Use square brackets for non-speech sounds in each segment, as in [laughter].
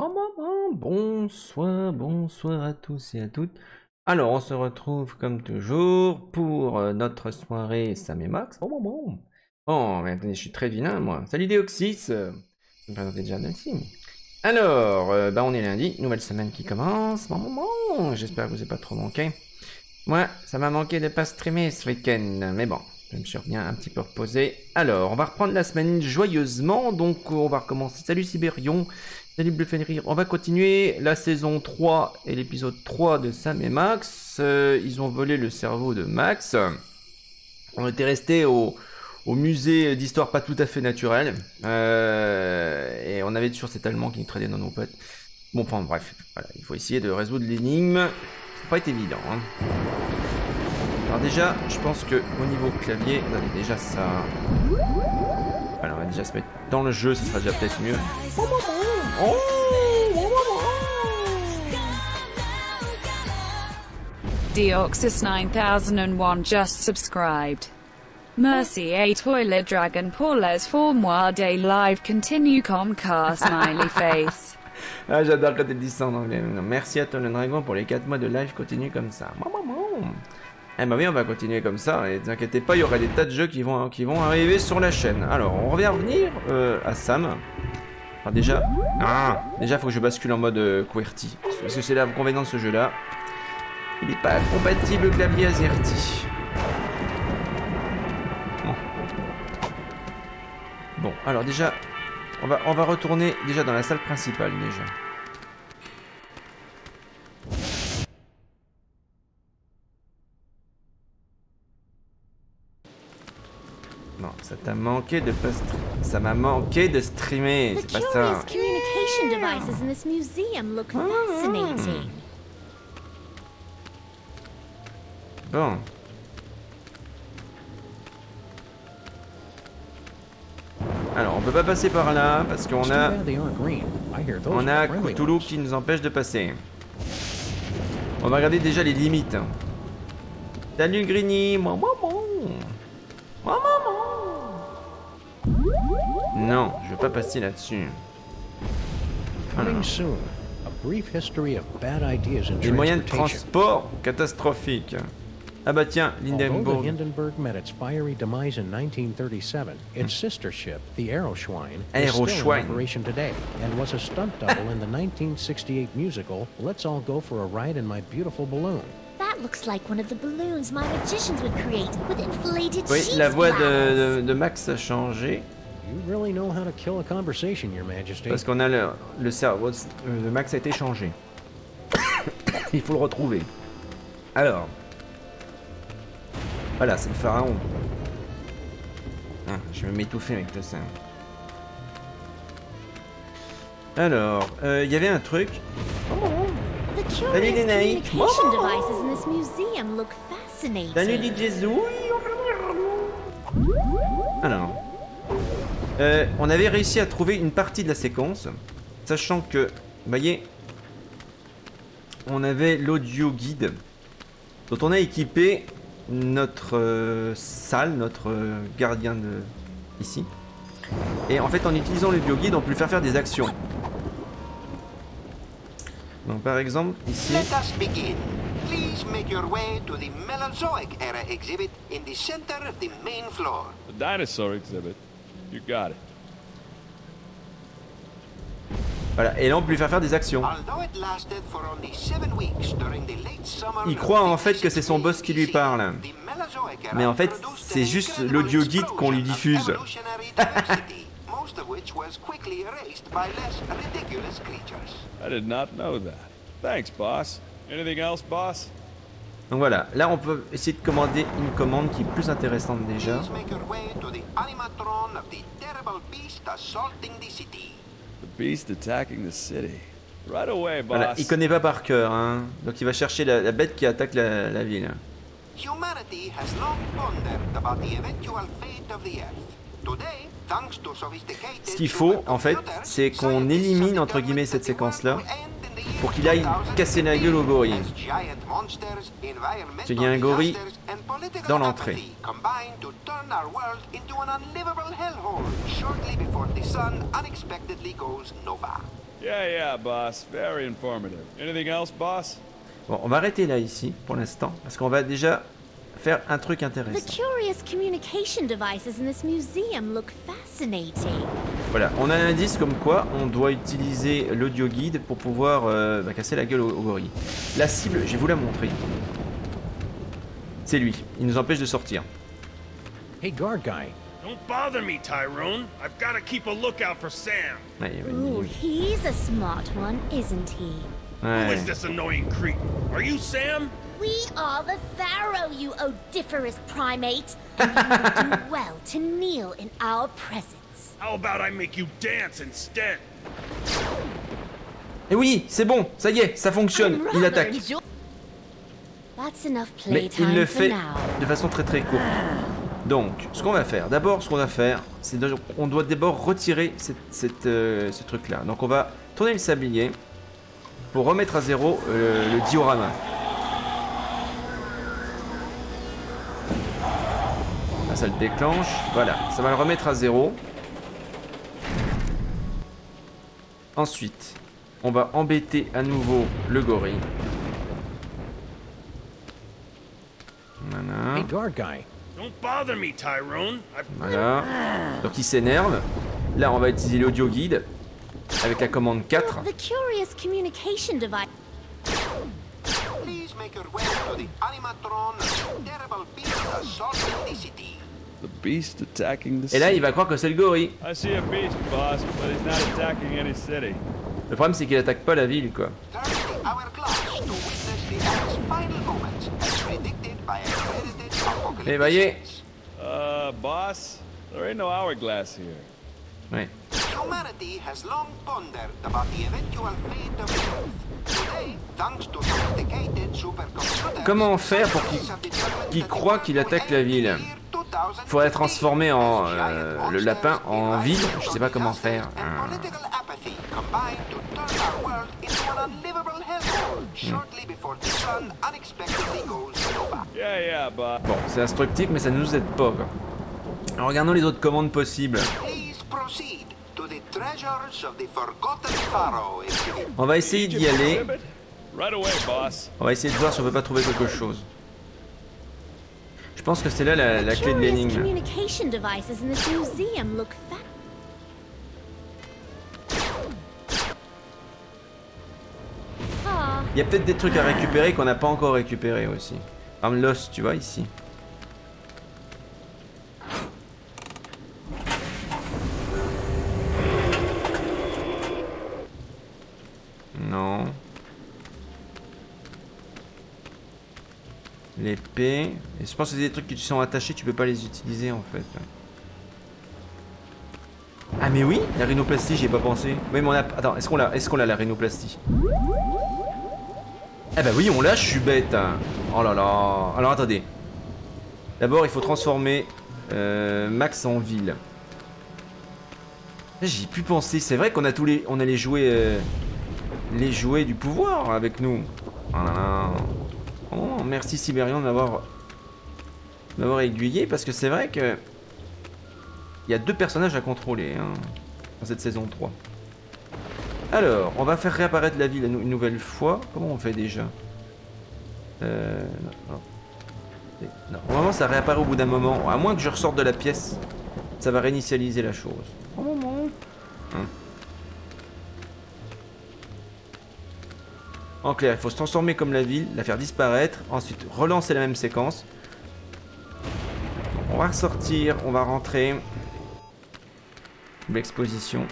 Oh bonsoir, bonsoir à tous et à toutes. Alors, on se retrouve comme toujours pour euh, notre soirée Sam et Max. Oh maman. Oh, mais attendez, je suis très vilain moi. Salut Deoxys. Je me présenter déjà aussi. Alors, euh, bah on est lundi, nouvelle semaine qui commence. Bon maman, j'espère que vous n'avez pas trop manqué. Moi, ça m'a manqué de pas streamer ce week-end, mais bon, je me suis bien un petit peu reposé. Alors, on va reprendre la semaine joyeusement, donc on va recommencer. Salut Sibérion, salut Bluffenrir. On va continuer la saison 3 et l'épisode 3 de Sam et Max. Euh, ils ont volé le cerveau de Max. On était resté au, au musée d'histoire pas tout à fait naturelle. Euh, et on avait toujours cet allemand qui nous traînait dans nos potes. Bon, enfin bref, voilà, il faut essayer de résoudre l'énigme. Ça n'a pas été évident. Hein. Alors déjà, je pense que au niveau clavier, on avait déjà ça. Alors on va déjà se mettre dans le jeu, ce sera déjà peut-être mieux. Deoxys 9001 just subscribed. Merci à toi le dragon pour les four mois des live continue comme car smiley [laughs] face. Ah, j'adore quand tu dis ça en anglais. Merci à toi le dragon pour les 4 mois de live continue comme ça. Eh bah oui, on va continuer comme ça, et ne inquiétez pas, il y aura des tas de jeux qui vont, qui vont arriver sur la chaîne. Alors, on revient revenir euh, à Sam. Alors déjà, ah, déjà, faut que je bascule en mode euh, QWERTY. Parce que c'est l'inconvénient de ce jeu-là. Il n'est pas compatible clavier AZERTY. Bon. Bon, alors déjà, on va, on va retourner déjà dans la salle principale déjà. Ça t'a manqué de pas. Ça m'a manqué de streamer, c'est pas ça. curious communication devices in this museum look fascinating. Bon. Alors, on peut pas passer par là parce qu'on a on a Cthulhu qui nous empêche de passer. On va regarder déjà les limites. Salut Greeny, moi moi moi. Non, je veux pas passer là-dessus. Coming soon. A brief history of bad ideas in Les moyens de transport catastrophiques. Ah bah tiens, Lindenburg. Hindenburg met its fiery demise in 1937, its sister ship, the Aeroschwein, is still in operation today and was a stunt double in the 1968 musical Let's All Go for a Ride in My Beautiful Balloon. That looks like one of the balloons my magicians would create with inflated Oui, cheese la voix de, de- de Max a changé You really know how to kill a conversation, Your Majesty. parce qu'on a le, le cerveau de de Max a été changé. [coughs] Il faut le retrouver. Alors. Voilà, c'est le pharaon. Ah, je vais m'étouffer avec tout ça. Alors, euh, il y avait un truc. Curious Salut, les look fascinating. Salut DJ Zou. Alors, euh, on avait réussi à trouver une partie de la séquence, sachant que, vous voyez, on avait l'audio guide dont on a équipé notre euh, salle, notre euh, gardien de ici. Et en fait, en utilisant l'audio guide, on peut lui faire faire des actions. Donc, par exemple, ici. Let us begin. Please make your way to the Melanzoic era exhibit in the center of the main floor. The dinosaur exhibit. You got it. Voilà, et là on peut lui faire faire des actions. Although it lasted for only seven weeks during the late summer Il of croit en fait que c'est son 56 boss qui lui parle. Mais en fait, c'est juste l'audio guide qu'on lui diffuse. Most of which was quickly erased by less ridiculous creatures. I did not know that. Thanks, boss. Anything else, boss? Donc voilà, là on peut essayer de commander une commande qui est plus intéressante déjà. Please make your way to the animatron of the terrible beast assaulting the city. The beast attacking the city. Right away, boss. Voilà, il connaît pas par cœur, hein. donc il va chercher la, la bête qui attaque la, la ville. Humanity has long pondered about the eventual fate of the Earth. Today, Ce qu'il faut, en fait, c'est qu'on élimine, entre guillemets, cette séquence-là, pour qu'il aille casser la gueule au gorille. Qu'il y a un gorille dans l'entrée. Yeah, yeah, boss. Very informative. Anything else, boss? Bon, on va arrêter là ici pour l'instant parce qu'on va déjà faire un truc The intéressant. curious communication devices in this museum look fascinating. Voilà, on a un indice comme quoi on doit utiliser l'audio guide pour pouvoir euh, bah, casser la gueule au, au gorille. La cible, je vais vous la montrer. C'est lui, il nous empêche de sortir. Hey, guard guy. Don't bother me, Tyrone. I've got to keep a lookout for Sam. Ooh, he's a smart one, isn't he? Who is this annoying creep? Are you Sam? We are the Pharaoh, you odiferous primate. [laughs] And you would do well to kneel in our presence. How about I make you dance instead? Et oui, c'est bon, ça y est, ça fonctionne, il attaque. enjoy- That's enough Mais il le fait de façon très très courte. Donc, ce qu'on va faire, d'abord, ce qu'on va faire, c'est on doit d'abord retirer cette, cette, euh, ce truc-là. Donc, on va tourner le sablier pour remettre à zéro euh, le diorama. Ça le déclenche. Voilà, ça va le remettre à zéro. Ensuite, on va embêter à nouveau le gorille. Voilà. Hey, guard guy. Don't bother me, Tyrone. I've Voilà. Donc il s'énerve. Là, on va utiliser l'audio guide avec la commande 4. The curious communication device. Please make your way to the animatron. Terrible beast assaulting the city. The beast attacking the Et là, il va croire que c'est le gorille. I see a beast, boss, but he's not attacking any city. Le problème, c'est qu'il attaque pas la ville, quoi. Apocalyptic Eh, voyez. Uh, boss, there ain't no hourglass here. Ouais. Humanity has long pondered about the eventual fate of Earth. Today, thanks to sophisticated supercomputers, Comment faire pour qu'il- the croit qu'il attaque la ville the year 2050. Faudrait transformer en euh, le lapin en from Je sais pas comment faire. Bon, c'est instructif, mais ça ne nous aide pas, regardons les autres commandes possibles. On va essayer d'y aller. On va essayer de voir si on peut pas trouver quelque chose. Je pense que c'est là la, la clé de l'énigme. Ah, Il y a peut-être des trucs à récupérer qu'on n'a pas encore récupéré aussi. Exemple, l'os, tu vois, ici. Non. L'épée. Et je pense que c'est des trucs qui sont attachés, tu peux pas les utiliser en fait. Ah mais oui, la rhinoplastie, j'y ai pas pensé. Oui, mais on a... Attends, est-ce qu'on l'a Est-ce qu'on l'a la rhinoplastie? Eh bah oui, on l'a, je suis bête. hein. Oh là là. Alors attendez. D'abord, il faut transformer euh, Max en ville. J'y ai plus pensé. C'est vrai qu'on a tous les, on a les jouets, euh, les jouets du pouvoir avec nous. Oh là là. Oh, merci Sibérian de m'avoir, de m'avoir aiguillé parce que c'est vrai que il y a deux personnages à contrôler hein, dans cette saison 3. Alors, on va faire réapparaître la ville une nouvelle fois. Comment on fait déjà? Euh, non, non. Normalement, ça réapparaît au bout d'un moment. À moins que je ressorte de la pièce, ça va réinitialiser la chose. En clair, il faut se transformer comme la ville, la faire disparaître, ensuite relancer la même séquence. On va ressortir, on va rentrer. L'exposition.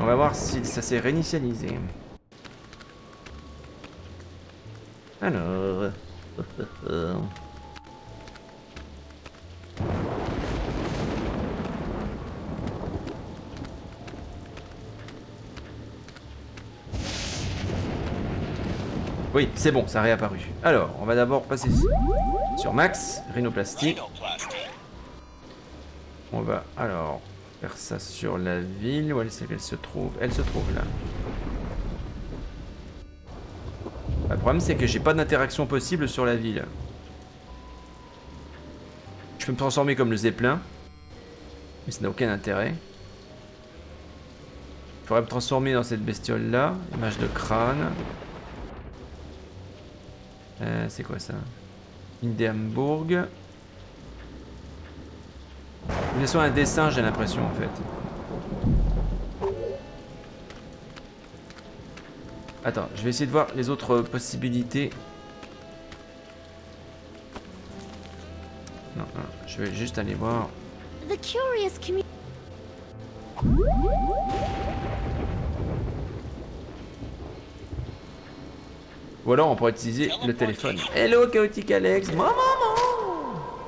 On va voir si ça s'est réinitialisé. Alors. [laughs] Oui, c'est bon, ça a réapparu. Alors, on va d'abord passer sur Max, rhinoplastie. On va alors faire ça sur la ville. Où elle qu'elle se trouve? Elle se trouve là. Le problème c'est que j'ai pas d'interaction possible sur la ville. Je peux me transformer comme le Zeppelin. Mais ça n'a aucun intérêt. pourrais me transformer dans cette bestiole là. Image de crâne. Euh, c'est quoi ça? Hindenburg. Il soit un dessin, j'ai l'impression en fait. Attends, je vais essayer de voir les autres possibilités. Non, je vais juste aller voir. Ou alors on pourrait utiliser le téléphone. Hello chaotique Alex Maman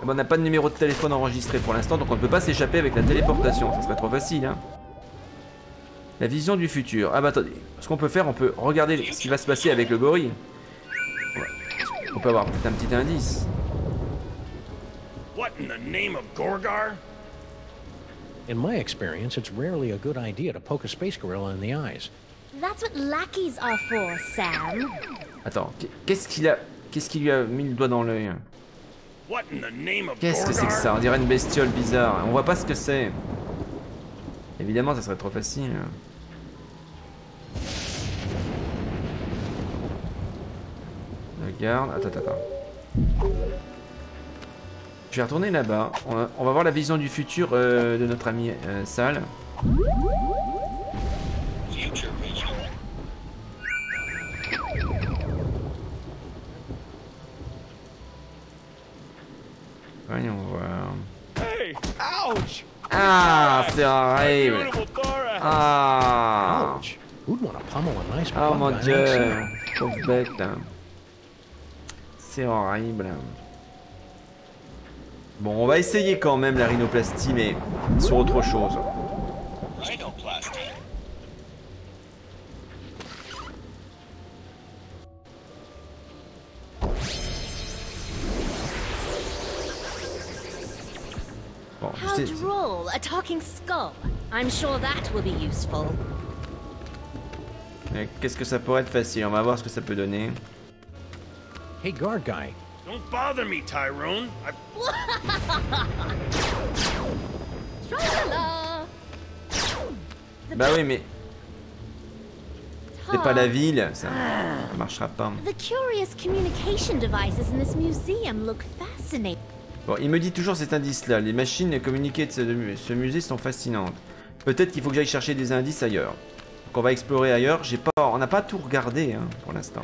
eh ben, On n'a pas de numéro de téléphone enregistré pour l'instant, donc on ne peut pas s'échapper avec la téléportation. Ça serait trop facile, hein. La vision du futur. Ah bah attendez, ce qu'on peut faire, on peut regarder ce qui va se passer avec le gorille. On peut avoir peut-être un petit indice. What in the name of Gorgar? In my experience, it's rarely a good idea to poke a space gorilla in the eyes. That's what lackeys are for, Sam. Attends, qu- qu'est-ce qu'il a... Qu'est-ce qui lui a mis le doigt dans l'œil What in the name of Qu'est-ce que c'est que ça On dirait une bestiole bizarre. On voit pas ce que c'est. Évidemment, ça serait trop facile. Regarde. Attends, attends, attends. Je vais retourner là-bas. On, va- on va voir la vision du futur euh, de notre ami euh, Sal. Voyons voir. Hey! Ouch! Ah, c'est horrible. Ah. Ouch! Who'd want to pummel a nice Oh mon dieu, pauvre bête. C'est horrible. Bon, on va essayer quand même la rhinoplastie, mais sur autre chose. Bon, je How sais- droll, a talking skull. I'm sure that will be useful. Qu'est-ce que ça pourrait être facile On va voir ce que ça peut donner. Hey, guard guy, Don't bother me, Tyrone. I've [laughs] Tra-la-la. Bah oui, mais c'est pas la ville, ça, ça marchera pas. The curious communication devices in this museum look fascinating. Bon, il me dit toujours cet indice-là. Les machines communiquées de ce, de ce musée sont fascinantes. Peut-être qu'il faut que j'aille chercher des indices ailleurs. Donc on va explorer ailleurs. J'ai pas, on n'a pas tout regardé hein, pour l'instant.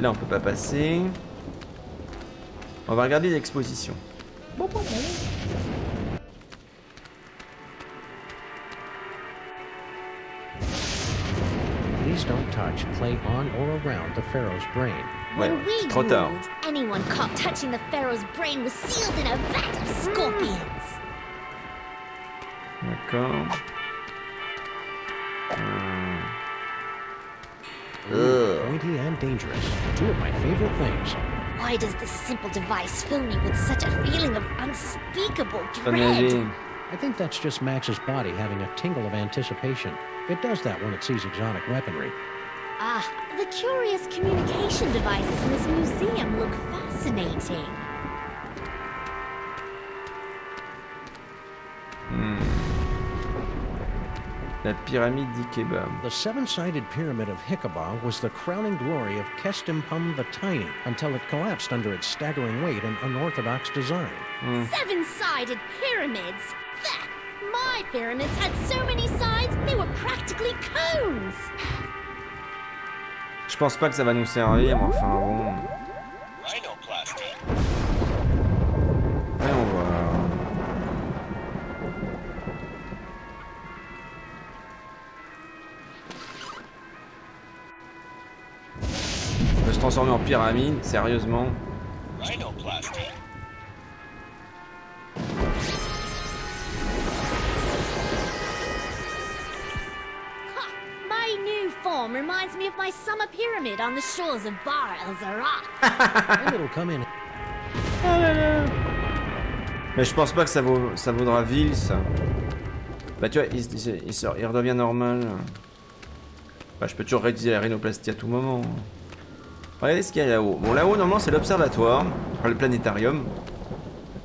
Là, on peut pas passer. On va regarder l'exposition. Please don't touch, play on or around the Pharaoh's brain. Ouais, when we trop tard. ruled, anyone caught touching the pharaoh's brain was sealed in a vat of scorpions. D'accord. Pointy and dangerous. Two of my favorite things. Why does this simple device fill me with such a feeling of unspeakable dread? avis I think that's just Max's body having a tingle of anticipation. It does that when it sees exotic weaponry. Ah, the curious communication devices in this museum look fascinating. La pyramide d'Ikeba. The seven-sided pyramid of Hikaba was the crowning glory of Kestimpum the Tiny until it collapsed under its staggering weight and unorthodox design. Seven-sided pyramids! My pyramids had so many sides, they were practically cones! Je pense pas que ça va nous servir, mais enfin bon. Voyons voir. On peut se transformer en pyramide, sérieusement. Form reminds me of my summer pyramid on the shores of Bar El Zarat. and [laughs] it'll come in Mais je pense pas que ça, vaut, ça vaudra ville, ça. Bah tu vois, il, il- il sort- il redevient normal. Bah je peux toujours réutiliser la rhinoplastie à tout moment. Regardez ce qu'il y a là-haut. Bon là-haut, normalement, c'est l'observatoire. Enfin, le planétarium.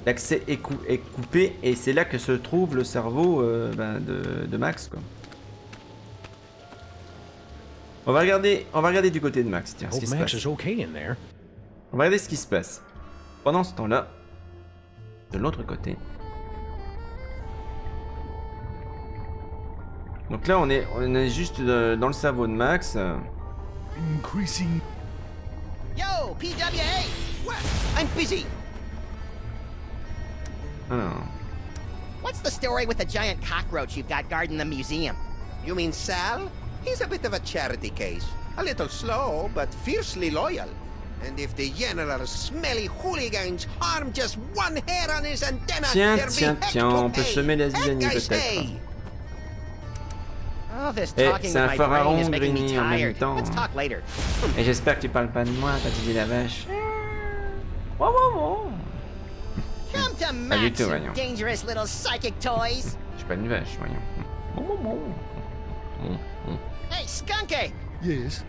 L'accès est, cou- est coupé et c'est là que se trouve le cerveau euh, ben, de, de Max. Quoi. On va regarder, on va regarder du côté de Max. Tiens, ce qui se passe. is okay in there. On va regarder ce qui se passe. Pendant ce temps-là, de l'autre côté. Donc là, on est, on est juste dans le cerveau de Max. Increasing. Yo, PWA! What? I'm busy. Alors, What's the story with the giant cockroach you've got guarding the museum? You mean Sal? He's a bit of a charity case. A little slow, but fiercely loyal. And if the general's smelly hooligans harm just one hair on his antenna, Tiens, there'll tiens, tiens, to on peut pay. semer la zizanie peut-être. this Eh, talking c'est un me Grigny, en même temps. Let's talk later. [laughs] et j'espère que tu parles pas de moi quand tu dis la vache. Wow, wow, wow. Come to Pas du Max, tout, you voyons. dangerous little psychic toys. Je suis pas une vache, voyons. Bon, bon, bon. Bon, bon. Hey, Skunky! Yes.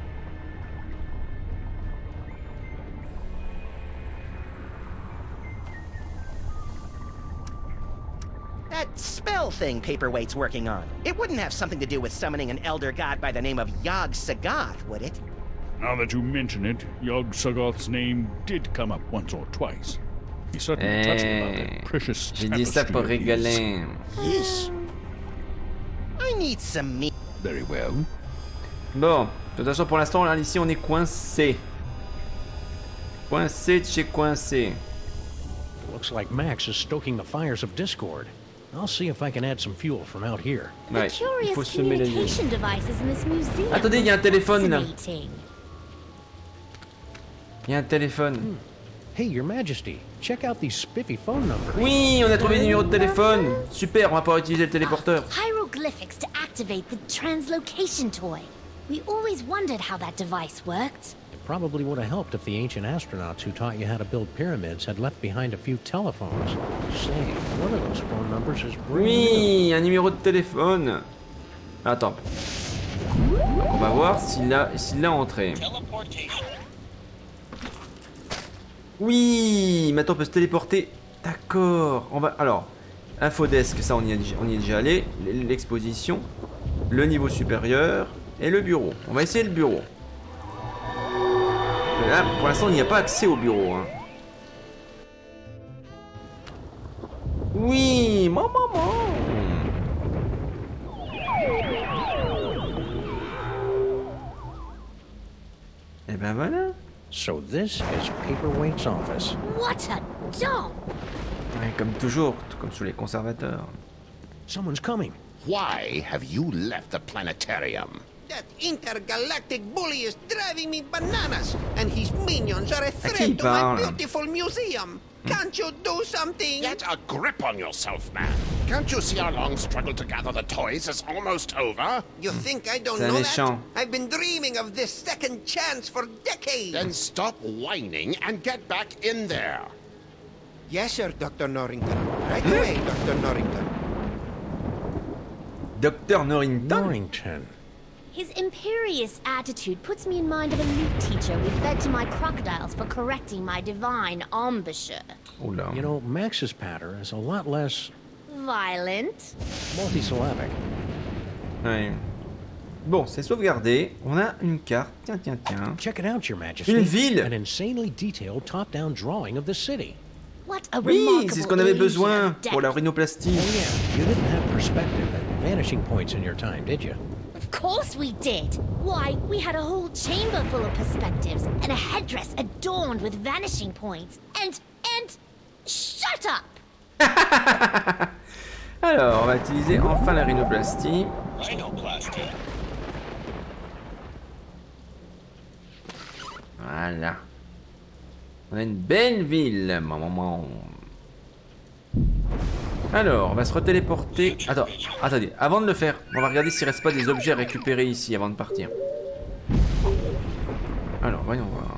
That spell thing Paperweight's working on. It wouldn't have something to do with summoning an elder god by the name of Yog Sagoth, would it? Now that you mention it, Yog Sagoth's name did come up once or twice. He certainly touched me about Eh, that precious J'ai dit ça pour tapestry of his. rigoler. Yes. I need some meat. Very well. Bon, de toute façon, pour l'instant, là, ici, on est coincé. Coincé de chez coincé. Looks like Max is stoking the fires of discord. I'll see if I can add some fuel from out here. Ouais, il faut semer museum. Attendez, il y a un téléphone, là. Il y a un téléphone. Hey, Your Majesty, check out these spiffy phone numbers. Oui, on a trouvé le numéro de téléphone. Super, on va pouvoir utiliser le téléporteur. Hieroglyphics to activate the translocation toy. We always wondered how that device worked. It probably would have helped if the ancient astronauts who taught you how to build pyramids had left behind a few telephones. Say, one of those phone numbers is. Oui, un numéro de téléphone. Attends. On va voir s'il a, s'il a entré. Oui, maintenant on peut se téléporter. D'accord. On va. Alors, infodesk, ça on y, est déjà- on y est déjà allé. L'exposition, le niveau supérieur et le bureau. On va essayer le bureau. Là, pour l'instant, il n'y a pas accès au bureau. hein. Oui, maman, maman. Et ben voilà. So this is Paperweight's office. What a dump! Ouais, comme toujours, tout comme sous les conservateurs. Someone's coming. Why have you left the planetarium? That intergalactic bully is driving me bananas, and his minions are a threat to my beautiful museum. Can't you do something? Get a grip on yourself, man. Can't you see our long struggle to gather the toys is almost over? You think I don't know that? I've been dreaming of this second chance for decades. Then stop whining and get back in there. Yes, sir, Dr. Norrington. Right away, Dr. Norrington. Dr. Norrington Norrington. His imperious attitude puts me in mind of a Luke teacher we fed to my crocodiles for correcting my divine embouchure. Oh, Oula. You know, Max's patter is a lot less Violent. multisyllabic. Ouais. Bon, c'est sauvegardé. On a une carte. Tiens, tiens, tiens. Check it out, Your Majesty. Une ville. An insanely detailed top-down drawing of the city. What a Oui, remarkable c'est ce qu'on avait illusion besoin of pour la depth. rhinoplastie. Oh yeah, you didn't have perspective and vanishing points in your time, did you? Of course we did. Why, we had a whole chamber full of perspectives and a headdress adorned with vanishing points. And, and, shut up! [laughs] Alors, on va utiliser enfin la rhinoplastie. Voilà. On a une belle ville. Maman. Alors, on va se retéléporter. Attends, attendez, avant de le faire, on va regarder s'il reste pas des objets à récupérer ici avant de partir. Alors, voyons voir.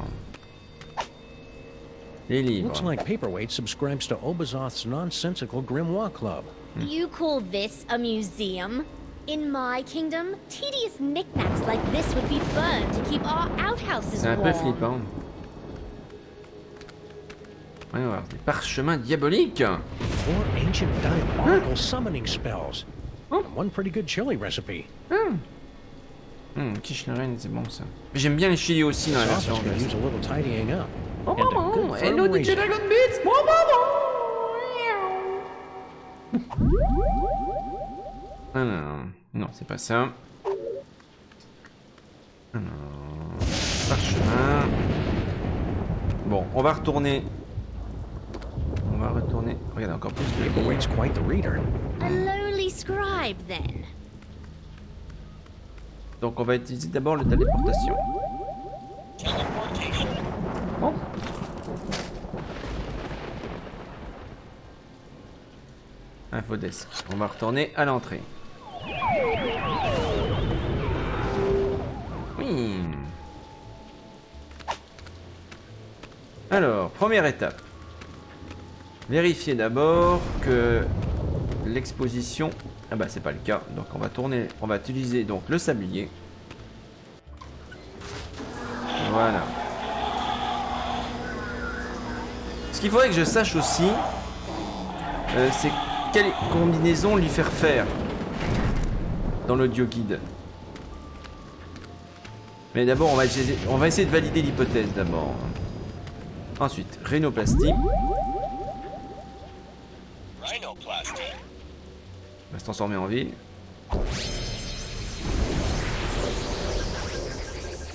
Les livres. Looks like Paperweight subscribes to Obazoth's nonsensical Grimoire Club. You call this a museum? In my kingdom, tedious knickknacks like this would be burned to keep our outhouses C'est un peu warm. flippant. Voyons voir, des parchemins diaboliques. Four ancient diabolical summoning spells. And One pretty good chili recipe. Hum, Kishnaren, c'est bon ça. J'aime bien les chili aussi dans la version anglaise. Oh maman, hello DJ. Dragon Beats, oh maman [laughs] Alors, non, c'est pas ça. Alors, parchemin. Bon, on va retourner. On va retourner. Regardez encore plus. Paperweight's quite the reader. A lowly scribe, then. Donc on va utiliser d'abord le téléportation. Bon. Infodesk. On va retourner à l'entrée. Oui. Alors, première étape. Vérifier d'abord que l'exposition... Ah bah c'est pas le cas, donc on va tourner, on va utiliser donc le sablier. Voilà. Ce qu'il faudrait que je sache aussi, euh, c'est quelle combinaison lui faire faire dans l'audio guide. Mais d'abord, on va essayer, on va essayer de valider l'hypothèse d'abord. Ensuite, rhinoplastie. On va se transformer en ville.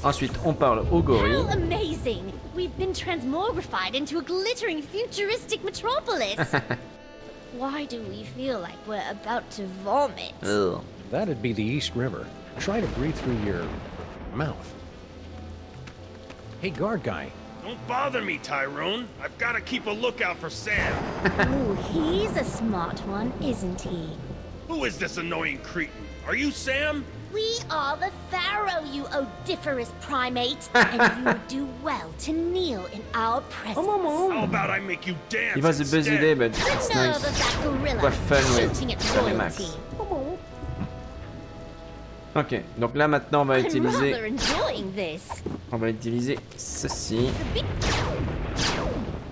Ensuite, on parle au gorille. How amazing! We've been transmogrified into a glittering futuristic metropolis. [laughs] Why do we feel like we're about to vomit? Ugh. That'd be the East River. Try to breathe through your mouth. Hey, guard guy. Don't bother me, Tyrone. I've got to keep a lookout for Sam. [laughs] Ooh, he's a smart one, isn't he? Who is this annoying cretin? Are you Sam? We are the Pharaoh, you odiferous primate, [laughs] and you would do well to kneel in our presence. Oh, How about I make you dance? He was a busy day, but it's The nerve nice. of that gorilla Have fun with shooting at Johnny Max. Ok, donc là maintenant on va utiliser, rather enjoying this. on va utiliser ceci.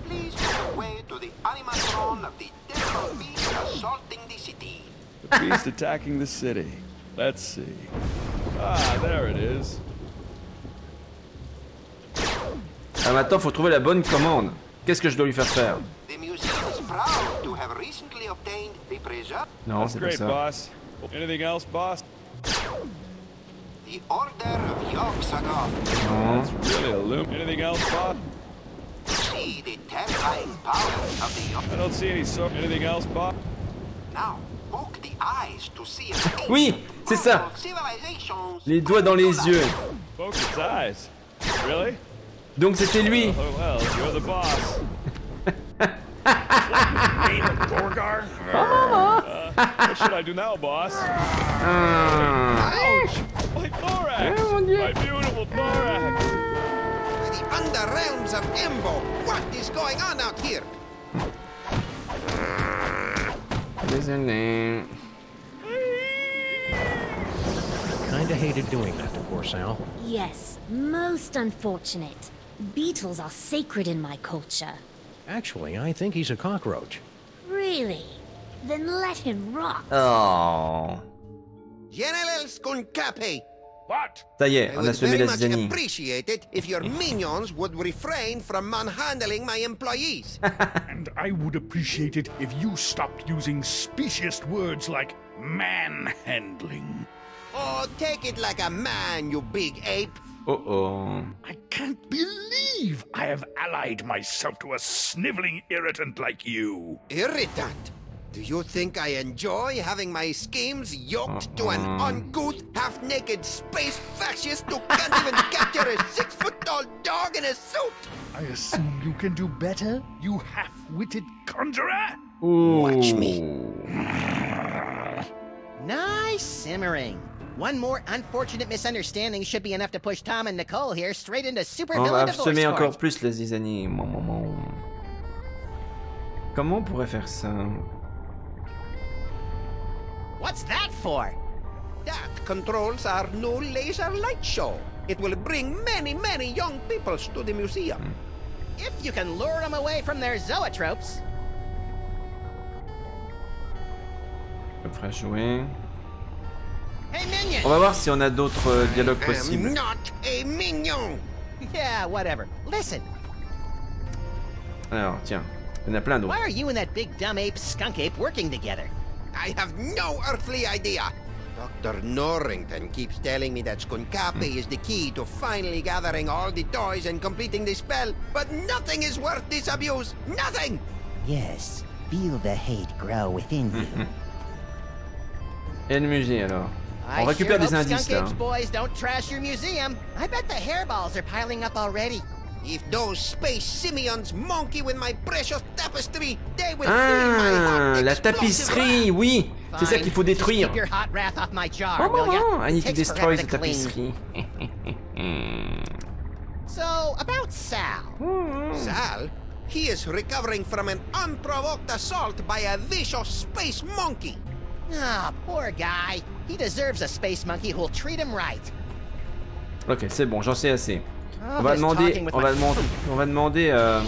Please make way to the animatron of the terrible beast assaulting the city. The beast attacking the city. Let's see. Ah, there it is. Ah maintenant faut trouver la bonne commande. Qu'est-ce que je dois lui faire faire? The museum is proud to have recently obtained the preserve, Non, c'est pas ça. boss. Anything else, boss? The Order of Yog-Sothoth. Non. Really? A loom. Anything else, boss? See the terrifying power of the Yog. I don't see any so. Anything else, boss? Now, poke the eyes to see if [laughs] Oui, c'est ça. Les doigts dans les yeux. Poke its eyes. Really? Donc c'était lui. Oh well, you're the boss. [laughs] Name of Gorgar? What should I do now, boss? Ah. Ouch! My thorax! Mon Dieu. My beautiful thorax! the underrealms of Embo. What is going on out here? Désolé. Kinda hated doing that to poor Sal. Yes, most unfortunate. Beetles are sacred in my culture. Actually, I think he's a cockroach. Really? Then let him rot. Oh. General Skunkape. What? Ça y est, I on a would semé very la much zizanie. appreciate it if your [laughs] minions would refrain from manhandling my employees. [laughs] And I would appreciate it if you stopped using specious words like manhandling. oh, take it like a man, you big ape. Oh oh. I can't believe I have allied myself to a sniveling irritant like you. Irritant. Do you think I enjoy having my schemes yoked to an uh-huh. uncouth, half-naked space fascist who can't even [laughs] capture a six-foot-tall dog in a suit? I assume you can do better, you half-witted conjurer? Watch me. Nice simmering. One more unfortunate misunderstanding should be enough to push Tom and Nicole here straight into super On va villain divorce semer court. encore plus la zizanie. Comment on pourrait faire ça What's that for? That controls our new laser light show. It will bring many, many young peoples to the museum. Hmm. If you can lure them away from their zoetropes. Je me ferai jouer. Hey, minion! On va voir si on a d'autres euh, dialogues I'm possibles. not a minion. Yeah, whatever. Listen, Alors, tiens, il y en a plein why are you and that big dumb ape, skunk ape, working together? I have no earthly idea. Dr. Norrington keeps telling me that Skunkapi hmm. is the key to finally gathering all the toys and completing the spell, but nothing is worth this abuse. Nothing! Yes, feel the hate grow within you. [laughs] Et le musée alors. I On récupère sure des hope indices Skunk là. Apes boys don't trash your museum. I bet the hairballs are piling up already. If those space simians monkey with my precious tapestry, they will feel my Ah, hot la explosive tapisserie, oui C'est ça Fine, qu'il faut just détruire. Your hot wrath off my jar, Oh, will ya? maman, I need to destroy forever the to tapisserie. [laughs] So, about Sal. Sal, he is recovering from an unprovoked assault by a vicious space monkey. Ah, poor guy. He deserves a space monkey who'll treat him right. Ok, c'est bon, j'en sais assez. Oh, On va demander, talking with on my- va demander, on va demander euh,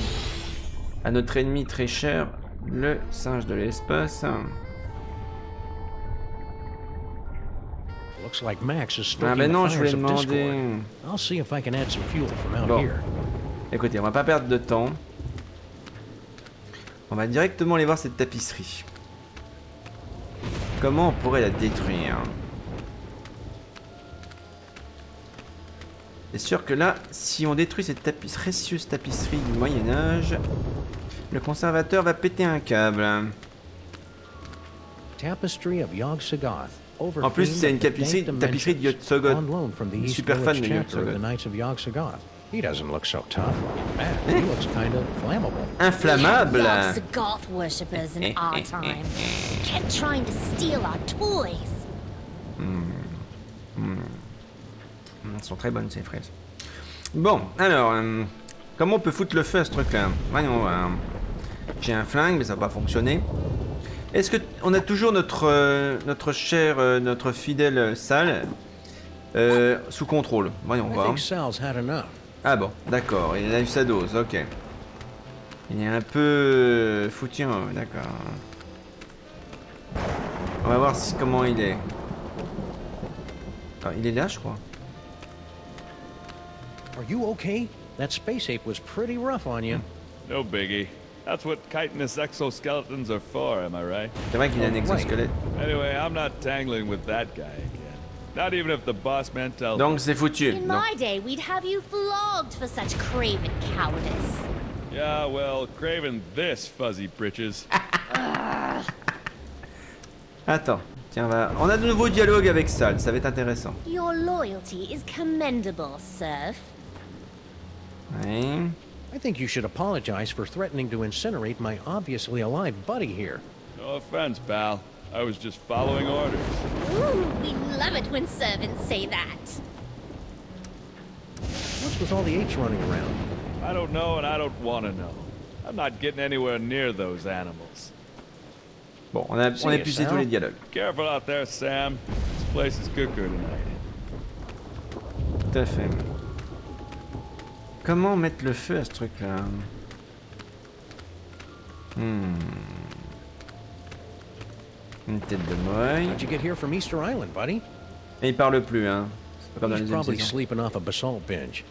à notre ennemi très cher, le singe de l'espace. Looks like Max is Ah ben non, je voulais demander. I'll see if I can add some fuel from out Bon. here. Écoutez, on va pas perdre de temps. On va directement aller voir cette tapisserie. Comment on pourrait la détruire C'est sûr que là, si on détruit cette tapis précieuse tapisserie du Moyen-Âge, le conservateur va péter un câble. Yog Sothoth. En plus, c'est une tapisserie, tapisserie de suis East super fan de Yog Sothoth. He doesn't look so tough. In fact, he looks kind of flammable. Inflammable had Yog-Sothoth worshippers in our [laughs] time. Kept trying to steal our toys. Elles sont très bonnes ces fraises. Bon, alors, euh, comment on peut foutre le feu à ce truc-là? Voyons voir. J'ai un flingue, mais ça va pas fonctionner. Est-ce que on a toujours notre euh, notre cher, euh, notre fidèle euh, Sal euh, sous contrôle? Voyons voir. Ah bon, d'accord, il a eu sa dose, ok. Il est un peu foutu, hein, d'accord. On va voir si, comment il est. Ah, il est là, je crois. Are you okay? That space ape was pretty rough on you. No biggie. That's what chitinous exoskeletons are for, am I right? C'est vrai qu'il a un exosquelette. Anyway, I'm not tangling with that guy. Not even if the boss man tells me. Donc c'est foutu. In my day, we'd have you flogged for such craven cowardice. Yeah, well, craven this, fuzzy britches. [laughs] Attends, tiens, on, va... on a de nouveaux dialogues avec Sal, ça va être intéressant. Your loyalty is commendable, Surf. Oui. I think you should apologize for threatening to incinerate my obviously alive buddy here. No offense, pal. I was just following orders. Ooh, we love it when servants say that. What's with all the apes running around? I don't know and I don't want to know. I'm not getting anywhere near those animals. Bon, on a, on a See épuisé tous les dialogues. Careful out there, Sam. This place is cuckoo tonight. Tout à fait. Comment mettre le feu à ce truc-là Hmm. Une tête de moille. How'd you get here from Easter Island, buddy? Et il parle plus, hein. C'est pas comme dans les probably sleeping off a basalt binge.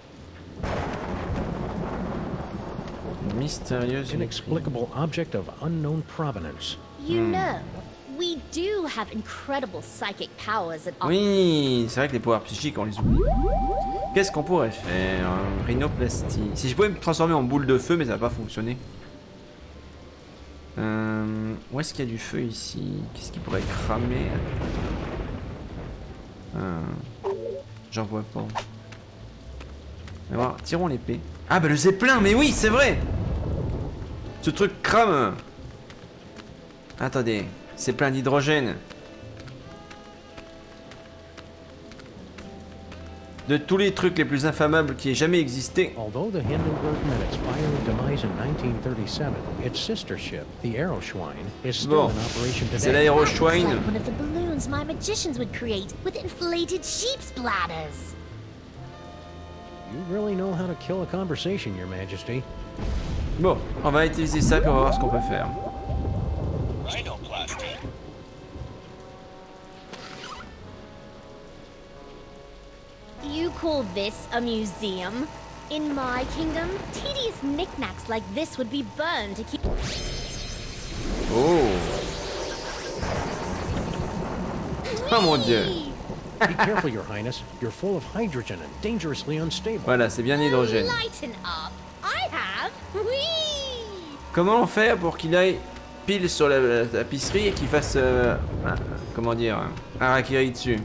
Une mystérieuse... Inexplicable object of unknown provenance. You know, we do have incredible psychic powers at our Oui, c'est vrai que les pouvoirs psychiques, on les oublie. Qu'est-ce qu'on pourrait faire? Rhinoplastie. Si je pouvais me transformer en boule de feu, mais ça va pas fonctionner. Euh, où est-ce qu'il y a du feu ici? Qu'est-ce qui pourrait cramer? Euh, J'en vois pas. On tirons l'épée. Ah bah le zeppelin, mais oui, c'est vrai Ce truc crame Attendez, c'est plein d'hydrogène. De tous les trucs les plus infammables qui aient jamais existé. Although the Hindenburg met its fiery demise in 1937, its sister ship, the Aeroschwein, is still Bon, in operation c'est today. That was l'aéroschwein. like one of the balloons my magicians would create with inflated sheep's bladders. You really know how to kill a conversation, Your Majesty. Bon, on va utiliser ça pour voir ce qu'on peut faire. You call this a museum? In my kingdom, tedious knickknacks like this would be burned to keep... Oh Oh mon dieu Be careful, your highness. You're full of hydrogen and dangerously unstable. Voilà, c'est bien l'hydrogène. Lighten up. I have. Whee! Comment on fait pour qu'il aille pile sur la, la tapisserie et qu'il fasse... euh, comment dire Un harakiri dessus?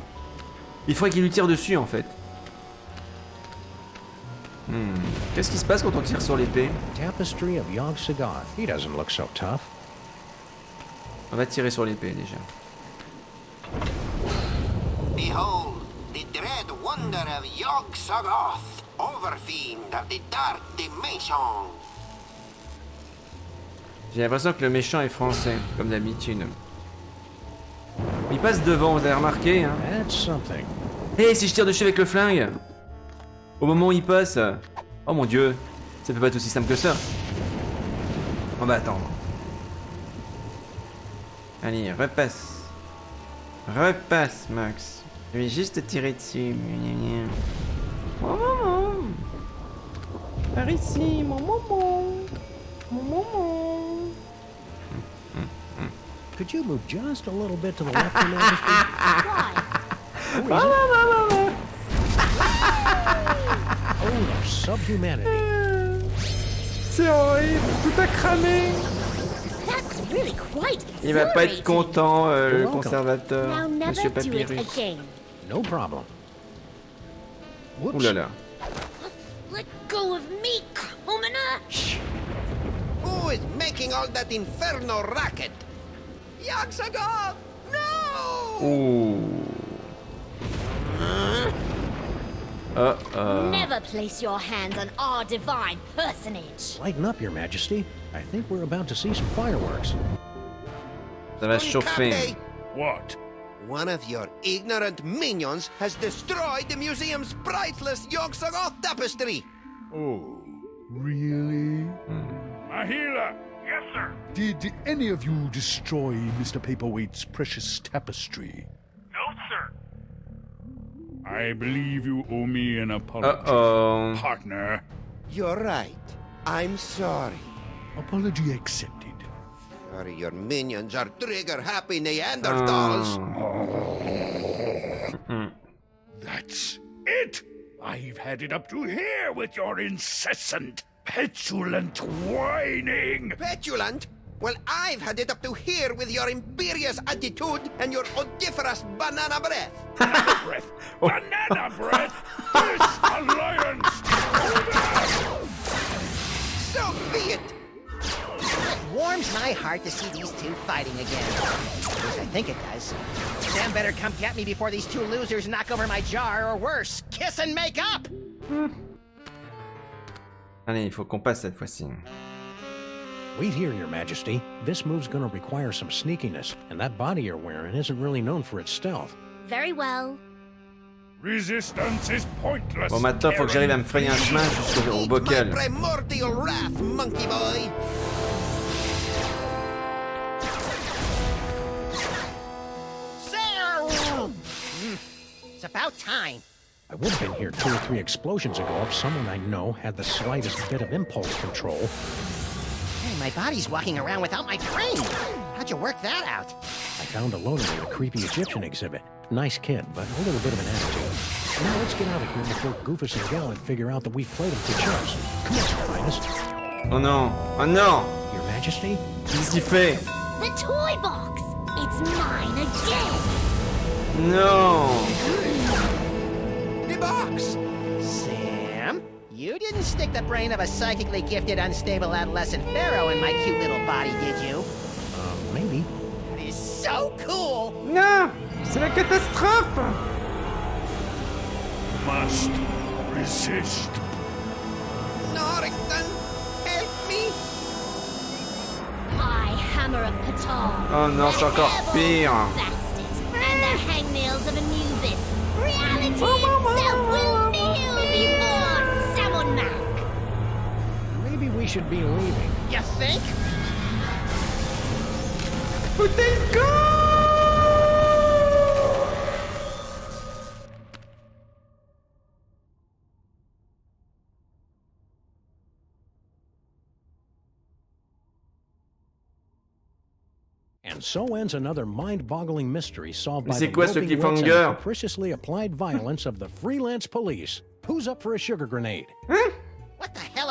Il faudrait qu'il lui tire dessus en fait. Qu'est-ce qui se passe quand on tire sur l'épée Tapestry of Yog Sagoth. He doesn't look so tough. On va tirer sur l'épée déjà. Behold, the dread wonder of Yog Sagoth, overfiend of the dark dimension. J'ai l'impression que le méchant est français, comme d'habitude. Il passe devant, vous avez remarqué hein That's something. Hé, si je tire dessus avec le flingue Au moment où il passe Oh mon dieu Ça peut pas être aussi simple que ça On va attendre. Allez, repasse. Repasse, Max. Je vais juste te tirer dessus. Maman Par ici, mon maman Mon maman Could you move just a little bit to the left? Why? [laughs] Oh. C'est horrible, tout a cramé That's really quite Il va pas être content, euh, le conservateur, Monsieur Papyrus. No problem. Ouh là là. Let go of me, commoner! Who is making all that inferno racket? Yog Sagoth! No! Ouh. Oh oh. Never place your hands on our divine personage. Lighten up, Your Majesty. I think we're about to see some fireworks. Ça va chauffer. What? One of your ignorant minions has destroyed the museum's priceless Yog Sagoth tapestry. Oh, really? Mahila! Yes, sir. Did any of you destroy Mr. Paperweight's precious tapestry? No, sir. I believe you owe me an apology, Uh-oh. partner. You're right. I'm sorry. Apology accepted. Sorry, your minions are trigger-happy Neanderthals. Uh. [laughs] That's it! I've had it up to here with your incessant, petulant whining! Petulant? Well, I've had it up to here with your imperious attitude and your odiferous banana breath. Banana breath! [laughs] Banana breath! This alliance! So be it. It warms my heart to see these two fighting again. At least I think it does. Sam better come get me before these two losers knock over my jar, or worse, kiss and make up! Hmm. Allez, il faut qu'on passe cette fois-ci. Wait here, Your Majesty. This move's gonna require some sneakiness, and that body you're wearing isn't really known for its stealth. Very well. Resistance is pointless! Bon, maintenant, faut que j'arrive à me frayer un chemin jusqu'au au Eat my bocal. primordial wrath, monkey boy. Hmm. It's about time. I would have been here two or three explosions ago if someone I know had the slightest bit of impulse control. Hey, my body's walking around without my brain. How'd you work that out? I found a loner in a creepy Egyptian exhibit. Nice kid, but a little bit of an attitude. Now let's get out of here before Goofus and Gallon figure out that we've played them for chumps. Come on, Your Highness. Oh no. Oh no! Your Majesty? Qu'est-ce qu'il fait The toy box! It's mine again! No! The box. Sam? You didn't stick the brain of a psychically gifted, unstable adolescent pharaoh in my cute little body, did you? Uh, maybe. That is so cool! Non C'est la catastrophe Must resist. Norrington, help me. I, Hammer of Ptah. Oh non, c'est encore pire Bastard. And the hangnails of Anubis. Reality should be leaving. You think? Foutez le go! And so ends another mind-boggling mystery solved by the quoi ce groping wits and capriciously applied violence of the freelance police. Who's up for a sugar grenade? What the hell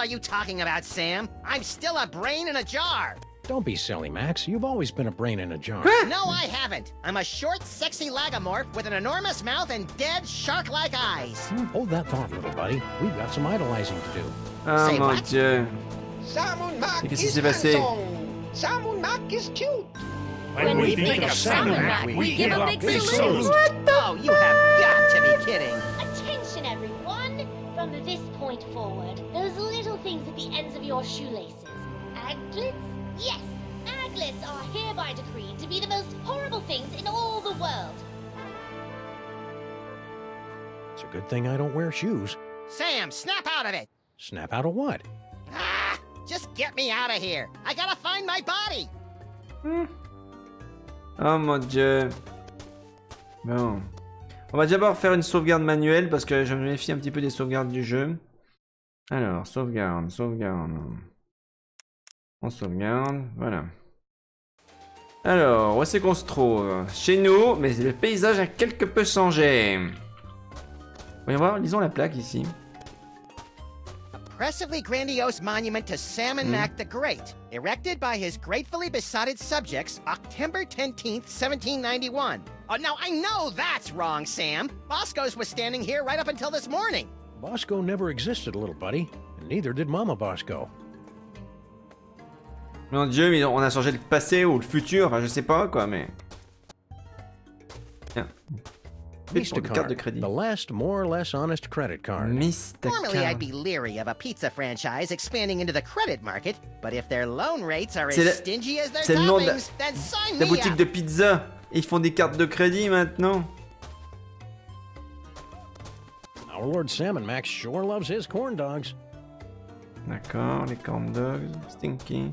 are you talking about, Sam? I'm still a brain in a jar. Don't be silly, Max. You've always been a brain in a jar. No, I haven't. I'm a short, sexy lagomorph with an enormous mouth and dead, shark-like eyes. Hold that thought, little buddy. We've got some idolizing to do. Ah Say mon what? dieu. Salmon Mac Et qu'est-ce qui is s'est passé handsome. Salmon Mac is cute. When, we, think, of Salmon Mac, we, give a big, salute. What the Oh, you have got to be kidding. Attention, everyone! From this point forward, those little things at the ends of your shoelaces. Aglets? Yes, aglets are hereby decreed to be the most horrible things in all the world. It's a good thing I don't wear shoes. Sam, snap out of it. Snap out of what? Ah, just get me out of here. I gotta find my body. Hmm. Oh mon dieu. Bon. On va d'abord faire une sauvegarde manuelle parce que je me méfie un petit peu des sauvegardes du jeu. Alors, sauvegarde, sauvegarde. On sauvegarde, voilà. Alors, où est-ce qu'on se trouve? Chez nous, mais le paysage a quelque peu changé. Voyons voir, lisons la plaque ici. Impressively grandiose monument to Salmon Hmm. Mac the Great, erected by his gratefully besotted subjects October 10th, 1791. Oh, now I know that's wrong, Sam. Bosco's was standing here right up until this morning. Bosco never existed, little buddy. And neither did Mama Bosco. Mon dieu, mais on a changé le passé ou le futur, enfin je sais pas quoi, mais... Tiens. Carte de Instacart, crédit. the last more or less honest credit card. Normally, I'd be leery of a pizza franchise expanding into the credit market, but if their loan rates are as C'est le- stingy as their c'est le nom de la- toppings, then sign La me boutique up. de pizza. Ils font des cartes de crédit maintenant. Our Lord Salmon Max sure loves his corn dogs. D'accord, les corn dogs, stinky.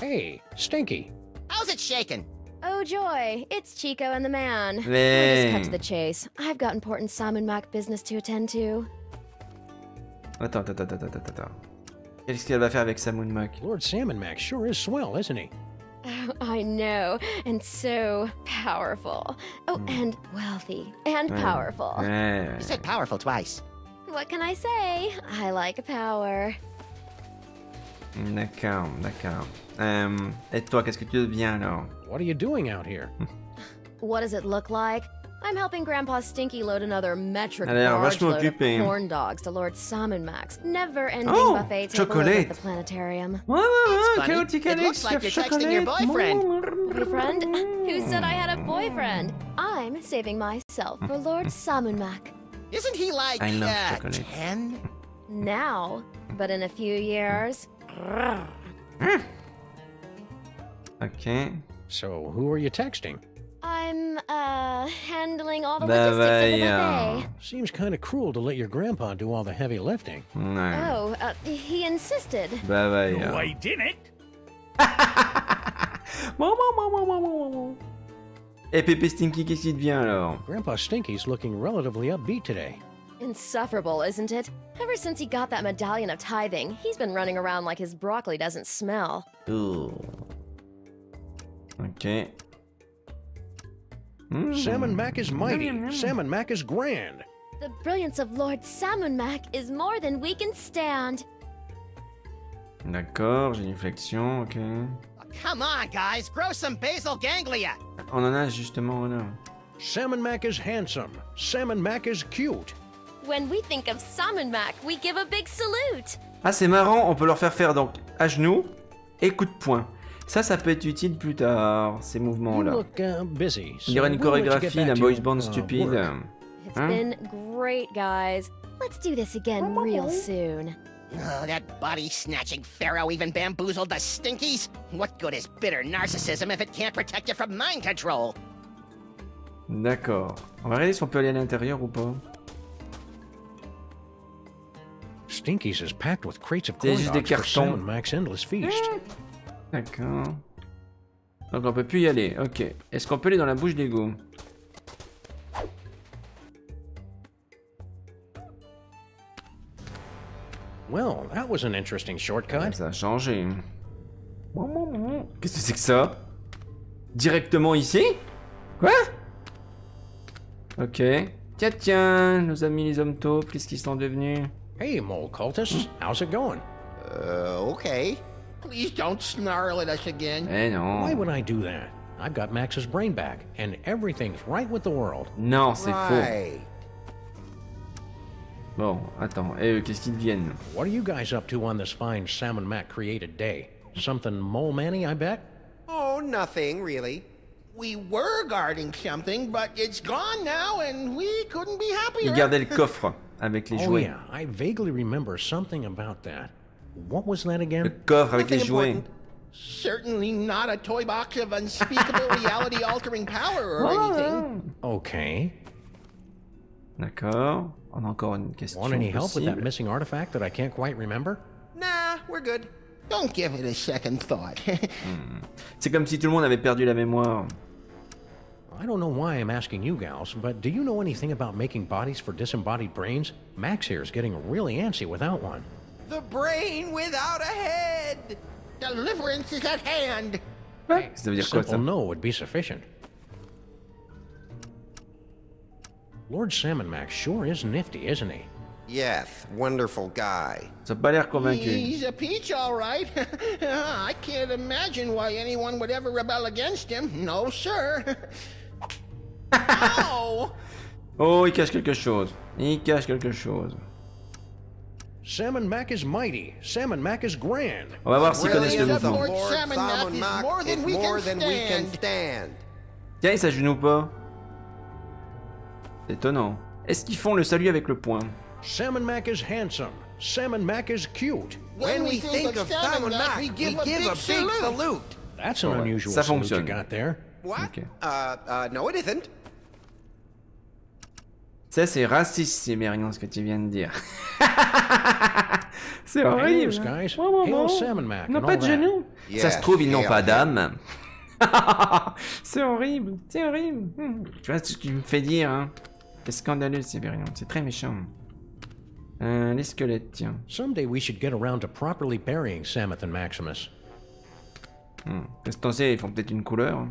Hey, Stinky. How's it shaking? Oh joy, it's Chico and the man. We'll just cut to the chase. I've got important Salmon Mac business to attend to. Attends, attends, attends, attends, attends. Qu'est-ce qu'elle va faire avec sa Moon Mac Lord Salmon Max sure is swell, isn't he? Oh, [laughs] I know, and so powerful. Oh, hmm. and wealthy, and Ouais. powerful. Ouais. You said powerful twice. What can I say? I like power. D'accord, d'accord. Euh, et toi, qu'est-ce que tu deviens alors What are you doing out here? [laughs] What does it look like? I'm helping Grandpa Stinky load another metric Elle large vachement load of corn dogs to Lord Salmon Max. Never-ending Oh, buffet table chocolate. at the planetarium. Ouais, ouais, ouais, funny. It looks like you're texting your boyfriend. Boyfriend? Who said I had a boyfriend? I'm saving myself for Lord Salmon Mac. Isn't he like I love uh, chocolate. 10? Now, but in a few years. Ok. So, who are you texting? I'm, uh, handling all the Bah logistics of the voyons. buffet. Seems kind of cruel to let your grandpa do all the heavy lifting. Ouais. Oh, uh, he insisted. Bah No, voyons. I didn't. [laughs] Et Pépé Stinky, qu'est-ce qu'il devient alors Grandpa Stinky's looking relatively upbeat today. Insufferable, isn't it? Ever since he got that medallion of tithing, he's been running around like his broccoli doesn't smell. Ouh. Ok. Hmm. Salmon Mac is mighty. Salmon Mac is grand. The brilliance of Lord Salmon Mac is more than we can stand. D'accord, j'ai une flexion, ok. Oh, come on, guys. Grow some basal ganglia. On en a justement, là. Salmon Mac is handsome. Salmon Mac is cute. When we think of Salmon Mac, we give a big salute. Ah, c'est marrant, on peut leur faire faire donc à genoux et coup de poing. Ça, ça peut être utile plus tard, ces mouvements-là. Il y aura une chorégraphie d'un boys band uh, stupide. work. It's Huh? been great, guys. Let's do this again real soon. Oh, that body snatching pharaoh even bamboozled the stinkies? What good is bitter narcissism if it can't protect you from mind control? D'accord. On va regarder si on peut aller à l'intérieur ou pas. Stinkies is packed with crates of corn juste des dogs for endless feast. D'accord. Donc on peut plus y aller. Ok. Est-ce qu'on peut aller dans la bouche d'égout Well, that was an interesting shortcut. Ça a changé. Qu'est-ce que c'est que ça? Directement ici? Quoi? Ok. Tiens, tiens, nos amis les hommes taupes, qu'est-ce qu'ils sont devenus? Hey, mole cultists, how's it going? Uh, okay. Please don't snarl at us again. Eh non. Why would I do that? I've got Max's brain back, and everything's right with the world. Non, c'est faux. Right. Bon, attends. Et eux, qu'est-ce qu'ils deviennent What are you guys up to on this fine Salmon Mac created day? Something mole manny, I bet? Oh, nothing, really. We were guarding something, but it's gone now, and we couldn't be happier. Ils gardaient le [laughs] coffre avec les Oh jouets. yeah, I vaguely remember something about that. What was that again? Le coffre avec les Nothing jouets. important. Certainly not a toy box of unspeakable [laughs] reality-altering power or anything. Okay. D'accord. On a encore une question Want any help with that missing artifact that I can't quite remember? Nah, we're good. Don't give it a second thought. [laughs] Hmm. C'est comme si tout le monde avait perdu la mémoire. I don't know why I'm asking you gals, but do you know anything about making bodies for disembodied brains? Max here is getting really antsy without one. The brain without a head! Deliverance is at hand. Ça veut Simple no would be sufficient. Lord Salmon Max sure is nifty, isn't he? Yes, wonderful guy. Ça pas l'air convaincu. He's a peach, all right. [laughs] I can't imagine why anyone would ever rebel against him. No, sir. [laughs] Ow! [laughs] Oh, il cache quelque chose. Il cache quelque chose. Salmon Mac is mighty. Salmon Mac is grand. On va voir s'ils connaissent le mouvement. Tiens, ils s'agenouillent pas. C'est étonnant. Est-ce qu'ils font le salut avec le poing Salmon Mac is handsome. Salmon Mac is cute. When we think of Salmon Mac, we give a big salute. That's an unusual ça salute you fonctionne. got there. What? Uh, uh, no, it isn't. Ça, c'est raciste, Sibérian, ce que tu viens de dire. [laughs] c'est horrible. Ils n'ont pas de genoux. ça se trouve, ils n'ont pas d'âme. [laughs] c'est horrible. C'est horrible. Hmm. Tu vois ce que tu me fais dire, hein C'est scandaleux, Sibérian. C'est très méchant. Euh, les squelettes, tiens. Someday we should get around to properly burying Samoth and Maximus. Hmm. Parce que t'en sais, ils font peut-être une couleur.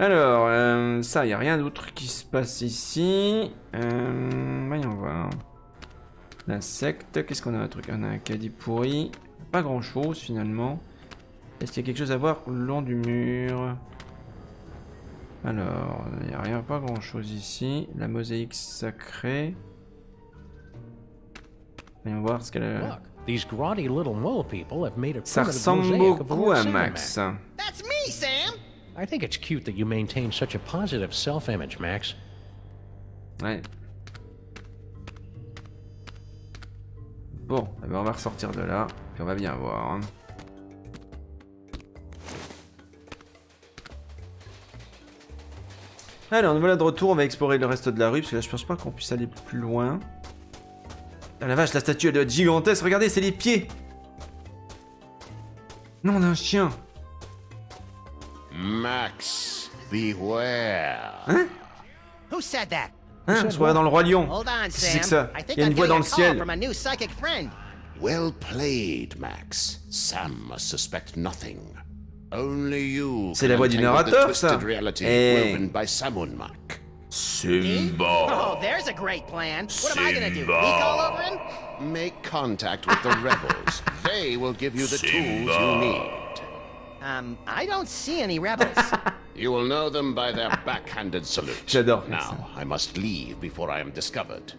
Alors, euh, ça, il a rien d'autre qui se passe ici. Euh, voyons voir. L'insecte, qu'est-ce qu'on a un truc? On a un caddie pourri. Pas grand-chose finalement. Est-ce qu'il y a quelque chose à voir le long du mur? Alors, il n'y a rien, pas grand-chose ici. La mosaïque sacrée. Voyons voir ce qu'elle a... Look, these grotty little mole people have made a Ça primitive ressemble mosaic of the beaucoup Lord à Max. That's me, Sam. I think it's cute that you maintain such a positive self-image, Max. Ouais. Bon, eh ben on va ressortir de là, puis on va bien voir. hein. Alors, nous voilà de retour, on va explorer le reste de la rue, parce que là je pense pas qu'on puisse aller plus loin. Ah la vache, la statue elle doit être gigantesque, regardez, c'est les pieds Non, d'un chien Max, beware. Who said that? Hein, je crois dans le Roi Lion Hold on, Qu'est-ce que c'est que ça I think Il y a I'm une voix getting dans a le call ciel from a new psychic friend. Well played, Max. Sam must suspect nothing. Only you C'est can la voix du untangle the narrateur, twisted ça. reality Eh. woven by Salmon Mac. Simba Oh, there's a great plan. What am I gonna do? Leak all over him? Make contact with the rebels. [laughs] They will give you the tools you need. Um, I don't see any rebels. [laughs] You will know them by their backhanded salute. J'adore faire. Now, I must leave before I am discovered.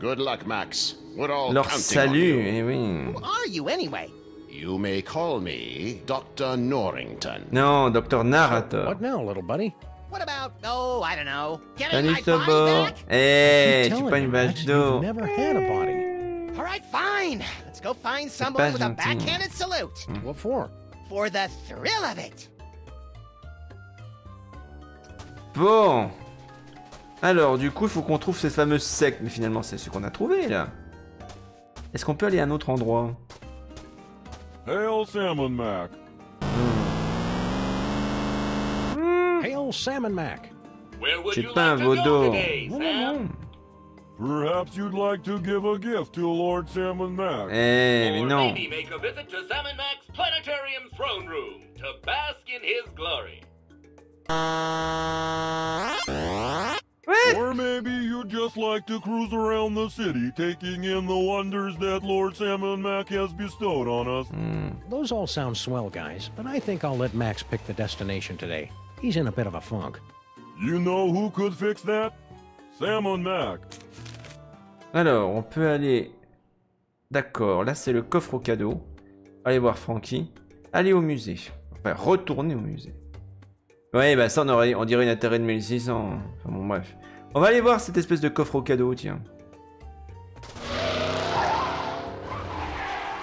Good luck, Max. We're all Leur counting on you. eh oui. Who are you anyway? You may call me Dr. Norrington. Non, Dr. narrateur. What now, little buddy? What about, oh, I don't know, getting Salut my body Tobo back? Eh, Keep tu pas une vache d'eau never had a body. All right, fine. Let's go find someone with a gentil. backhanded salute. What for? For the thrill of it. Bon. Alors, du coup, il faut qu'on trouve cette fameuse secte. Mais finalement, c'est ce qu'on a trouvé, là. Est-ce qu'on peut aller à un autre endroit? Hail Salmon Mac. Hail Salmon Mac. Where would J'ai pas un like Perhaps you'd like to give a gift to Lord Salmon Mac. Eh, mais or non. maybe make a visit to Salmon Mac's planetarium throne room to bask in his glory. Or maybe you'd just like to cruise around the city, taking in the wonders that Lord Salmon Mac has bestowed on us. Hmm. Those all sound swell, guys, but I think I'll let Max pick the destination today. He's in a bit of a funk. You know who could fix that? Alors, on peut aller... D'accord, là c'est le coffre au cadeau. Allez voir Frankie. Aller au musée. Enfin, retourner au musée. Ouais, bah ça on, aurait, on dirait une intérêt de 1600. Enfin bon, bref. On va aller voir cette espèce de coffre au cadeau, tiens.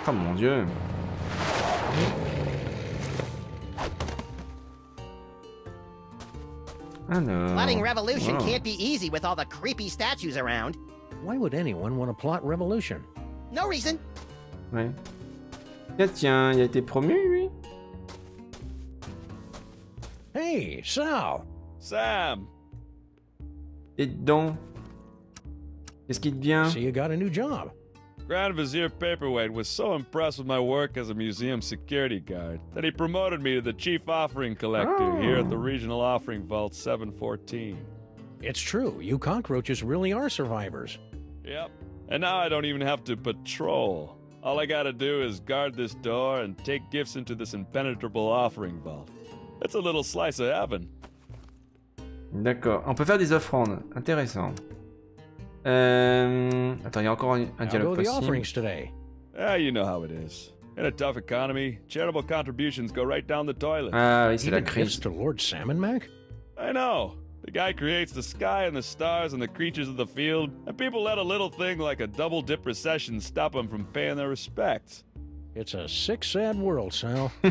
Oh mon dieu. Alors... Plotting revolution wow. can't be easy with all the creepy statues around. Why would anyone want to plot revolution? No reason. Ouais. Tiens, tiens, il a été promu, lui Hey, Sal! Sam! Et donc Qu'est-ce qui devient So you got a new job. Grand Vizier Paperweight was so impressed with my work as a museum security guard that he promoted me to the Chief Offering Collector here at the oh. Regional Offering Vault 714. It's true, you cockroaches really are survivors. Yep. And now I don't even have to patrol. All I gotta do is guard this door and take gifts into this impenetrable offering vault. It's a little slice of heaven. D'accord. On peut faire des offrandes. Intéressant. Euh... Attends, il y a encore un, un How go dialogue the possible. offerings today? Yeah, you know how it is. In a tough economy, charitable contributions go right down the toilet. Ah oui, c'est la Even gifts crise. to Lord Salmon Mac? I know. The guy creates the sky and the stars and the creatures of the field, and people let a little thing like a double dip recession stop them from paying their respects. It's a sick, sad world, Sal. [laughs]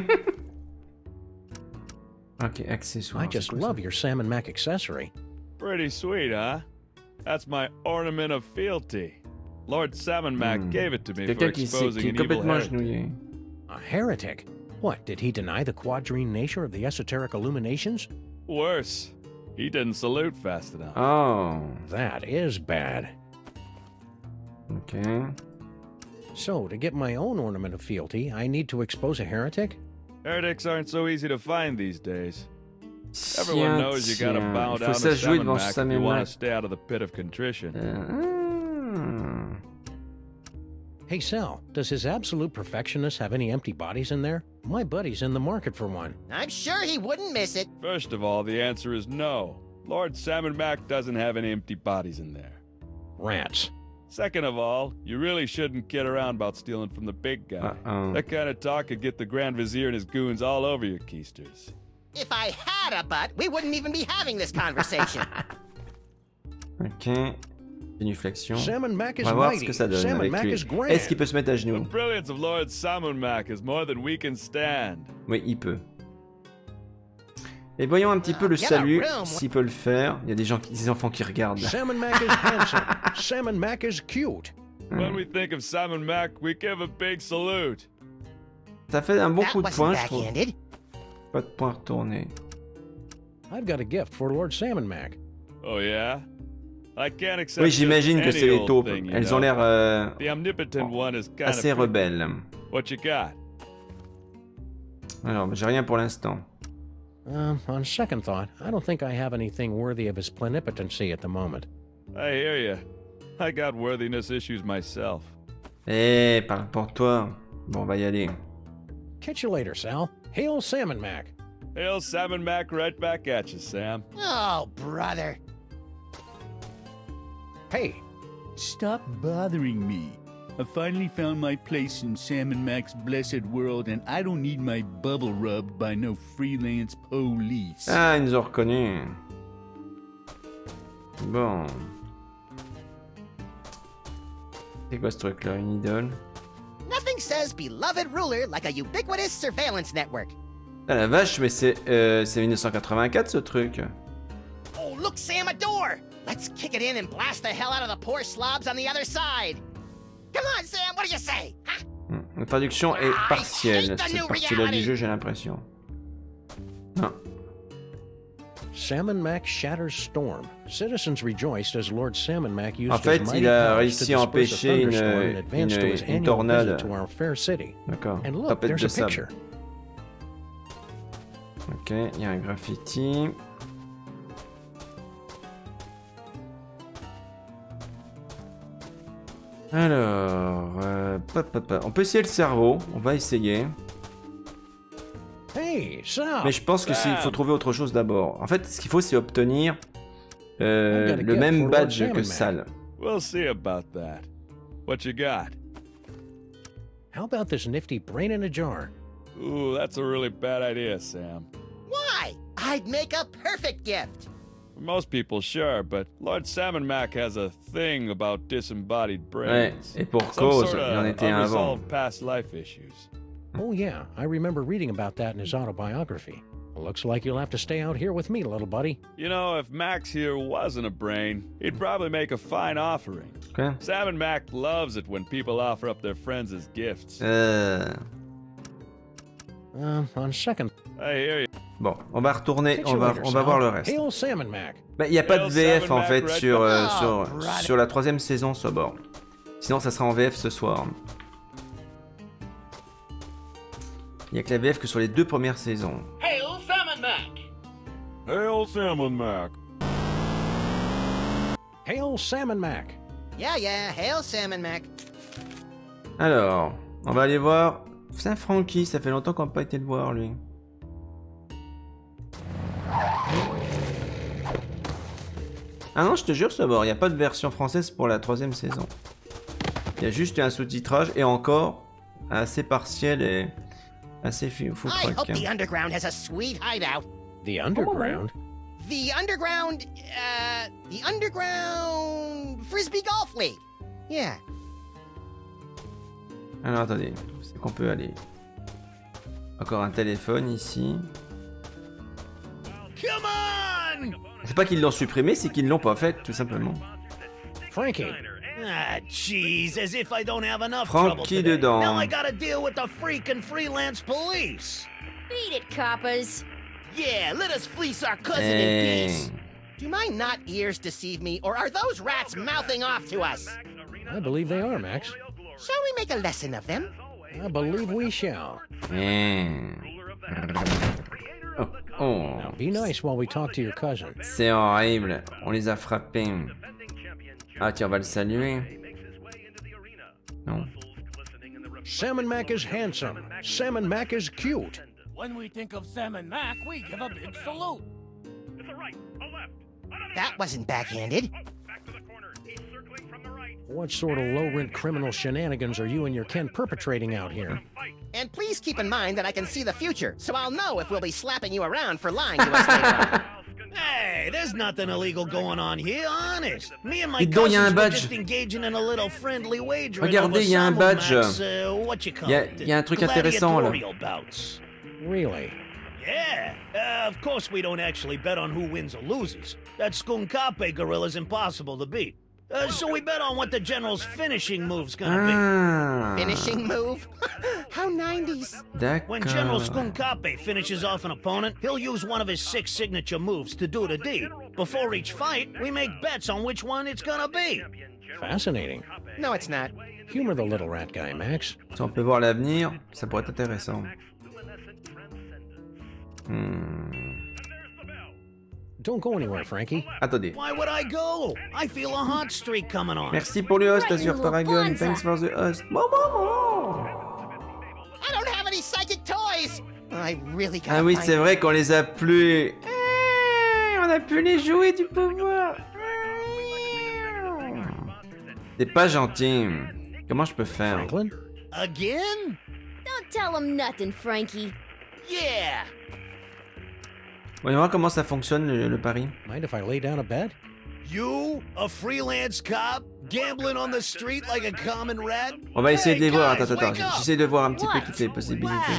Ok, accessoires. I just love your Salmon Mac accessory. Pretty sweet, huh? That's my ornament of fealty. Lord Salmon Mac Hmm. gave it to me for Quelqu'un qui, s'est- exposing an evil heretic. A heretic? What, did he deny the quadrine nature of the esoteric illuminations? Worse, he didn't salute fast enough. Oh, That is bad. ok. So, to get my own ornament of fealty, I need to expose a heretic? Heretics aren't so easy to find these days. Everyone Tiens, knows you gotta tiens. bow Il down faut to ça Salmon Mac if you want to stay out of the pit of contrition. Euh, Hey, Sal, does his absolute perfectionist have any empty bodies in there? My buddy's in the market for one. I'm sure he wouldn't miss it. First of all, the answer is no. Lord Salmon Mac doesn't have any empty bodies in there. Rats. Second of all, you really shouldn't kid around about stealing from the big guy. Uh-oh. That kind of talk could get the Grand Vizier and his goons all over your keisters. If I had a butt, we wouldn't even be having this conversation. [laughs] Ok. Génuflexion. On va voir ce mighty. que ça donne Salmon avec Mac lui. Est-ce qu'il peut se mettre à The genoux brilliance of Lord Salmon Mac is more than we can stand. Oui, il peut. Et voyons un petit peu le salut, s'il peut le faire. Il y a des gens, qui- des enfants qui regardent. Salmon Mac is handsome. Salmon Mac is cute. When we think of Salmon Mac, we give a big salute. Ça fait un bon coup de poing, je trouve. Pas de poing retourné. I've got a gift for Lord Salmon Mac. Oh yeah? I can't accept Oui, just j'imagine que c'est les taupes. Elles ont l'air euh, The omnipotent one is kind assez rebelles. What you got? Alors, j'ai rien pour l'instant. Um, on second thought, I don't think I have anything worthy of his plenipotency at the moment. I hear you. I got worthiness issues myself. Eh, parle pour toi. Bon, on va y aller. Catch you later, Sal. Hail Salmon Mac. Hail Salmon Mac right back at you, Sam. Oh, brother. Hey, Stop bothering me. I finally found my place in Salmon Mac's blessed world, and I don't need my bubble rubbed by no freelance police. Ah, ils nous ont reconnus. Bon. C'est quoi ce truc-là Une idole Nothing says beloved ruler like a ubiquitous surveillance network. Ah la vache, mais c'est euh, c'est 1984 ce truc. Oh, look, Sam, a door! Let's kick it in and blast the hell out of the poor slobs on the other side. Come on, Sam, what do you say? Hmm, La traduction est partielle, cette partie-là du jeu, j'ai l'impression. Non. Salmon Mac shatters storm. Citizens rejoiced as Lord Salmon Mac used En fait, il a réussi to à empêcher une, une- une tornade. D'accord. There's de a sable. picture. Ok, il y a un graffiti. Alors, euh, on peut essayer le cerveau, on va essayer. Mais je pense que il faut trouver autre chose d'abord. En fait, ce qu'il faut, c'est obtenir euh, le même badge que. Sal. We'll see about that. What you got? How about this nifty brain in a jar? Ooh, that's a really bad idea, Sam. Why? I'd make a perfect gift. For most people, sure, but Lord Salmon Mac has a thing about disembodied brains. et pour Some cause, sort il en of était un avant. unresolved past life issues. Oh, yeah, I remember reading about that in his autobiography. Looks like you'll have to stay out here with me, little buddy. You know, if Max here wasn't a brain, he'd probably make a fine offering. Okay. Salmon Mac loves it when people offer up their friends as gifts. Euh, Uh, on second. I hear you. Bon, on va retourner, on va, on va voir le reste. Hail Salmon Mac. Bah, Il n'y a pas de VF en fait sur, euh, sur, brother. sur la troisième saison Sobor. Sinon, ça sera en VF ce soir. Il n'y a que la VF que sur les deux premières saisons. Hail Salmon Mac! Hail Salmon Mac. Yeah, yeah, hail Salmon Mac. Alors, on va aller voir Saint Frankie, ça fait longtemps qu'on n'a pas été le voir lui. Ah non, je te jure, Sobor, il n'y a pas de version française pour la troisième saison. Il y a juste un sous-titrage et encore assez partiel et assez fou I hope crack. the underground has a sweet hideout. The underground? The underground, uh, the underground frisbee golf league. Yeah. Alors attendez, c'est qu'on peut aller. Encore un téléphone ici. Come on! C'est pas qu'ils l'ont supprimé, c'est qu'ils l'ont pas fait, tout simplement. Frankie. Ah, jeez, as if I don't have enough Frankie trouble today. dedans. Now I gotta deal with the freaking freelance police. Beat it, coppers. Yeah, let us fleece our cousin Hey. in peace. Do my not ears deceive me, or are those rats mouthing off to us? I believe they are, Max. Shall we make a lesson of them? I believe we shall. Hmm. Oh, oh. Now be nice while we talk to your cousin. C'est horrible, on les a frappés. Ah tiens, on va le saluer. Non. Salmon Mac is handsome. Salmon Mac is cute. When we think of Sam and Mac, we give a big salute. That wasn't backhanded. What sort of low rent criminal shenanigans are you and your Ken perpetrating out here? And please keep in mind that I can see the future, so I'll know if we'll be slapping you around for lying to us later. [laughs] Hey, there's nothing illegal going on here, honest. Me and my Dites donc, y a un cousins were badge. just engaging in a little friendly wagering Regardez, over il y a un Salmon badge. Mac's, uh, what you call Il y a- it, il y a un truc intéressant, là. Gladiatorial bouts. Really? Yeah, uh, of course we don't actually bet on who wins or loses. That Skunkape gorilla's impossible to beat. Uh, so we bet on what the general's finishing move's gonna be. Ah, Finishing move? [laughs] How 90s. That When General d'accord. Skunkape finishes off an opponent, he'll use one of his six signature moves to do the deed. Before each fight, we make bets on which one it's gonna be. Fascinating. No, it's not. Humor the little rat guy, Max. Si on peut voir l'avenir, ça pourrait être intéressant. Hmm. Don't go anywhere, Frankie. Attendez. Why would I go? I feel a hot streak coming on. Merci pour le host, Azure Paragon. Thanks for the host. Bon, bon, bon. I don't have any psychic toys! I really gotta Ah oui, c'est vrai qu'on les a plus. Eh, On a pu les jouer du pouvoir. C'est pas gentil. Comment je peux faire? Franklin? Again? Don't tell him nothing, Frankie. Yeah. Voyons voir comment ça fonctionne le, le pari. Mind if I lay down a bet? You, a freelance cop, gambling on the street like a common rat? On va essayer de les voir. Attends, attends. J'essaie de voir un petit peu toutes les possibilités.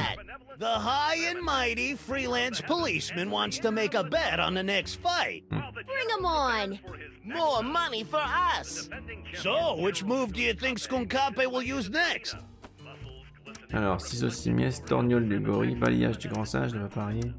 The high and mighty freelance policeman wants to make a bet on the next fight. Bring him on! More money for us! So, which move do you think Skunkape will use next? Alors, ciseaux torgnole du gorille, balayage du grand singe, ne va parier.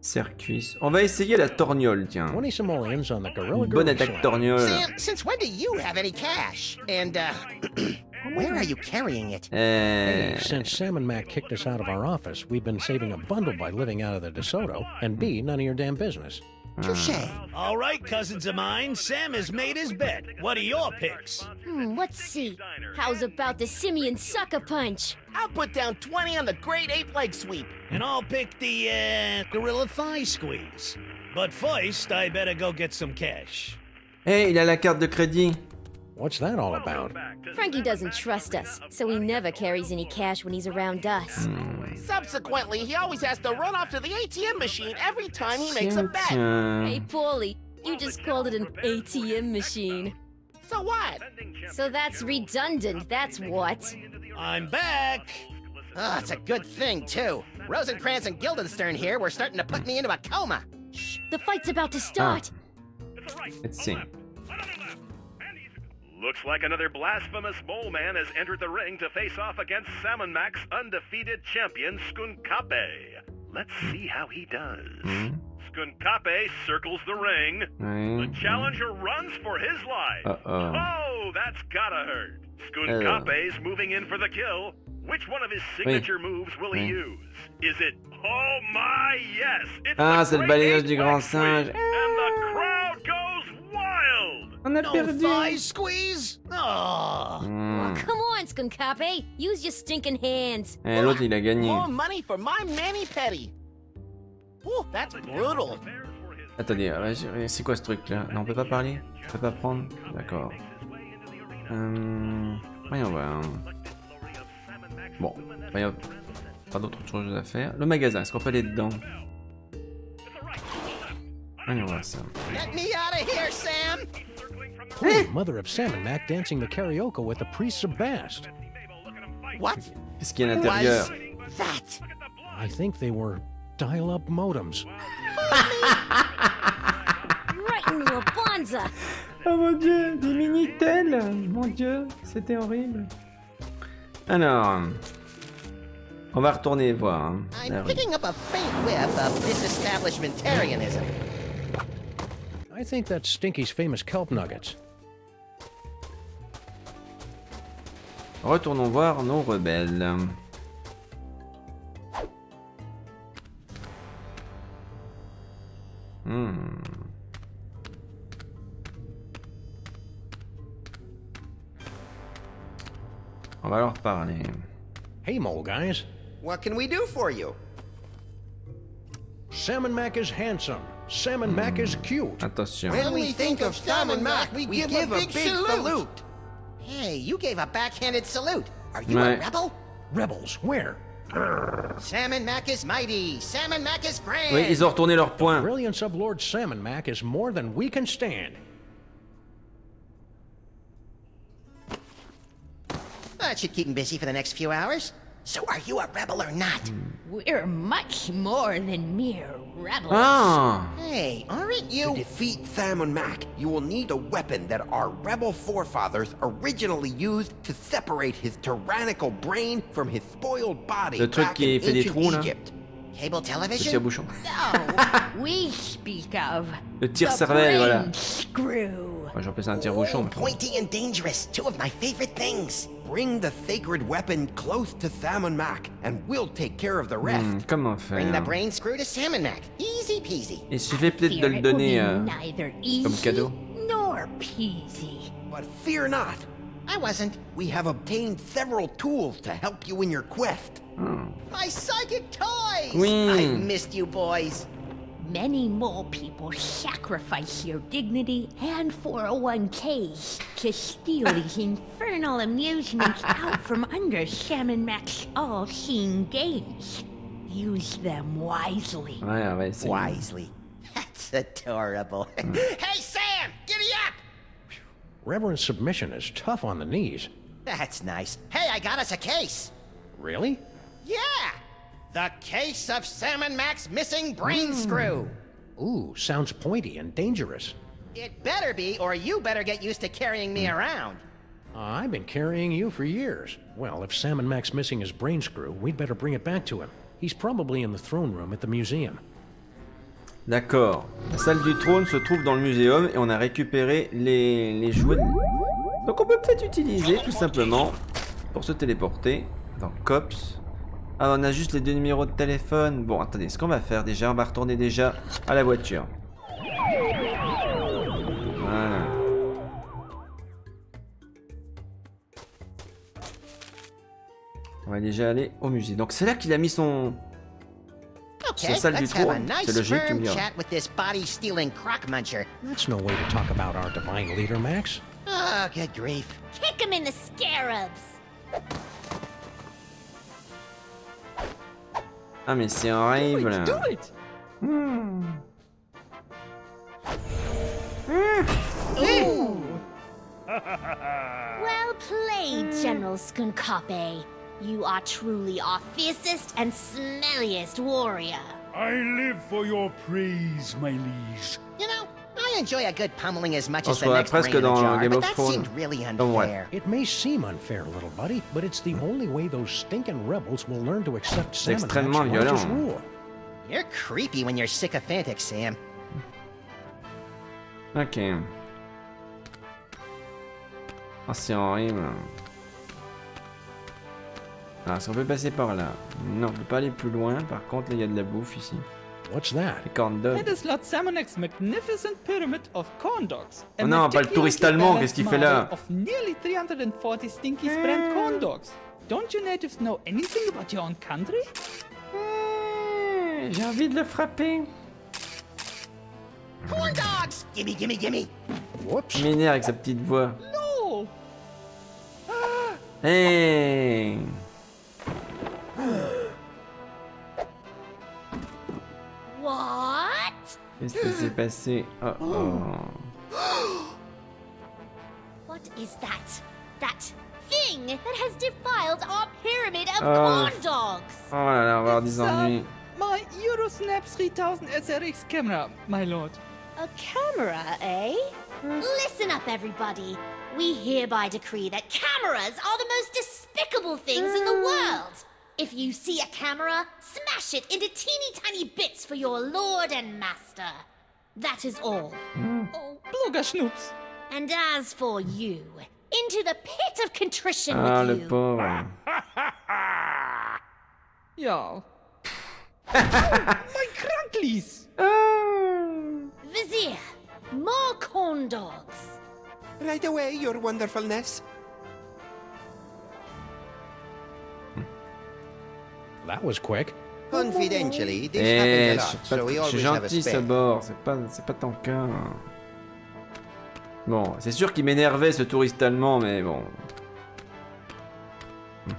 Circuit. On va essayer la torgnole, tiens. 20 simoleons on the gorilla Une bonne attaque torgnole. Sam, since when do you have any cash? And, uh, [clears throat] where are you carrying it? Eh, A, since Sam and Mac kicked us out of our office, we've been saving a bundle by living out of the DeSoto, and B, none of your damn business. Touche. All right, cousins of mine, Sam has made his bet. What are your picks? Hmm, let's see. How's about the simian Sucker Punch? I'll put down 20 on the Great Ape Leg Sweep. And I'll pick the, uh, Gorilla Thigh Squeeze. But first, I better go get some cash. Eh, il a la carte de crédit. What's that all about? Frankie doesn't trust us, so he never carries any cash when he's around us. Subsequently, he always has to run off to the ATM machine every time he makes a bet. Hey, tiens. Paulie, you just called it an ATM machine. So what? So that's redundant, that's what. I'm back! Oh, it's a good thing, too. Rosencrantz and Guildenstern here were starting to put me into a coma. Shh, the fight's about to start. Let's see. Looks like another blasphemous mole man has entered the ring to face off against Salmon Mac's undefeated champion, Skunkape. Let's see how he does. Hmm. Skunkape circles the ring. Ouais. The challenger runs for his life. Uh-oh. Oh, that's gotta hurt. Skunkape's moving in for the kill. Which one of his signature moves will he Oui. use? Is it Oh my yes! It's Ah, the le Great balayage du grand singe. And the crowd goes! On a No perdu. thigh squeeze? Oh. Hmm. Come on, Skunkape. Use your stinking hands. Eh, l'autre, il a gagné. More money for my Manny Petty. Ooh, that's brutal. Attendez, c'est quoi ce truc là? Non, on peut pas parler? On peut pas prendre? D'accord. Euh... Voyons voir. Bon, voyons. Pas d'autres choses à faire. Le magasin, est-ce qu'on peut aller dedans? Voyons voir ça. Get me out of here, Sam! Holy mother of Sam and Mac dancing the karaoke with the priest of Bast. What Qu'est-ce qu'il y a à l'intérieur was that? I think they were dial-up modems. Right into a bonza. Oh mon dieu, des Minitel Mon dieu, c'était horrible. Alors, euh, on va retourner voir. hein, la I'm picking up a faint whiff of disestablishmentarianism. I think that's Stinky's famous kelp nuggets. Retournons voir nos rebelles. Hmm. On va leur parler. Hey, mole guys. What can we do for you? Salmon Mac is handsome. Salmon Mac is cute. Attention. When we think of Salmon Mac, we, give, a big, salute. Hey, you gave a backhanded salute. Are you Ouais. a rebel? Rebels, where? Salmon Mac is mighty. Salmon Mac is grand. Oui, ils ont retourné leur point. Brilliance of Lord Salmon Mac is more than we can stand. That should keep him busy for the next few hours. So are you a rebel or not? We're much more than mere rebels. Ah Hey, aren't you? To you? defeat Salmon Mac, you will need a weapon that our rebel forefathers originally used to separate his tyrannical brain from his spoiled body Le truc back qui in fait des ancient trous, là. Egypt. Cable Le television? tire-bouchon. No, we [laughs] speak of Le the tire-cervelle, voilà. brain screw. Moi, j'appelle ça un tire-bouchon. mais- Pointy and dangerous, two of my favorite things. Bring the sacred weapon close to Salmon Mac, and we'll take care of the rest. Hmm, comment Bring the brain screw to Salmon Mac. Easy peasy. Il suffit peut-être de Fear le it will donner be euh, neither easy comme cadeau. nor peasy. But fear not, I wasn't. we have obtained several tools to help you in your quest. Hmm. My psychic toys! Oui. I've missed you boys. Many more people sacrifice their dignity and 401ks to steal these [laughs] infernal amusements out from under Salmon Mac's all-seeing gaze. Use them wisely. Ouais, on va essayer. Wisely. [laughs] That's adorable. Hmm. [laughs] hey, Sam! Giddy up! Reverend submission is tough on the knees. That's nice. Hey, I got us a case. Really? Yeah! The case of Salmon Mac's missing brain screw. Ooh, sounds pointy and dangerous. It better be, or you better get used to carrying me around. Uh, I've been carrying you for years. Well, if Salmon Mac's missing his brain screw, we'd better bring it back to him. He's probably in the throne room at the museum. D'accord. La salle du trône se trouve dans le muséum et on a récupéré les, les jouets. Donc on peut peut-être utiliser tout simplement pour se téléporter dans Cops. Ah, on a juste les deux numéros de téléphone. Bon, attendez, ce qu'on va faire déjà, on va retourner déjà à la voiture. Voilà. On va déjà aller au musée. Donc c'est là qu'il a mis son... Okay, sa salle du let's have a trône. C'est nice logique, tu me diras. That's no way to talk about our divine leader, Max. Oh, good grief. Kick him in the scarabs. Ah mais c'est horrible. Hmm. Ooh. [laughs] well played, General Skunkape. You are truly our fiercest and smelliest warrior. I live for your praise, my liege. I enjoy a good pummeling as much On as se the voit next presque brain dans jar, Game but of that Thrones. seemed really unfair. It may seem unfair, little buddy, but it's the only way those stinking rebels will learn to accept C'est Salmon extrêmement Mac's righteous violent. rule. You're creepy when you're sycophantic, Sam. Ok. Ah c'est horrible. Ah, est-ce qu'on peut passer par là Non, on peut pas aller plus loin. Par contre, là, il y a de la bouffe ici. What's that? Corn dogs. That is Lord Samonek's magnificent pyramid of corn dogs. Oh non, pas le touriste allemand, qu'est-ce qu'il fait là? Of nearly 340 stinky brand corn dogs. Don't you natives know anything about your own country? J'ai envie de le frapper. Corn dogs! Gimme, gimme, gimme! Whoops. Il m'énerve avec sa petite voix. No! Hey What? Qu'est-ce qui s'est passé Oh oh. What is that? That thing that has defiled our pyramid of Oh. corn dogs. Oh là là, on va avoir des It's, uh, ennuis. My Eurosnap 3000 SRX camera, my lord. A camera, eh? Listen up, everybody. We hereby decree that cameras are the most despicable things in the world. If you see a camera, smash it into teeny tiny bits for your lord and master. That is all. Oh, Blogger Schnoops. And as for you, into the pit of contrition Ah, with le you. pauvre. [laughs] Ja. [laughs] my crunklies! Vizier, more corn dogs. Right away, your wonderfulness. That was quick. Confidentially, this Eh, happens je a suis lot, pas- so we je suis always have a gentil ce spare. bord, c'est pas, c'est pas ton cas. Bon, c'est sûr qu'il m'énervait ce touriste allemand, mais bon. Hmm.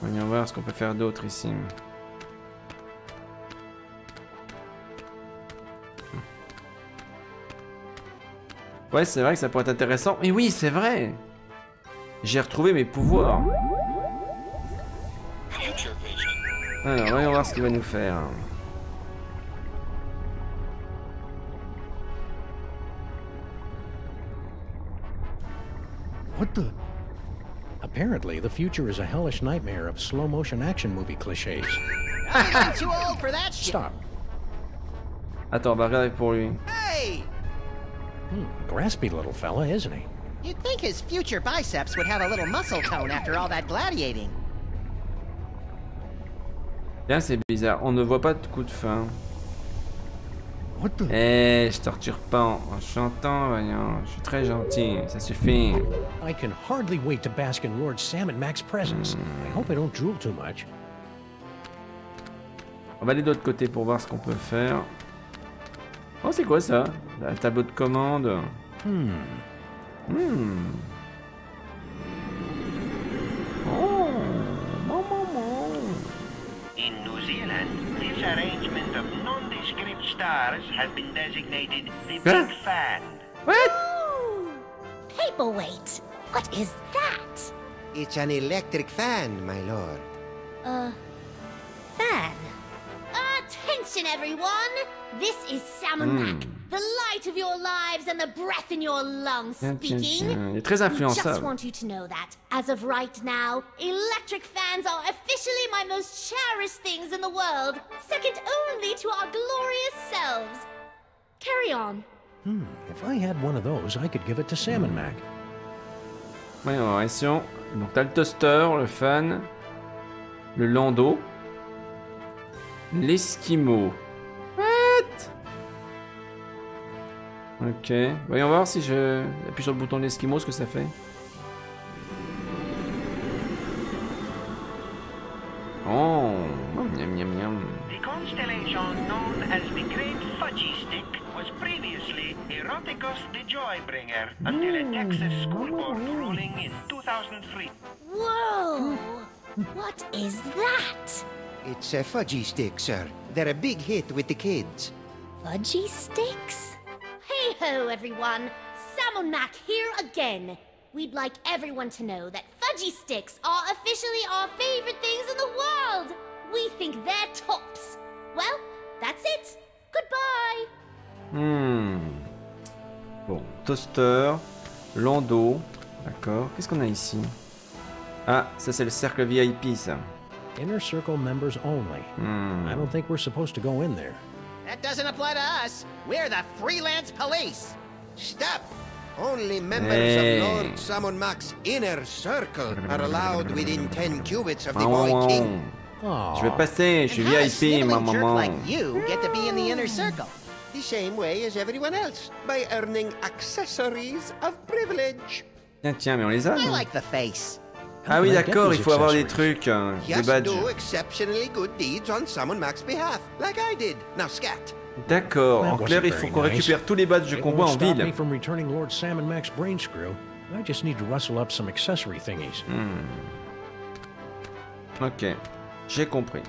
Voyons voir ce qu'on peut faire d'autre ici. Ouais, c'est vrai que ça pourrait être intéressant. Et oui, c'est vrai J'ai retrouvé mes pouvoirs. Alors, voyons voir ce qu'il va nous faire. What the? Apparently, the future is a hellish nightmare of slow motion action movie cliches. I'm too old for that shit. Stop. Attends, on va regarder pour lui. Hey! Hmm, graspy little fella, isn't he? You'd think his future biceps would have a little muscle tone after all that gladiating. Tiens, c'est bizarre. On ne voit pas de coup de fin. Eh, je torture pas en, en chantant, voyons. Je suis très gentil, ça suffit. I can hardly wait to bask in Lord Sam and Mac's presence. I hope I don't drool too much. On va aller de l'autre côté pour voir ce qu'on peut faire. Oh, c'est quoi ça? Un tableau de commande. Hmm. Hmm. In New Zealand, this arrangement of nondescript stars has been designated the Huh? Big Fan. Ooh, paperweight. What is that? It's an electric fan, my lord. Uh, man. Attention, everyone! This is Salmon Hmm. Mac, the light of your lives and the breath in your lungs Tiens, tiens, speaking. tiens. Il est très We just want you to know that, as of right now, electric fans are officially my most cherished things in the world, second only to our glorious selves. Carry on. Hmm, if I had one of those, I could give it to Salmon Mac. Voyons, essayons. Donc t'as le toaster, le fan, le lando, l'esquimau. What Ok. Voyons voir si je appuie sur le bouton de l'esquimau, ce que ça fait. Oh, miam miam miam. The constellation known as the Great Fudgy Stick was previously Eroticus the Joybringer until a Texas school board ruling in 2003. Whoa! What is that? It's a fudgy stick, sir. They're a big hit with the kids. Fudgy sticks? Hey ho, everyone! Salmon Mac here again. We'd like everyone to know that fudgy sticks are officially our favorite things in the world. We think they're tops. Well, that's it. Goodbye. Hmm. Bon, toaster, lando. D'accord. Qu'est-ce qu'on a ici Ah, ça c'est le cercle VIP, ça. Inner Circle members only. Hmm. I don't think we're supposed to go in there. That doesn't apply to us. We're the freelance police. Stop! Only members Hey. of Lord Salmon Mac's inner circle are allowed within 10 cubits of the Maman, Boy maman. King. Je vais passer, je suis And how does VIP, ma jerk maman. like you get to be in the inner circle? The same way as everyone else, by earning accessories of privilege. Tiens, tiens, mais on les a. I like the face. Ah oui, d'accord, il faut avoir des trucs, hein, des badges. do exceptionally good deeds on Salmon Mac's behalf, like I did. Now scat. D'accord, en clair, il faut qu'on récupère tous les badges de It convoi won't en ville. from returning Lord Salmon Mac's brain screw. I just need to rustle up some accessory thingies. Hmm. Ok, j'ai compris.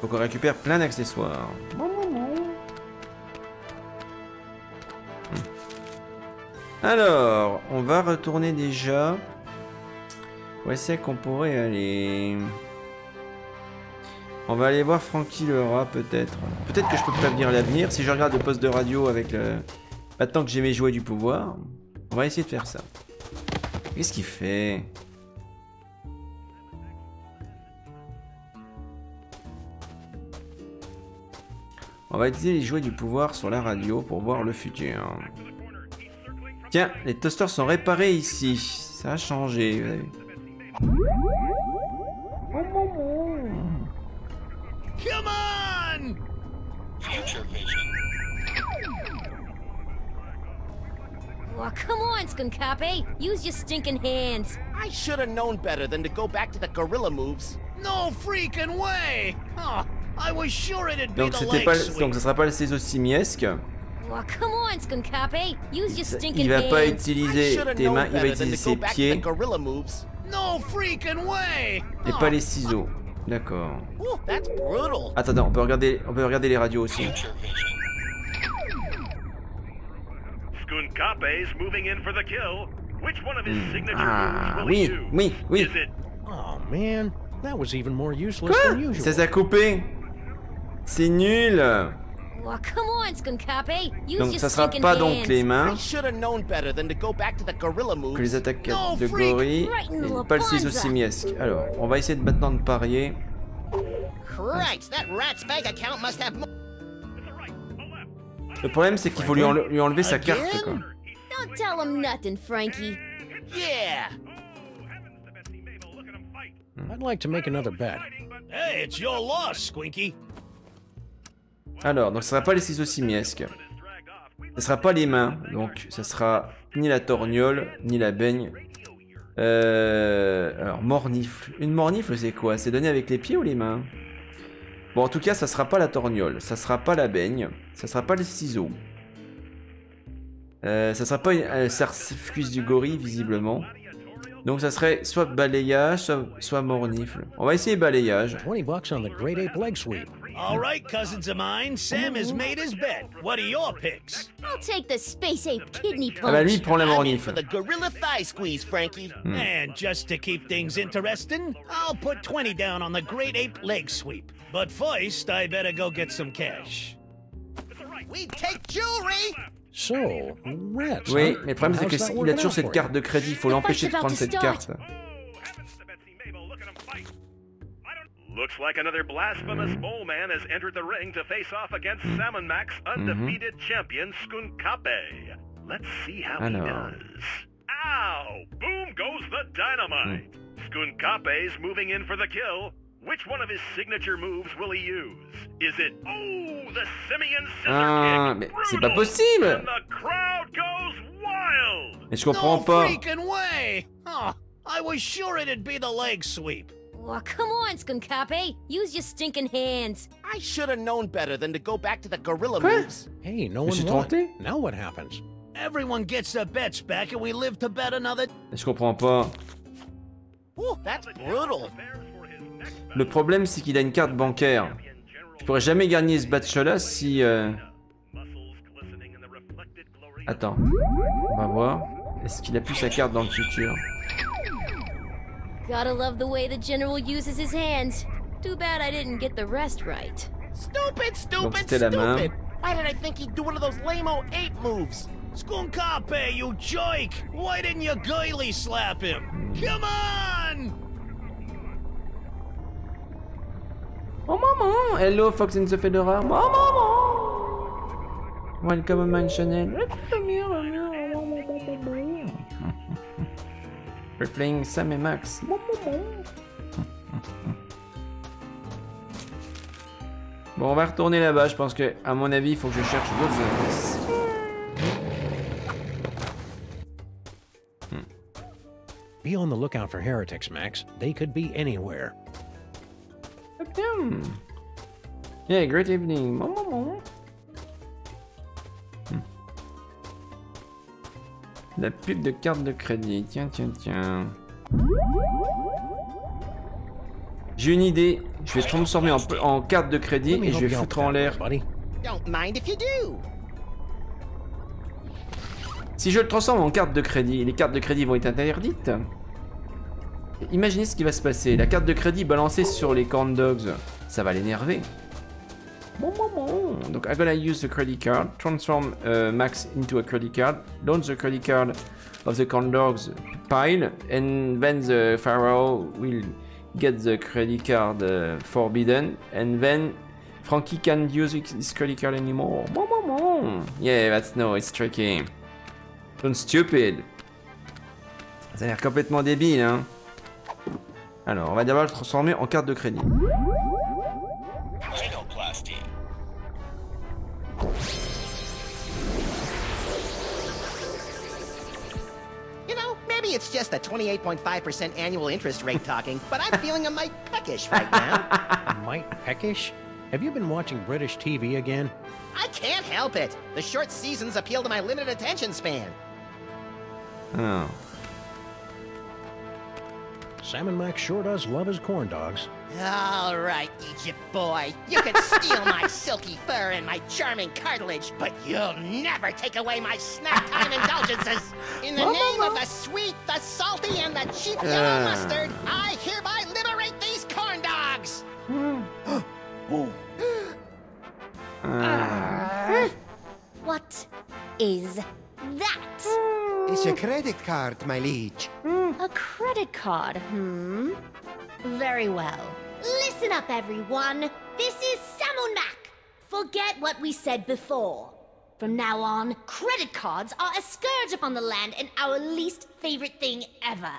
Faut qu'on récupère plein d'accessoires. Hmm. Alors, on va retourner déjà. Où est-ce qu'on pourrait aller? On va aller voir Frankie le rat peut-être. Peut-être que je peux prévenir l'avenir si je regarde le poste de radio avec le... Maintenant que j'ai mes jouets du pouvoir. On va essayer de faire ça. Qu'est-ce qu'il fait? On va utiliser les jouets du pouvoir sur la radio pour voir le futur. Tiens, les toasters sont réparés ici. Ça a changé. vous avez. Come on! Future Oh, come on, Skunkape. Use your stinking hands. I should have known better than to go back to the gorilla moves. No freaking way! Oh, I was sure it'd be Donc the c'était leg pas, sweep. donc ce sera pas le ciseau simiesque. Oh, come on, Skunkape. Use your stinking Il va pas utiliser tes mains, il va utiliser ses pieds gorilla moves. No freaking way! et pas les ciseaux. D'accord. Attends, on peut regarder, on peut regarder les radios aussi. Signature Ah oui, oui, oui. Oh man, that was even more useless Quoi? than usual. Ça s'est coupé. C'est nul. Use Donc ça sera pas donc les mains que les attaques de gorille et pas le ciseau bonza. simiesque. Alors, on va essayer de maintenant de parier. Le problème c'est qu'il faut lui, enle- lui enlever sa carte quoi. Don't tell him nothing, Frankie. Yeah. I'd like to make another bet. Hey, it's your loss, Squinky. Alors, donc ça sera pas les ciseaux simiesques. Ce sera pas les mains, donc ça sera ni la torgnole, ni la baigne. Euh, alors, mornifle. Une mornifle, c'est quoi? C'est donné avec les pieds ou les mains? Bon, en tout cas, ça sera pas la torgnole, ça sera pas la baigne, ça sera pas les ciseaux. Euh, ça sera pas une, un sarcifus du gorille, visiblement. Donc ça serait soit balayage, soit, soit mornifle. On va essayer balayage. 20 bucks on the Great Ape leg sweep. All right, cousins of mine, Sam has made his bet. What are your picks? I'll take the space ape kidney Ah bah punch. prend la mornif. For the gorilla thigh squeeze, Frankie. Hmm. And just to keep things interesting, I'll put 20 down on the great ape leg sweep. But first, I better go get some cash. We take jewelry! So, rats. Oui, mais le problème c'est que il a toujours cette carte de crédit, il faut l'empêcher de prendre cette start. carte. Looks like another blasphemous mole man has entered the ring to face off against Salmon Max undefeated champion Skunkape. Let's see how he Alors. does. Ow! Boom goes the dynamite! Skunkape's moving in for the kill. Which one of his signature moves will he use? Is it oh the simian scissor Ah, mais kick? c'est pas Brutal! possible And the crowd goes wild! Mais je comprends no pas. freaking way! Oh, I was sure it'd be the leg sweep. Oh, come on, Skunkape. Use your stinking hands. I should have known better than to go back to the gorilla Quoi? moves. Hey, no Me one suis won. trompé Now what happens? Everyone gets their bets back and we live to bet another. Je comprends pas. Ooh, that's brutal. Le problème c'est qu'il a une carte bancaire. Je pourrais jamais gagner ce match là si... euh, Attends. On va voir. Est-ce qu'il a plus sa carte dans le futur? Gotta love the way the general uses his hands. Too bad I didn't get the rest right. Stupid, stupid, c'était la main. stupid. Why did I think he'd do one of those lame-o ape moves? Skunkape, you jerk! Why didn't you gaily slap him? Come on! Oh maman Hello Fox in the Fedora Oh maman Welcome man Chanel We're playing Sam et Max Bon on va retourner là-bas, je pense que à mon avis il faut que je cherche d'autres indices. Be on the lookout for heretics, Max. They could be anywhere. Hmm. Yeah, great evening. La pub de carte de crédit. Tiens, tiens, tiens. J'ai une idée. Je vais transformer en, en carte de crédit et je vais foutre en l'air. Si je le transforme en carte de crédit, les cartes de crédit vont être interdites. Imaginez ce qui va se passer. La carte de crédit balancée sur les corn dogs, ça va l'énerver. Donc, I'm gonna use the credit card, transform uh, Max into a credit card, launch the credit card of the corn dogs pile, and then the pharaoh will get the credit card uh, forbidden, and then Frankie can't use his credit card anymore. Yeah, that's no, it's tricky. Don't stupid. Ça a l'air complètement débile, hein. Alors, on va d'abord le transformer en carte de crédit. You know, maybe it's just a 28.5% annual interest rate [laughs] talking, but I'm feeling a mite peckish right now. [laughs] Mite peckish? Have you been watching British TV again? I can't help it. The short seasons appeal to my limited attention span. Oh. Salmon Max sure does love his corn dogs. All right, Egypt boy. You can steal my [laughs] silky fur and my charming cartilage, but you'll never take away my snack time indulgences. In the [laughs] name of the sweet, the salty, and the cheap yellow Ah. mustard, I hereby liberate these corn dogs. [gasps] Ah. [gasps] What is that? It's a credit card, my liege. A credit card, hmm? Very well. Listen up, everyone. This is Samunak. Forget what we said before. From now on, credit cards are a scourge upon the land and our least favorite thing ever.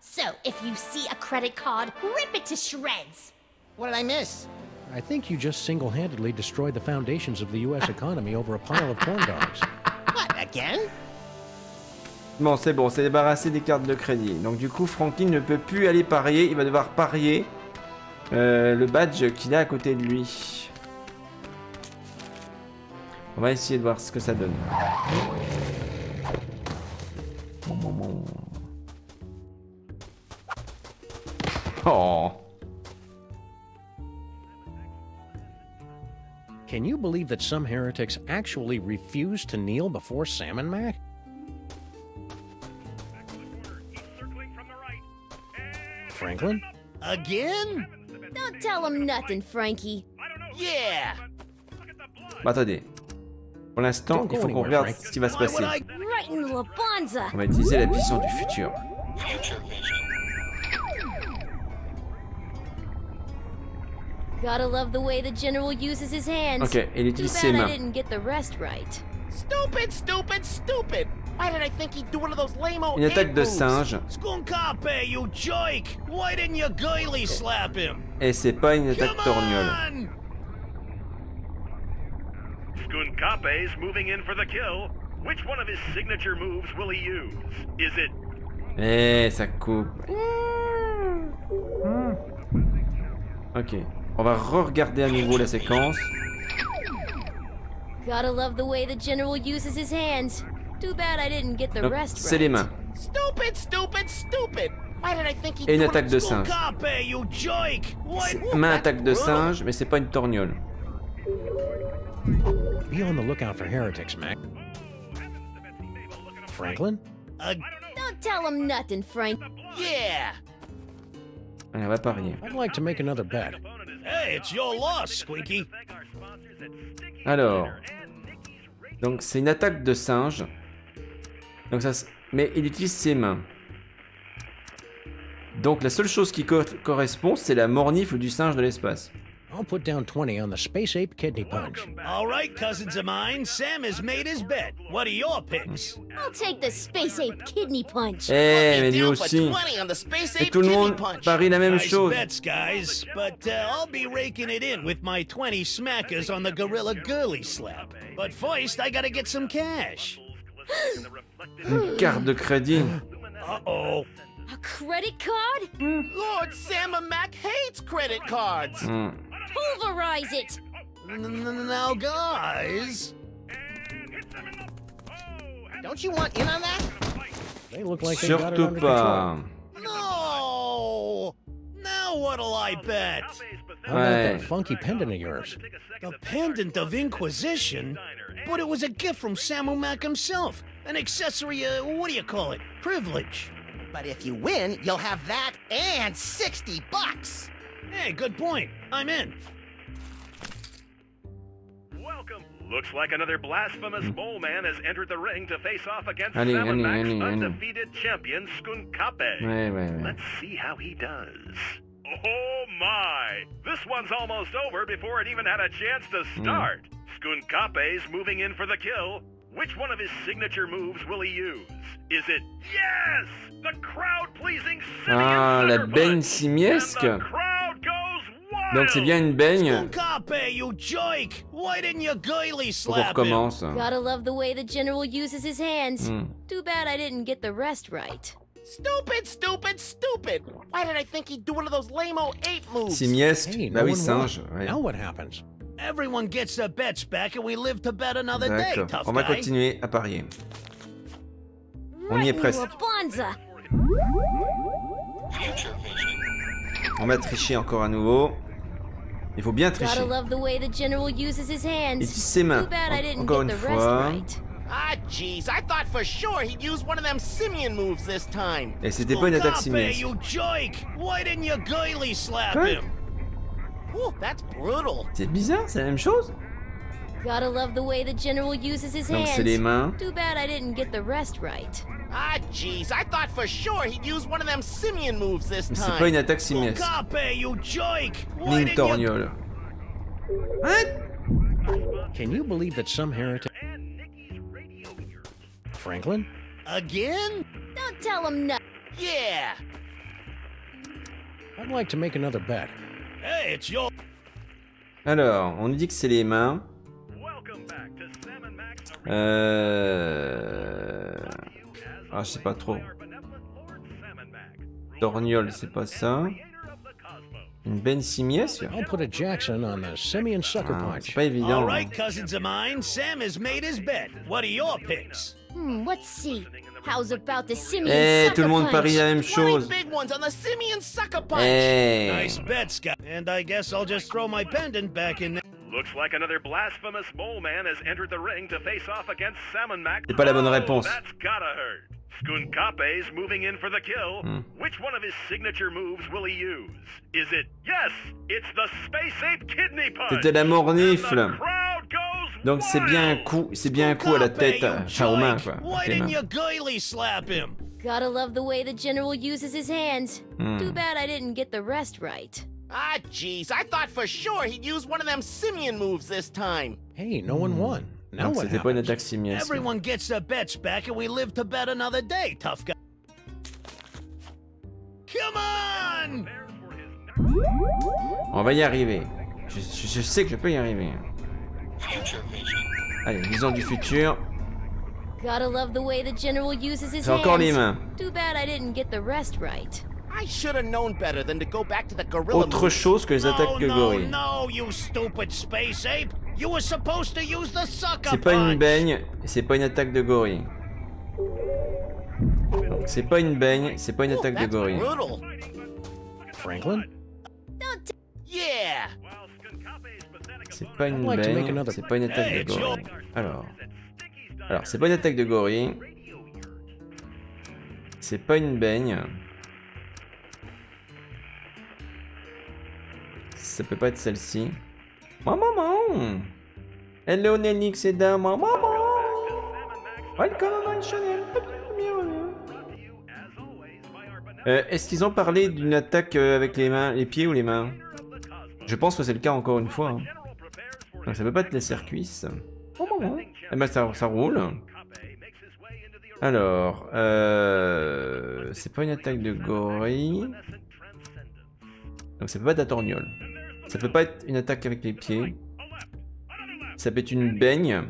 So, if you see a credit card, rip it to shreds. What did I miss? I think you just single-handedly destroyed the foundations of the U.S. [laughs] economy over a pile of corn dogs. Bon, c'est bon, c'est débarrassé des cartes de crédit. Donc du coup, Franklin ne peut plus aller parier. Il va devoir parier euh, le badge qu'il a à côté de lui. On va essayer de voir ce que ça donne. Oh Can you believe that some heretics actually refuse to kneel before Salmon Mac? Franklin? Again? Don't tell him nothing, Frankie. Yeah. Bah attendez. Pour l'instant, il faut qu'on regarde ce qui va se passer. Right in La Bonza. On va utiliser la vision du futur. Gotta love the way the general uses his hands. Ok, il Too utilise ses bad I mains. didn't get the rest right. Stupid, stupid, stupid. Why did I think he'd do one of those lame-o Une attaque de singe. Skunkape, you joke! Why didn't you gaily slap him? Et c'est pas une attaque torgnole. Skunkape's moving in for the kill. Which one of his signature moves will he use? Is it Eh, ça coupe. Ok. On va re-regarder à nouveau la séquence. Gotta love the way the general uses his hands. Too bad I didn't get the Donc, rest c'est les mains. Stupid, stupid, stupid. Why did I think he'd Et une one attaque de singe. Main attaque de singe, mais c'est pas une torgnole. Be on the lookout for heretics, Mac. Franklin? Don't tell him nothing, Frank. Yeah. Allez, on va parier. I'd like to make another bet. Hey, it's your loss, Squeaky. Alors. Donc c'est une attaque de singe. Mais il utilise ses mains. Donc la seule chose qui co- correspond, c'est la mornifle du singe de l'espace. I'll put down 20 on the Space Ape Kidney Punch. All right, cousins of mine, Sam has made his bet. What are your picks? I'll take the space ape kidney punch. Eh, mais lui aussi. Et tout le monde parie la même nice chose. bets, guys. But uh, I'll be raking it in with my 20 smackers on the Gorilla Girly slap. But first, I gotta get some cash. Une carte de crédit. Uh-oh. A credit card? Lord Sam Mac hates credit cards. Hmm. Pulverize it. Now, guys. Don't you want in on that? They look like they got it Surtout under pas. control. No! Now what'll I bet? How about that funky pendant of yours? The pendant of Inquisition? But it was a gift from Samu Mac himself. An accessory, uh, what do you call it? Privilege. But if you win, you'll have that and 60 bucks. Hey, good point. I'm in. welcome? Looks like another blasphemous mole man has entered the ring to face off against Allez, Salmon allez, Mac's allez, allez. undefeated champion Skunkape. Ouais, ouais, ouais. Let's see how he does. Oh my! This one's almost over before it even had a chance to Hmm. start. Skunkape's moving in for the kill. Which one of his signature moves will he use? Is it yes, the crowd-pleasing Simeon Ah, la Sucker baigne Punch? simiesque. And the crowd goes wild. Donc c'est bien une baigne. Skunkape, you joke! Why didn't you gaily Faut qu'on slap him? recommence. Gotta love the way the general uses his hands. Hmm. Too bad I didn't get the rest right. Stupid, stupid, stupid. Why did I think he'd do one of those lame-o ape moves? Simiesque. Hey, bah no oui, one won. singe. ouais. Now what happens? Everyone gets their bets back and we live to bet another day, tough On va continuer à parier. On y est presque. On va tricher encore à nouveau. Il faut bien Gotta tricher. love the way the general uses his hands. Il utilise ses mains. Encore une fois. right. Ah, jeez, I thought for sure he'd use one of them Simeon moves this time. Et c'était pas une attaque you! Why didn't slap him? Whew, that's brutal. C'est bizarre, c'est la même chose Gotta love the way the general uses his Donc c'est les mains. Too bad I didn't get the rest right. Ah, jeez, I thought for sure he'd use one of them Simeon moves this Mais c'est pas une attaque simiesque. Skunkape, you joke! Ni Why une didn't Can you believe that some heretics... Franklin? Again? Don't tell him no. Yeah. I'd like to make another bet. Hey, it's your... Alors, on nous dit que c'est les mains. Euh... Ah, je sais pas trop. Torgnole, c'est pas ça. Une benne simiesque I'll put a Jackson on the Simeon Sucker Ah, Punch. C'est pas évident. All right, cousins of mine, Sam has made his bet. What are your picks? Hmm, let's see. How's about the simian Eh, sucker tout le monde punch? parie la même chose. Big ones on the Simeon Sucker Punch. Eh. Nice bet, Scott. And I guess I'll just throw my pendant back in there. Looks like another blasphemous mole man has entered the ring to face off against Salmon Max. C'est pas la bonne Oh, réponse. That's gotta hurt. Skunkape's moving in for the kill. Hmm. Which one of his signature moves will he use? Is it yes? It's the Space Ape Kidney Punch. C'était la mornifle. Donc c'est bien un coup, c'est bien un coup à la tête, euh, mains quoi. Why avec les didn't mains. you girly slap him? Gotta love the way the general uses his hands. Hmm. Too bad I didn't get the rest right. Ah, jeez, I thought for sure he'd use one of them simian moves this time. Hey, no one won. Now what c'était pas une attaque simiesque. Everyone gets their bets back and we live to bet another day, tough guy. Come on! On va y arriver. Je, je- je sais que je peux y arriver. Allez, vision du futur. Gotta love the way the general uses his C'est encore les mains. Too bad I didn't get the rest right. I should have known better than to go back to the gorilla Autre chose que les attaques de no, gorille. no, you stupid space ape! You were supposed to use the sucker C'est pas une baigne, c'est pas une attaque de gorille. C'est pas une baigne, c'est pas une attaque de gorille. Franklin? Yeah. C'est pas une baigne, c'est pas une attaque de gorille. Alors. Alors, c'est pas une attaque de gorille. C'est pas une baigne. Ça peut pas être celle-ci. Maman, maman Hello Nelix et Dame, maman Welcome my channel Euh, Est-ce qu'ils ont parlé d'une attaque euh, avec les mains, les pieds ou les mains? Je pense que c'est le cas encore une fois. hein. Donc ça peut pas être les circuits. Oh, maman. Eh ben ça, ça roule. Alors, euh, c'est pas une attaque de gorille. Donc ça peut pas être la torgnole. Ça peut pas être une attaque avec les pieds. Ça peut être une baigne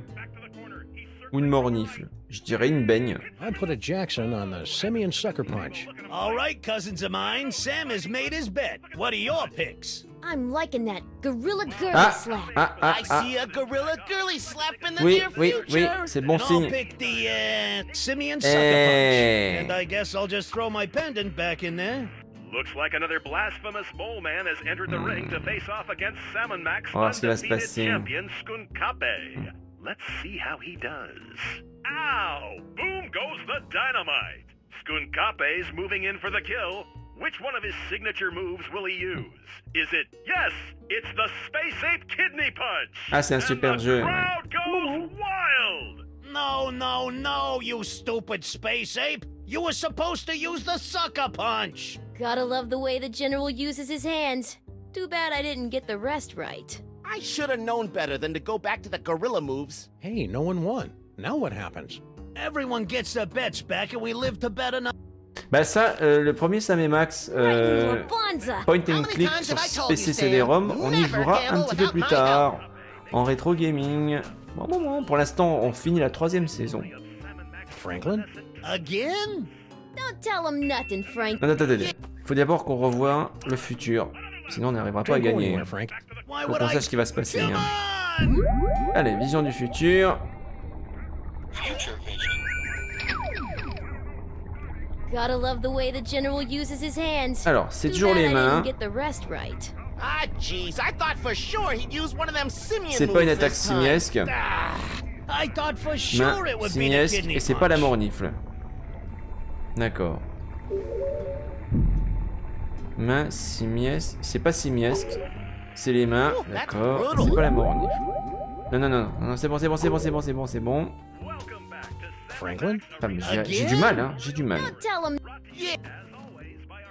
ou une mornifle. Je dirais une baigne. I put a Jackson on the Simeon Sucker Punch. All right, cousins of mine, Sam has made his bet. What are your picks? I'm liking that gorilla girl Ah, slap. ah, ah, I ah. see a gorilla girly slap in the Oui, near oui, future. oui, c'est bon and I'll signe. pick the uh, Simeon sucker Hey. punch. And I guess I'll just throw my pendant back in there. Looks like another blasphemous mole man has entered the ring to face off against Salmon Max On va voir ce qui va se undefeated champion Skunkape. Let's see how he does. Ow! Boom goes the dynamite! Skunkape's moving in for the kill. Which one of his signature moves will he use? Is it yes? It's the Space Ape Kidney Punch. Ah, c'est un And super the jeu. Crowd goes wild. No, no, no, you stupid space ape! You were supposed to use the sucker punch! Gotta love the way the general uses his hands. Too bad I didn't get the rest right. I should have known better than to go back to the gorilla moves. Hey, no one won. Now what happens? Everyone gets their bets back and we live to bet another. Bah ça, euh, le premier Sam et Max, euh, Bonza! point and click sur PC CD-ROM, on y jouera un petit peu plus tard, en rétro gaming. Bon, bon, bon, pour l'instant, on finit la troisième saison. Franklin? Again? Don't tell him nothing, Frank. Non, attends, attends. Faut d'abord qu'on revoie le futur, sinon on n'arrivera pas à gagner. Faut qu'on sache ce qui va se passer. Hein. Allez, vision du futur. Use one of them simian C'est pas une attaque simiesque. Ah, I thought for Main sure it would be the simiesque kidney et c'est pas la mornifle. D'accord. Main simiesque, c'est pas simiesque, c'est les mains, Oh, d'accord. C'est pas la mornifle. Non, non, non, non, non, c'est bon, c'est bon, c'est bon, c'est bon, c'est bon, c'est bon. Franklin? J'ai du mal, hein, j'ai du mal. Don't tell him.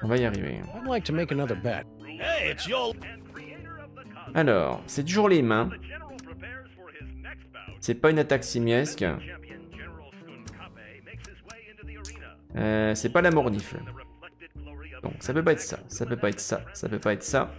On va y arriver. I'd like to make another bet. Hey, it's your. Alors, c'est toujours les mains. C'est pas une attaque simiesque. Euh, c'est pas la mornifle. Donc ça peut pas être ça, ça peut pas être ça, ça peut pas être ça.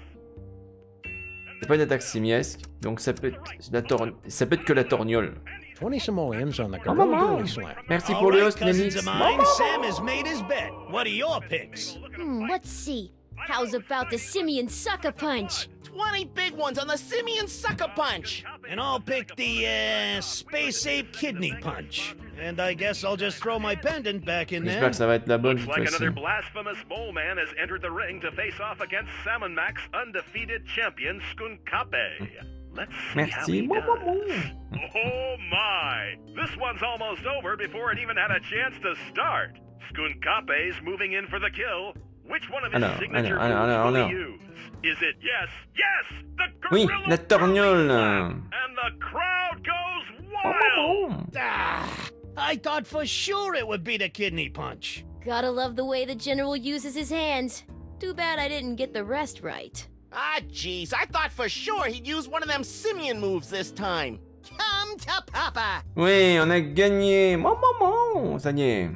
C'est pas une attaque simiesque, donc ça peut être la tor... ça peut être que la torgnole. 20 simoleons on the gorilla maman. Merci All pour le right, host, cousins Nemix. of mine, Sam has made his bet. What are your picks? Hmm, let's see. How's about the simian sucker punch? 20 big ones on the simian sucker punch. And I'll pick the uh, space ape kidney punch. And I guess I'll just throw my pendant back in J'espère there. que ça va être la bonne Looks like another blasphemous mole man has entered the ring to face off against Salmon Max undefeated champion Skunkape. Let's see Merci. how he Mouah, mouah, does. Oh my! This one's almost over before it even had a chance to start. Skunkape's moving in for the kill. Which one of his Alors, signature alors, alors, moves will alors. he use? Is it yes, yes, the Oui, gorilla la torgnole. and the crowd goes wild? Ah, I thought for sure it would be the kidney punch. Gotta love the way the General uses his hands. Too bad I didn't get the rest right. Ah, jeez, I thought for sure he'd use one of them simian moves this time. Come to Papa! Oui, on a gagné. Mouah, mouah, mouah. Ça y est.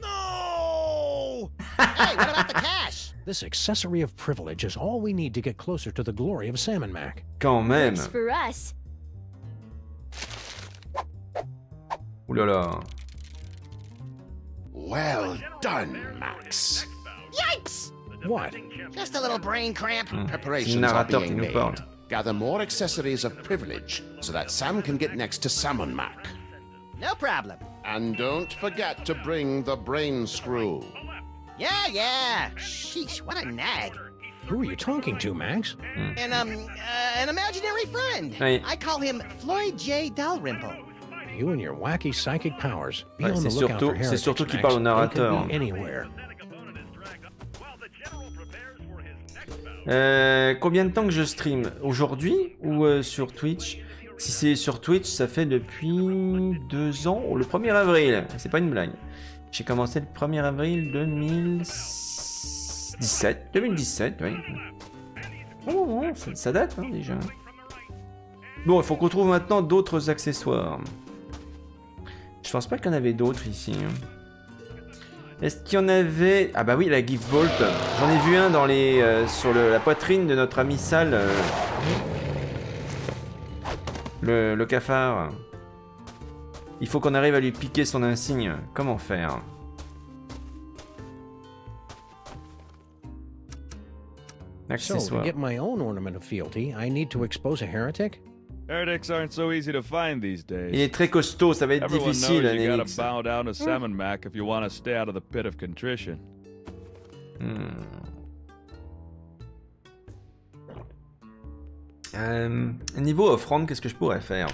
No! [laughs] hey, what about the cash? This accessory of privilege is all we need to get closer to the glory of Salmon Mac. Quand même. Works for us. Ouh là là. Well done, Max. Yikes! What? Just a little brain cramp. Hmm. Preparations are Narrateur qui being nous made. parle. Gather more accessories of privilege so that Sam can get next to Salmon Mac. No problem. And don't forget to bring the brain screw. Yeah, yeah. Sheesh, what a nag. Who are you talking to, Max? An um, uh, an imaginary friend. Hey. I call him Floyd J. Dalrymple. You and your wacky psychic powers. Be Ouais, on the c'est lookout surtout- for c'est heretics, surtout qu'il Max. parle au narrateur. anywhere. Euh, combien de temps que je stream? Aujourd'hui ou euh, sur Twitch? Si c'est sur Twitch, ça fait depuis deux ans, le 1er avril. C'est pas une blague. J'ai commencé le 1er avril 2017. 2017, oui. Oh, oh, ça, ça date hein, déjà. Bon, il faut qu'on trouve maintenant d'autres accessoires. Je pense pas qu'il y en avait d'autres ici. hein. Est-ce qu'il y en avait Ah bah oui, la Gift Vault. J'en ai vu un dans les euh, sur le- la poitrine de notre ami Sal. euh, le, le cafard. Il faut qu'on arrive à lui piquer son insigne. Comment faire? So, to Accessoire. get my own ornament of fealty, I need to expose a heretic? Heretics aren't so easy to find these days. Il est très costaud, ça va être Everyone difficile, knows you gotta Nenix. bow down to Salmon Mac if you want to stay out of the pit of contrition. Hmm. Euh, niveau offrande, qu'est-ce que je pourrais faire?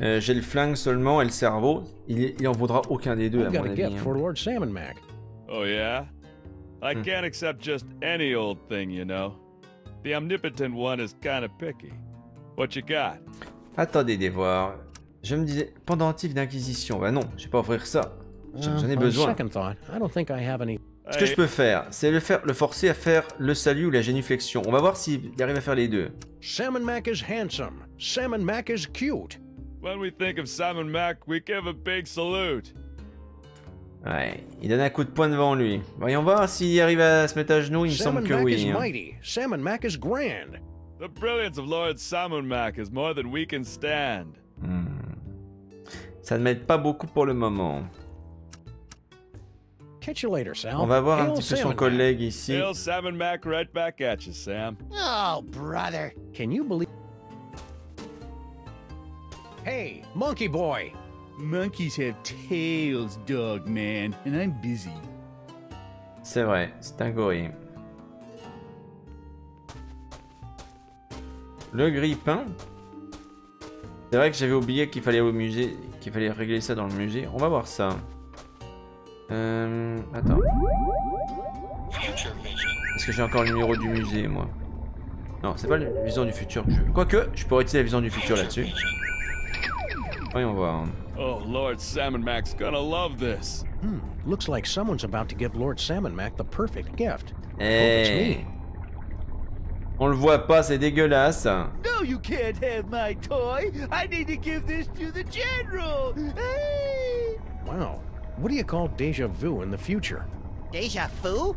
Euh, J'ai le flingue seulement et le cerveau. Il, il en vaudra aucun des deux, à I've mon got a avis. gift hein. for Lord Salmon Mac. Oh, yeah? I Hmm. can't accept just any old thing, you know. The omnipotent one is kind of picky. What you got? Attendez des voir. Je me disais, pendentif d'inquisition. Bah non, je vais pas offrir ça. J'en Uh, j'en ai besoin. second thought, I don't think I have any. Ce que je peux faire, c'est le, faire, le forcer à faire le salut ou la génuflexion. On va voir s'il arrive à faire les deux. Salmon Mac is handsome. Salmon Mac is cute. When we think of Salmon Mac, we give a big salute. Ouais, il donne un coup de poing devant lui. Voyons voir s'il arrive à se mettre à genoux, il me Salmon semble que Mac oui. is hein. mighty. Salmon Mac is grand. The brilliance of Lord Salmon Mac is more than we can stand. Hmm. Ça ne m'aide pas beaucoup pour le moment. Catch you later, Sal. On va voir un Hail petit peu son collègue ici. Hail Salmon Mac right back at you, Sam. Oh, brother. Can you believe? Hey, Monkey Boy. Monkeys have tails, dog man, and I'm busy. C'est vrai, c'est un gorille. Le grippin. C'est vrai que j'avais oublié qu'il fallait au musée, qu'il fallait régler ça dans le musée. On va voir ça. Euh, attends. Est-ce que j'ai encore le numéro du musée, moi Non, c'est pas la vision du futur que je veux. Quoique, je pourrais utiliser la vision du futur là-dessus. Voyons voir. Oh, Lord Salmon Mac's gonna love this. Hmm, looks like someone's about to give Lord Salmon Mac the perfect gift. I hope it's Eh. me. On le voit pas, c'est dégueulasse. No, you can't have my toy. I need to give this to the general. Hey! Wow. What do you call deja vu in the future? Deja vu?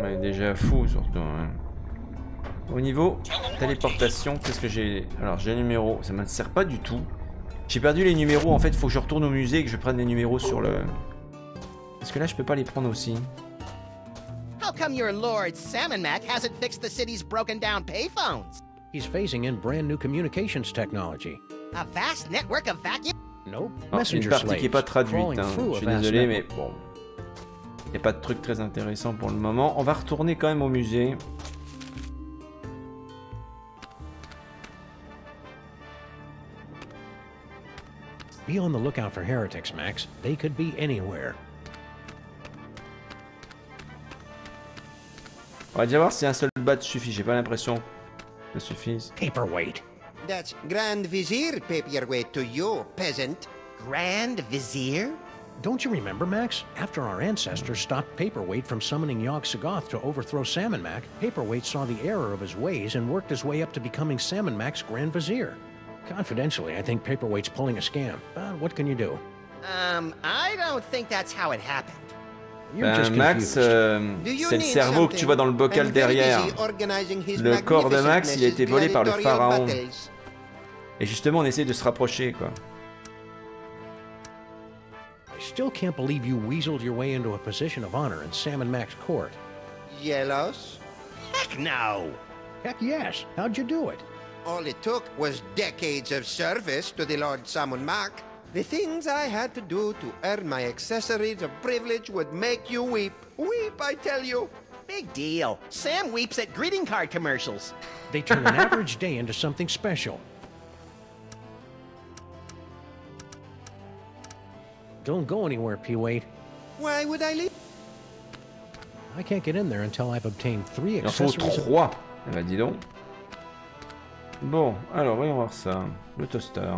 Ouais, déjà fou surtout. hein. Au niveau téléportation, qu'est-ce que j'ai? Alors j'ai un numéro, ça ne me sert pas du tout. J'ai perdu les numéros, en fait il faut que je retourne au musée et que je prenne les numéros sur le... Est-ce que là je peux pas les prendre aussi How come your lord, Salmon Mac, hasn't fixed the city's broken down payphones? He's phasing in brand new communications technology. A vast network of vacuum... Nope. Oh, Alors, Messenger une partie qui est pas traduite, hein. je suis désolé, mais bon. y a pas de truc très intéressant pour le moment. On va retourner quand même au musée. Be on the lookout for heretics, Max. They could be anywhere. On va déjà voir si un seul bat suffit. J'ai pas l'impression que ça suffise. Paperweight. That's Grand Vizier paperweight to you, peasant. Grand Vizier? Don't you remember, Max? After our ancestors stopped Paperweight from summoning Yogg Sagoth to overthrow Salmon Mac, Paperweight saw the error of his ways and worked his way up to becoming Salmon Mac's Grand Vizier. Confidentially, I think Paperweight's pulling a scam. But what can you do? Um, I don't think that's how it happened. Ben, just Max, euh, c'est le cerveau que tu vois dans le bocal derrière. Le corps de Max, il a été volé par le pharaon. Et justement, on essaie de se rapprocher, quoi. I still can't believe you weaseled your way into a position of honor in Salmon Mac's court. Jealous? Heck no! Heck yes. How'd you do it? All it took was decades of service to the Lord Salmon Mac. The things I had to do to earn my accessories of privilege would make you weep. Weep, I tell you. Big deal. Sam weeps at greeting card commercials. They turn an average day into something special. Don't go anywhere, P-Wade. Why would I leave? I can't get in there until I've obtained three accessories. Il en faut accessories. of- 3. Eh ben, dis donc. Bon, alors, voyons voir ça. Le toaster.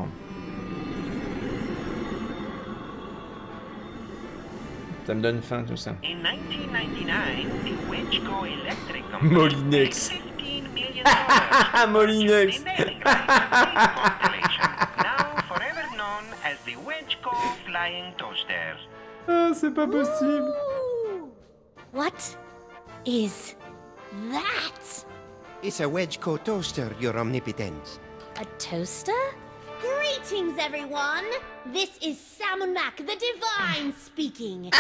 Ça me donne faim, tout ça. In 1999, the Wedgeco Electric Company [laughs] Molinex. paid 15 million [laughs] dollars Molinex. now forever known as the Wedgeco Flying Toaster. Ah, c'est pas possible. What is that? It's a Wedgeco toaster, Your Omnipotence. A toaster? Greetings, everyone! This is Salmon Mac, the Divine, [laughs] speaking.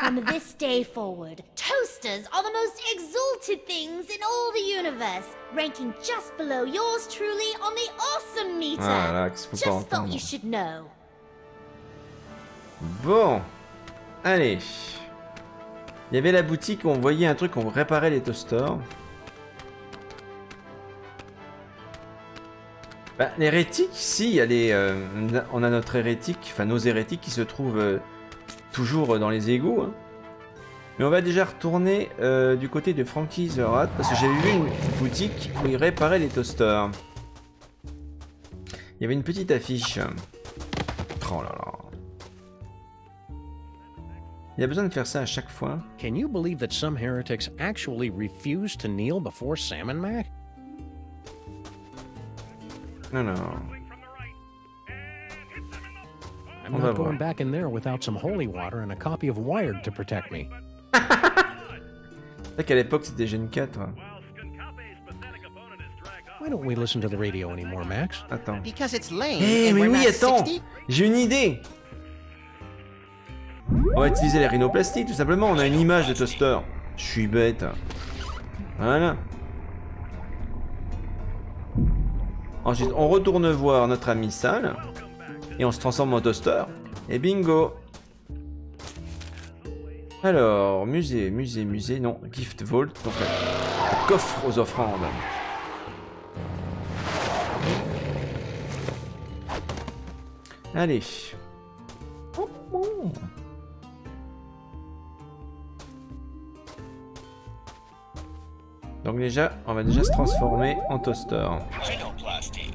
From this day forward, toasters are the most exalted things in all the universe, ranking just below yours truly on the awesome meter. Ah là, qu'est-ce qu'il faut pas just thought you should know. Bon. Allez. Il y avait la boutique où on voyait un truc, on réparait les toasters. Bah, l'hérétique, si, y euh, on a notre hérétique, enfin nos hérétiques qui se trouvent euh, toujours dans les égouts. hein. Mais on va déjà retourner euh, du côté de Frankie the parce que j'avais vu une boutique où il réparait les toasters. Il y avait une petite affiche. Oh là là. Il a besoin de faire ça à chaque fois. Can you believe that some heretics actually refuse to kneel before Salmon Mac? Non, non. I'm On va not going back in there without some holy water and a copy of Wired to protect me. C'est vrai qu'à l'époque c'était Gen 4. Why don't we listen to the radio anymore, Max? Attends. Because it's lame. Eh mais oui, attends 60? J'ai une idée On va utiliser les rhinoplastiques tout simplement, on a une image de toaster. Je suis bête. Voilà. Ensuite, on retourne voir notre ami Sal. Et on se transforme en toaster. Et bingo Alors, musée, musée, musée, non, gift vault, donc coffre aux offrandes. Allez. Oh, bon. Donc déjà, on va déjà se transformer en toaster. Rhinoplasty.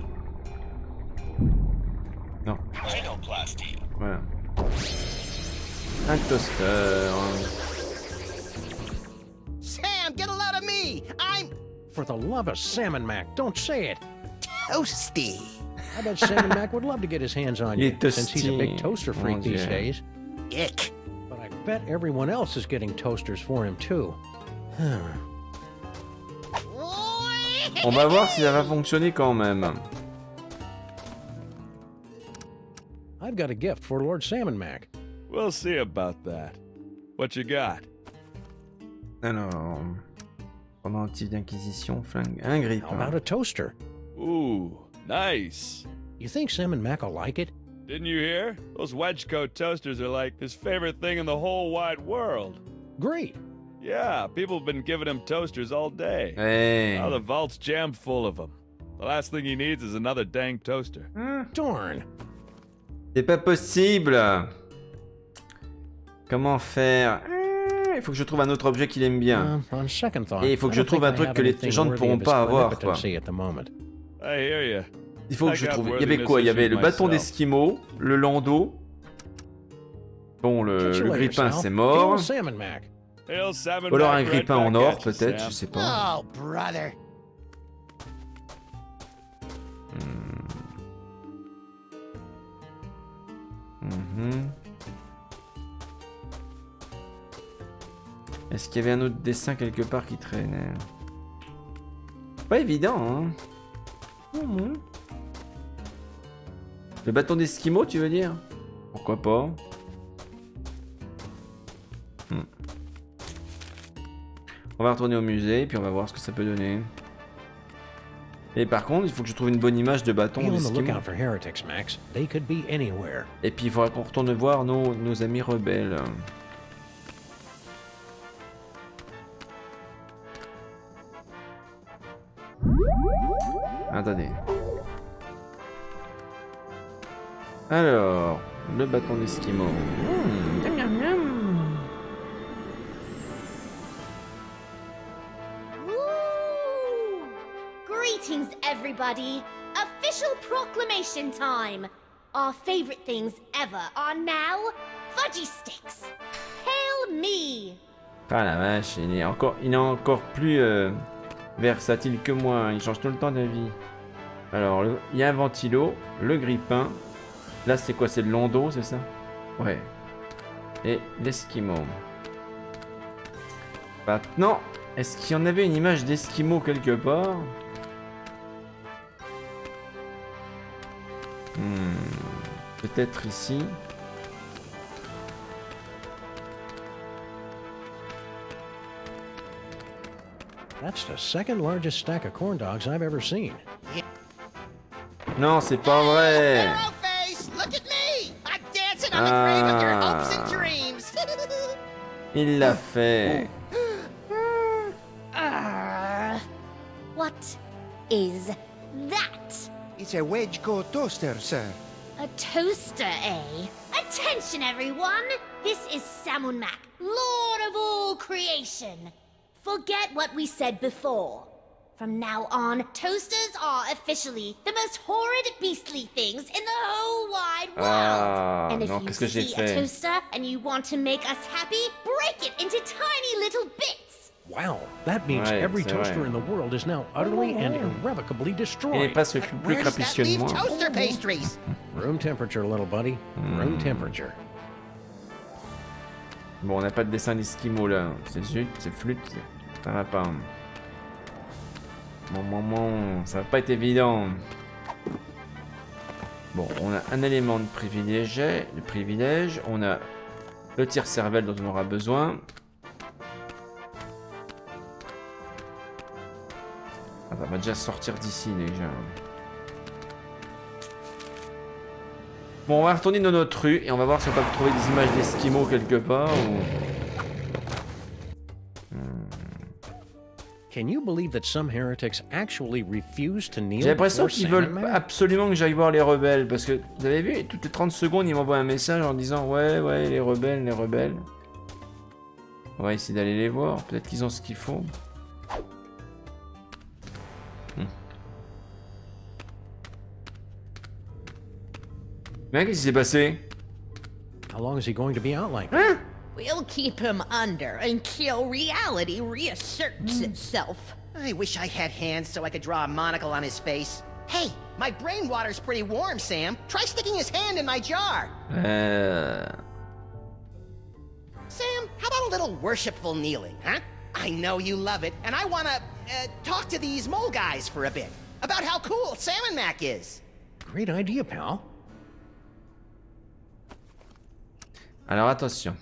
Non, voilà. Un toaster. Sam, get a load of me! I'm For the love of Salmon Mac, don't say it. toasty. I bet Salmon Mac would love to get his hands on you, Il since he's a big toaster freak mon these Dieu. days. Ick. But I bet everyone else is getting toasters for him too. [sighs] Hmm. On va voir si ça va fonctionner quand même. I've got a gift for Lord Salmon Mac. We'll see about that. What you got? Alors, pendant type d'inquisition, flingue, un grip. How about a toaster? Ooh, nice. You think Salmon Mac will like it? Didn't you hear? Those Wedgecoat toasters are like his favorite thing in the whole wide world. Great. Yeah, people have been giving him toasters all day. Hey. Now the vault's jammed full of them. The last thing he needs is another dang toaster. Darn. C'est pas possible Comment faire? Ah, Il faut que je trouve un autre objet qu'il aime bien. Uh, on second thought, Et il faut que je trouve un truc que les gens ne pourront pas avoir, quoi. Il faut que je trouve. Il y avait quoi? Il y avait le bâton d'esquimau, le landau. Bon, le, le grippin, c'est mort. Ou alors un grippin en or, peut-être, je sais pas. Oh, brother. Mhm. Est-ce qu'il y avait un autre dessin quelque part qui traînait? Pas évident, hein Mhm. Le bâton d'esquimau, tu veux dire? Pourquoi pas? On va retourner au musée, puis on va voir ce que ça peut donner. Et par contre, il faut que je trouve une bonne image de bâton. Et puis il faudra qu'on retourne voir nos, nos amis rebelles. Attendez. Alors, le bâton d'Esquimau. Hmm, everybody. Official proclamation time. Our favorite things ever are now fudgy sticks. Hail me! Ah la vache, il est encore, il est encore plus euh, versatile que moi. Il change tout le temps d'avis. Alors, il y a un ventilo, le grippin. Là, c'est quoi? C'est le londo, c'est ça? Ouais. Et l'esquimau. Maintenant, est-ce qu'il y en avait une image d'esquimau quelque part? Hmm, Peut-être ici. That's the second largest stack of corn dogs I've ever seen. Non, c'est pas vrai. Face, look at me! I'm dancing on the grave of your hopes and Ah. dreams. [laughs] Il l'a fait. Uh, [gasps] what is that? A wedge core toaster, sir. A toaster, eh? Attention, everyone! This is Samunmak, Lord of all creation. Forget what we said before. From now on, toasters are officially the most horrid, beastly things in the whole wide world. Ah, and if non, you qu'est-ce que j'ai see a toaster and you want to make us happy, break it into tiny little bits. Wow, that means Ouais, every toaster vrai. in the world is now utterly and irrevocably destroyed. presque plus, plus Where does that capricieux que leave moi. toaster pastries? [laughs] Room temperature, little buddy. Hmm. Room temperature. Bon, on n'a pas de dessin d'esquimau là. C'est zut, c'est flûte. Ça va pas. Bon, bon, bon, ça va pas être évident. Bon, on a un élément de privilège, de privilège. On a le tire-cervelle dont on aura besoin. Ah, bah, on va déjà sortir d'ici déjà. Bon, on va retourner dans notre rue et on va voir si on peut trouver des images d'esquimaux quelque part ou... Kneel J'ai l'impression qu'ils veulent absolument que j'aille voir les rebelles parce que vous avez vu, toutes les 30 secondes, ils m'envoient un message en disant ouais, ouais, les rebelles, les rebelles. On va essayer d'aller les voir, peut-être qu'ils ont ce qu'il faut. Mais qu'est-ce qui s'est passé How long is he going to be out like that? We'll keep him under until reality reasserts itself. I wish I had hands so I could draw a monocle on his face. Hey, my brain water's pretty warm, Sam. Try sticking his hand in my jar. Euh... Sam, how about a little worshipful kneeling, huh? I know you love it, and I want to uh, talk to these mole guys for a bit about how cool Salmon Mac is. Great idea, pal. Alors attention.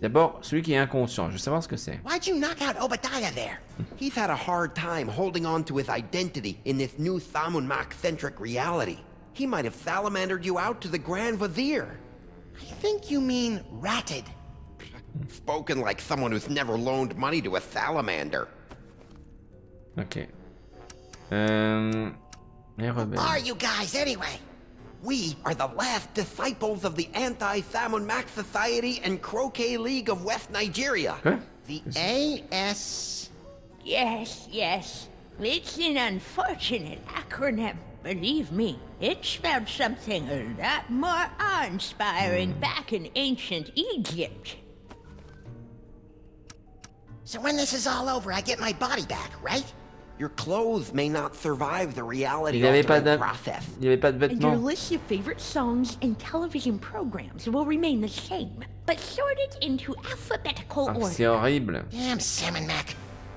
D'abord, celui qui est inconscient, je veux savoir ce que c'est. Why'd you knock out Obadiah there? He's had a hard time holding on to his identity in this new Thamunmak-centric reality. He might have salamandered you out to the Grand Vizier. I think you mean ratted. [laughs] Spoken like someone who's never loaned money to a salamander. Ok. Euh... Les rebelles. Are you guys anyway? We are the last disciples of the Anti-Salmon Mac Society and Croquet League of West Nigeria. The AS... Yes, yes. It's an unfortunate acronym. Believe me, it spelled something a lot more awe-inspiring hmm. back in ancient Egypt. So when this is all over, I get my body back, right? Your clothes may not survive the reality Il avait pas process. il avait pas de And your list of favorite songs and television programs will remain the same, but sorted into alphabetical Ah, order. c'est horrible. Damn, Salmon Mac.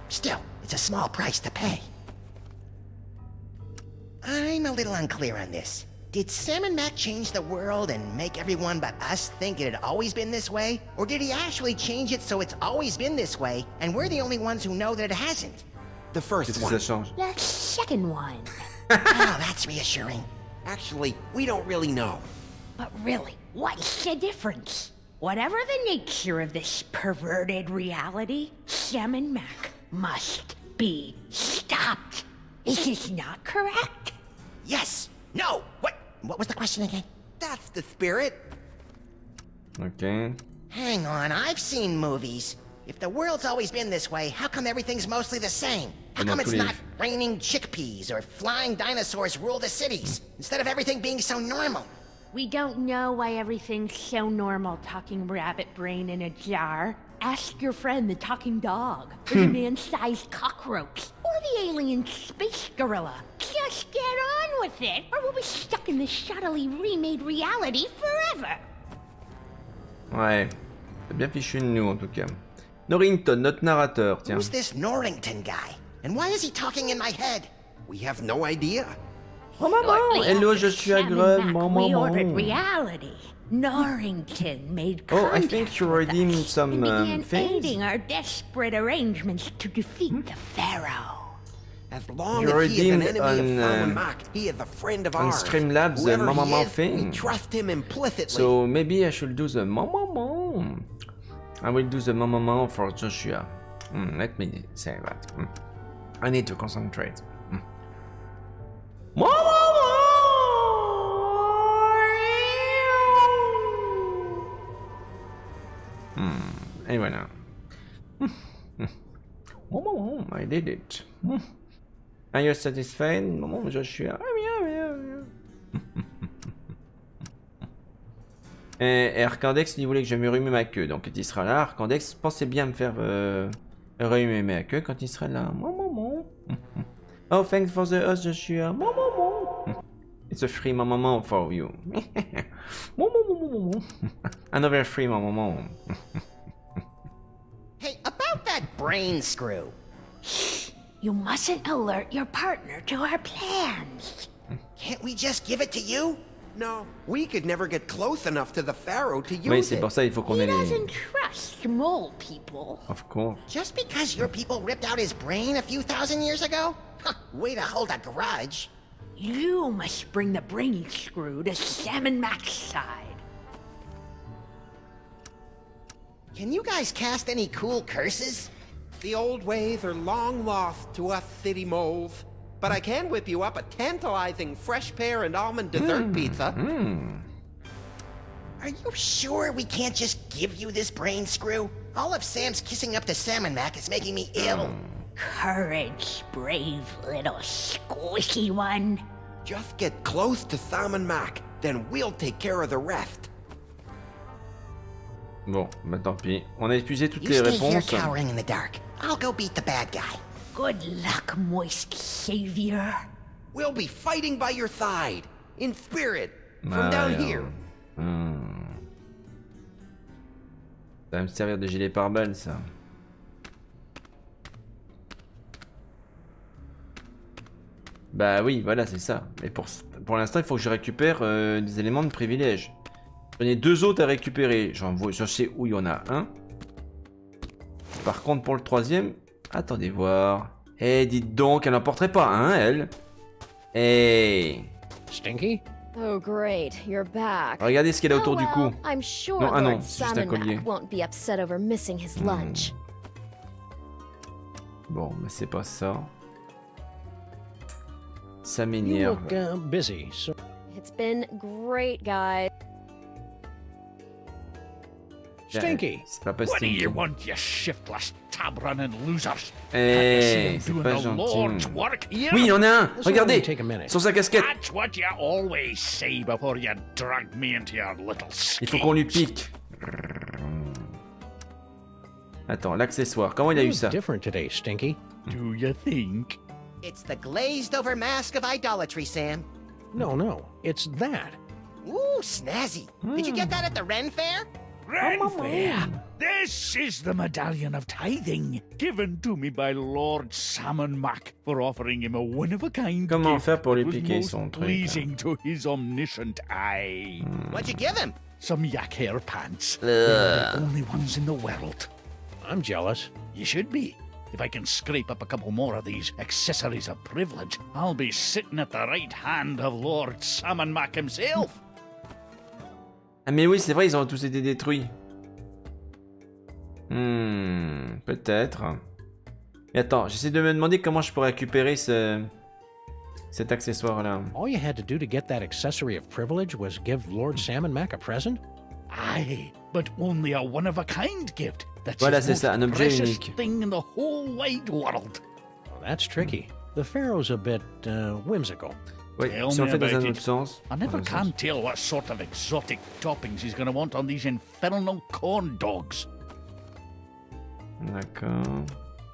Still, it's a small price to pay. I'm a little unclear on this. Did Salmon Mac change the world and make everyone but us think it had always been this way? Or did he actually change it so it's always been this way, and we're the only ones who know that it hasn't? The first Qu'est-ce que one. ça The second one. [laughs] oh, that's reassuring. Actually, we don't really know. But really, what's the difference? Whatever the nature of this perverted reality, Salmon Mac must be stopped. Is this not correct? Yes. No. What? What was the question again? That's the spirit. Ok. Hang on, I've seen movies. If the world's always been this way, how come everything's mostly the same? How come it's not raining chickpeas or flying dinosaurs rule the cities, instead of everything being so normal? We don't know why everything's so normal talking rabbit brain in a jar. Ask your friend the talking dog, or the hmm. man-sized cockroach, or the alien space gorilla. Just get on with it, or we'll be stuck in this shoddily remade reality forever. Ouais. C'est bien fichu de nous en tout cas. Norrington, notre narrateur, tiens. Who's this Norrington guy? And why is he talking in my head? We have no idea. Oh maman, hello, je suis agreux, Mac, mon we ordered maman. reality. Norrington made Oh, I contact think you with redeemed us some and began um, things. aiding our desperate arrangements to defeat the Pharaoh. As long You as he is an redeemed enemy on, of Salmon um, Mac, he is a friend of on ours. Streamlabs, Whoever uh, he Mama is, thing. we trust him implicitly. So maybe I should do the mama I will do the mama for Joshua. Hmm, let me say that. Hmm. I need to concentrate. Hmm, et voilà. Maman, I did it. Are you satisfied, maman, Joshua? Et, et Arcandex, il voulait que je me remuer ma queue. Donc, quand il sera là, Arcandex, pensez bien me faire euh, remuer ma queue quand il sera là. [laughs] Oh, thanks for the host, Joshua. [laughs] It's a free maman for you. [laughs] Another free maman. Hey, about that brain screw. [sighs] You mustn't alert your partner to our plans. Can't we just give it to you? No, we could never get close enough to the Pharaoh to use Oui, it. c'est pour ça il faut qu'on He ait les... doesn't trust mole people. Of course. Just because your people ripped out his brain a few thousand years ago? Huh, way to hold a grudge. You must bring the brain screw to Salmon Mac's side. Can you guys cast any cool curses? The old ways are long lost to us city moles. But I can whip you up a tantalizing fresh pear and almond dessert hmm, pizza. Hmm. Are you sure we can't just give you this brain screw? All of Sam's kissing up to Salmon Mac is making me ill. Courage, brave little squishy one. Just get close to Salmon Mac, then we'll take care of the rest. Bon, bah tant pis. On a épuisé toutes You les stay here cowering in the dark. I'll go beat the bad guy. Good luck, moist savior. We'll be fighting by your side, in spirit, from Ah, down ouais, here. Hmm. Ça va me servir de gilet pare-balles, ça. Bah oui, voilà, c'est ça. Mais pour, pour l'instant, il faut que je récupère euh, des éléments de privilège. J'en ai deux autres à récupérer. J'en vois, je sais où il y en a un. Par contre, pour le troisième, attendez voir. Eh, dites donc, elle n'en porterait pas un, elle. Eh. Stinky? Oh, great, you're back. Regardez ce qu'elle a autour oh, du cou. I'm sure Non, ah non, c'est juste un collier. Mac won't be upset over missing his lunch. Bon, mais c'est pas ça. Ça m'énerve. uh, busy, so It's been great, guys. Stinky. C'est pas pas What do Stinky. you want, you shiftless, tab-running losers? Eh, Can't you see c'est I'm pas the Lord's gentil. work here? Oui, il y en a un. Regardez. take a minute. Sur sa casquette. That's what you always say before you drag me into your little Il faut qu'on lui schemes. pique. Attends, l'accessoire. Comment il a You eu look ça different today, Stinky. Do you think? It's the glazed over mask of idolatry, Sam. No, no, it's that. Ooh, snazzy. Did you get that at the Ren Fair? Renfair, this is the medallion of tithing, given to me by Lord Salmon Mac for offering him a one-of-a-kind Comment gift faire pour lui was piquer most son truc, hein? pleasing to his omniscient eye. Hmm. What'd you give him? Some yak hair pants. Ugh. They're the only ones in the world. I'm jealous. You should be. If I can scrape up a couple more of these accessories of privilege, I'll be sitting at the right hand of Lord Salmon Mac himself. Ah mais oui, c'est vrai, ils ont tous été détruits. Hmm, peut-être. Et attends, j'essaie de me demander comment je pourrais récupérer ce... cet accessoire-là. All you had to do to get that accessory of privilege was give Lord Salmon Mac a present? Aye, but only a one-of-a-kind gift. That's Voilà, c'est ça, un objet unique. thing in the whole wide world. Well, that's tricky. The Pharaoh's a bit uh, whimsical. Oui, Tell si on me le fait dans about un it. autre sens. I never can sens. tell what sort of exotic toppings he's going to want on these infernal corn dogs. D'accord.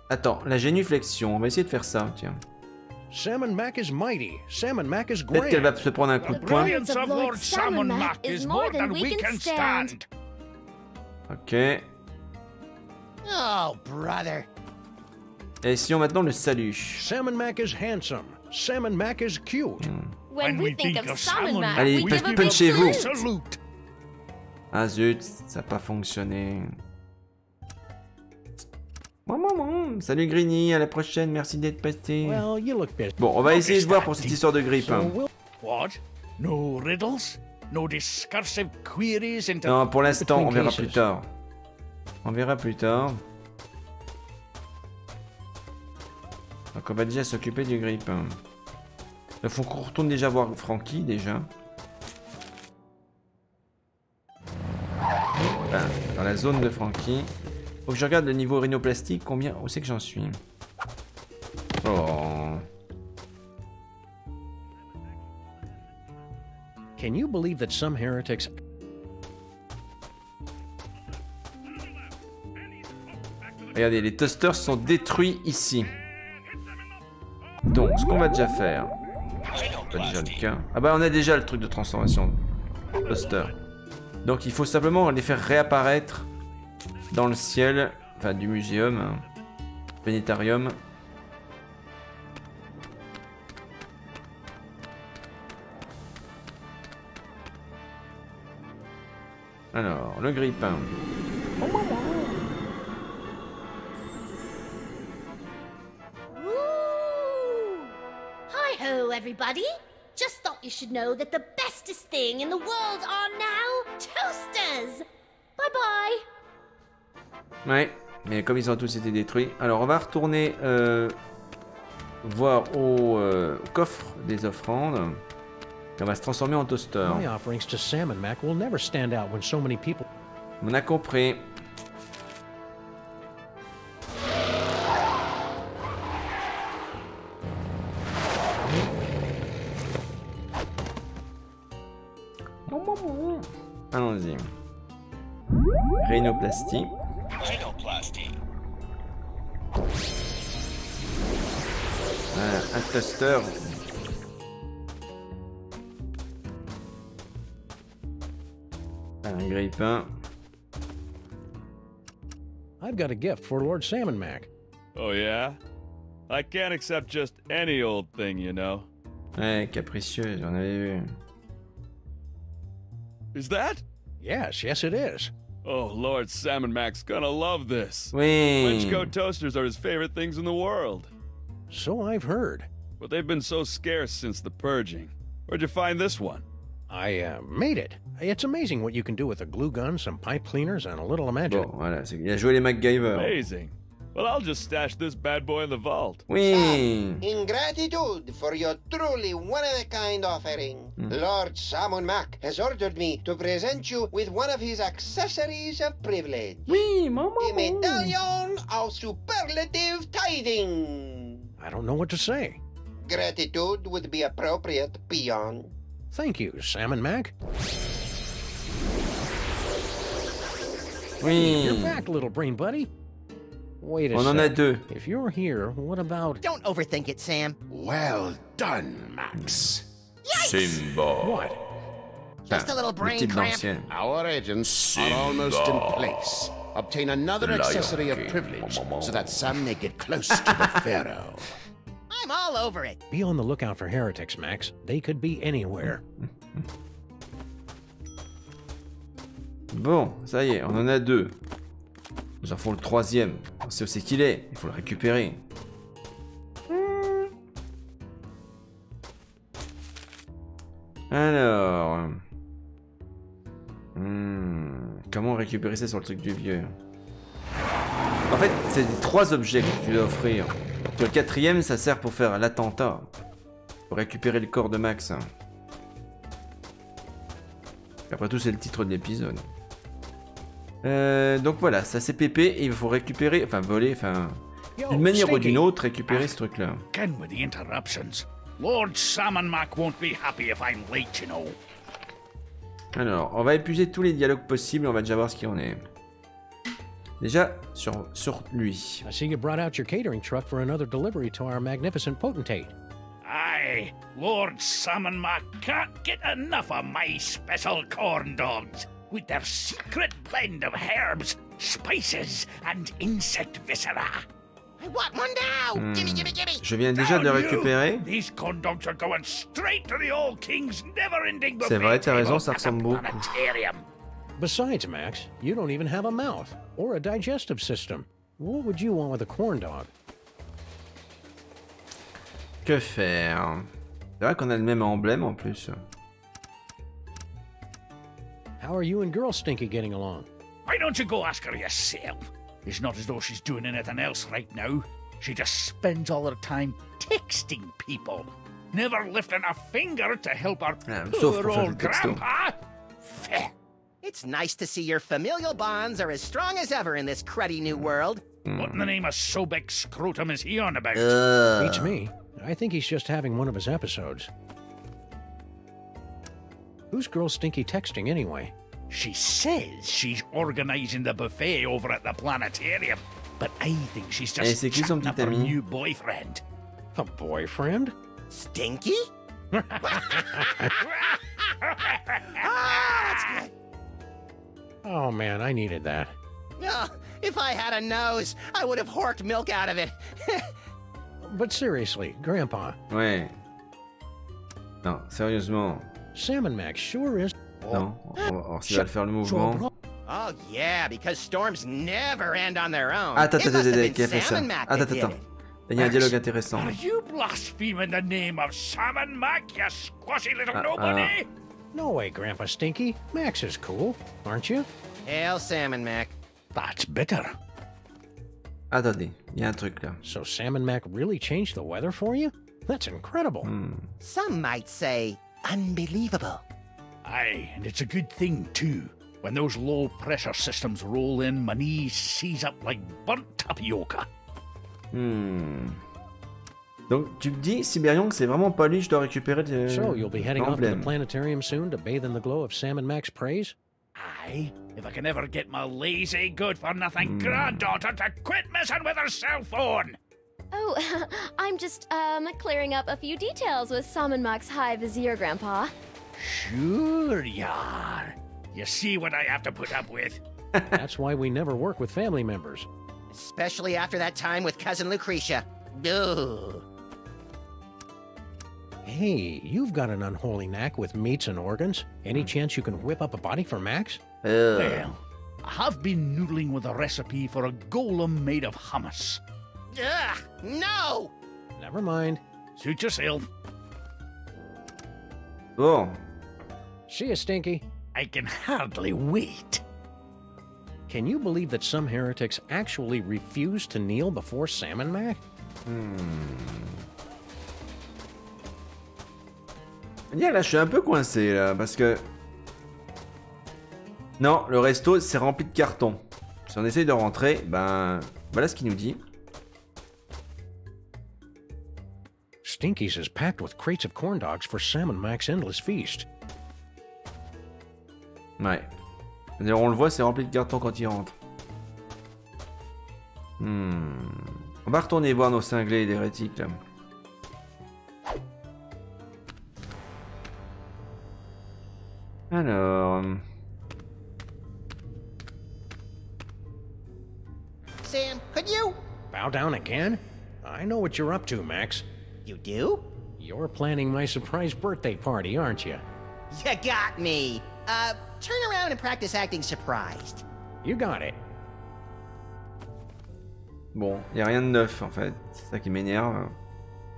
Attends, la génuflexion, on va essayer de faire ça, tiens. Salmon Mac is mighty. Salmon Mac is Peut-être qu'elle va se prendre un coup The de poing. brilliance of Lord Salmon Mac is more than we can stand. Ok. Oh, brother. Et si on maintenant le salue? Salmon Mac is handsome. Salmon Mac is cute. When, we, think, of Salmon Mac, Allez, we give a big punchez-vous. Ah zut, ça n'a pas fonctionné. Salut Grigny, à la prochaine, merci d'être passé. Well, you look busy. Bon, on va essayer de voir pour cette histoire de grippe. Hein. Non, pour l'instant, on verra plus tard. On verra plus tard. Donc on va déjà s'occuper du grippe. hein. Il faut qu'on retourne déjà voir Frankie, déjà. Dans la zone de Frankie. Faut que je regarde le niveau rhinoplastique, combien... Où c'est que j'en suis Oh... Can you believe that some heretics Regardez, les toasters sont détruits ici. Donc, ce qu'on va déjà faire. Déjà. Ah bah, on a déjà le truc de transformation toaster. Donc, il faut simplement les faire réapparaître dans le ciel, enfin du muséum, hein, planétarium. Alors, le grippin. Ho, everybody! Just thought you should know that the bestest thing in the world are now toasters! Bye bye! Ouais, mais comme ils ont tous été détruits. Alors on va retourner euh, voir au euh, coffre des offrandes. On va se transformer en toaster. My offerings to Allons-y. Rhinoplastie. Voilà, un toaster. Un grippin. I've got a gift for Lord Salmon Mac. Oh, yeah? I can't accept just any old thing, you know? Ouais, capricieux, j'en avais vu. Is that? Yes, yes, it is. Oh, Lord Salmon Mac's gonna love this. Oui. French coat toasters are his favorite things in the world. So I've heard. But they've been so scarce since the purging. Where'd you find this one? I uh, made it. It's amazing what you can do with a glue gun, some pipe cleaners, and a little imagination. Bon, voilà, c'est- il a joué les MacGyver. Amazing. Well, I'll just stash this bad boy in the vault. Oui. In gratitude for your truly one-of-a-kind offering, hmm. Lord Samun Mac has ordered me to present you with one of his accessories of privilege. Oui, maman. The Medallion of Superlative Tithing. I don't know what to say. Gratitude would be appropriate, peon. Thank you, Salmon Mac. Wee. You're back, little brain buddy. Wait a On en a deux. If you're here, what about... Don't overthink it, Sam. Well done, Max. Simba. What? Just a little ah, Le brain cramp. Our agents are almost in place. Obtain another Lion accessory of privilege so that Sam may get close to the [laughs] Pharaoh. I'm all over it. Be on the lookout for heretics, Max. They could be anywhere. Bon, ça y est, on en a deux. Nous en faut le troisième. On sait où c'est qu'il est. Il faut le récupérer. Alors. Hmm, Comment récupérer ça sur le truc du vieux? En fait, c'est trois objets que tu dois offrir. Le quatrième, ça sert pour faire l'attentat. Pour récupérer le corps de Max. Après tout, c'est le titre de l'épisode. Euh, donc voilà, ça c'est pépé et il faut récupérer, enfin voler, enfin d'une manière ou d'une autre récupérer ce truc-là. Again with the interruptions. Lord Salmon Mac won't be happy if I'm late, you know. Alors, on va épuiser tous les dialogues possibles, on va déjà voir ce qu'il en est. Déjà, sur, sur lui. I see you brought out your catering truck for another delivery to our magnificent potentate. Aye, Lord Salmon Mac can't get enough of my special corn dogs with their secret blend of herbs, spices, and insect viscera. I want one now. Hmm. Gimme, gimme, gimme. Je viens déjà de le récupérer. These corn dogs are going straight to the old king's never-ending C'est vrai, t'as raison, ça ressemble beaucoup. Besides, Max, you don't even have a mouth or a digestive system. What would you want with a corn dog? Que faire? C'est vrai qu'on a le même emblème en plus. How are you and Girl Stinky getting along? Why don't you go ask her yourself? It's not as though she's doing anything else right now. She just spends all her time texting people, never lifting a finger to help her Ah, sauf poor pour faire old le texto. grandpa. It's nice to see your familial bonds are as strong as ever in this cruddy new world. What in the name of Sobek scrotum is he on about? Beats me. I think he's just having one of his episodes. Who's Girl Stinky texting anyway? She says she's organizing the buffet over at the planetarium, but I think she's just c'est chatting up her ami new boyfriend. A boyfriend? Stinky? ah. [laughs] Oh man, I needed that. Oh, if I had a nose, I would have horked milk out of it. But seriously, Grandpa, Ouais. Non, sérieusement. Salmon Max sure is. Non, on va voir s'il va le faire le mouvement. oh, yeah, because storms never end on their own. Attends, It attends, must have attends, been qui a fait ça Salmon Attends, attends. Il y a un dialogue intéressant. Are you blaspheming the name of Salmon Mac, you squashy little Uh, nobody? No way, Grandpa Stinky. Max is cool, aren't you? Hail Salmon Mac. That's bitter. Attendez, il y a un truc là. So Salmon Mac really changed the weather for you? That's incredible. Hmm. Some might say unbelievable. Aye, and it's a good thing, too. When those low pressure systems roll in, my knees seize up like burnt tapioca. Hmm. Donc tu me dis, Siberion, que c'est vraiment pas lui je dois récupérer le- So you'll be heading off to the planetarium soon to bathe in the glow of Sam and Mac's praise? Aye, if I can ever get my lazy, good for nothing granddaughter to quit messing with her cell phone. Oh, [laughs] I'm just, um, clearing up a few details with Salmon Mac's High Vizier, Grandpa. Sure, yar. You see what I have to put up with. [laughs] That's why we never work with family members. Especially after that time with cousin Lucretia. Ugh. Hey, you've got an unholy knack with meats and organs. Any chance you can whip up a body for Max? Well, I have been noodling with a recipe for a golem made of hummus. Ugh, no! Never mind. Suit yourself. Bon, See you, Stinky. I can hardly wait. Can you believe that some heretics actually refuse to kneel before Salmon Mac? Hmm. Yeah, là, je suis un peu coincé, là, parce que... Non, le resto, c'est rempli de cartons. Si on essaye de rentrer, ben... Voilà ce qu'il nous dit. Stinky's is packed with crates of corn dogs for Salmon Mac's endless feast. Ouais. D'ailleurs, on le voit, c'est rempli de cartons quand il rentre. Hmm. On va retourner voir nos cinglés et hérétiques, là. Alors... Sam, could you? Bow down again? I know what you're up to, Max. You do? You're planning my surprise birthday party, aren't you? You got me. Uh, turn around and practice acting surprised. You got it. Bon, y a rien de neuf en fait, c'est ça qui m'énerve.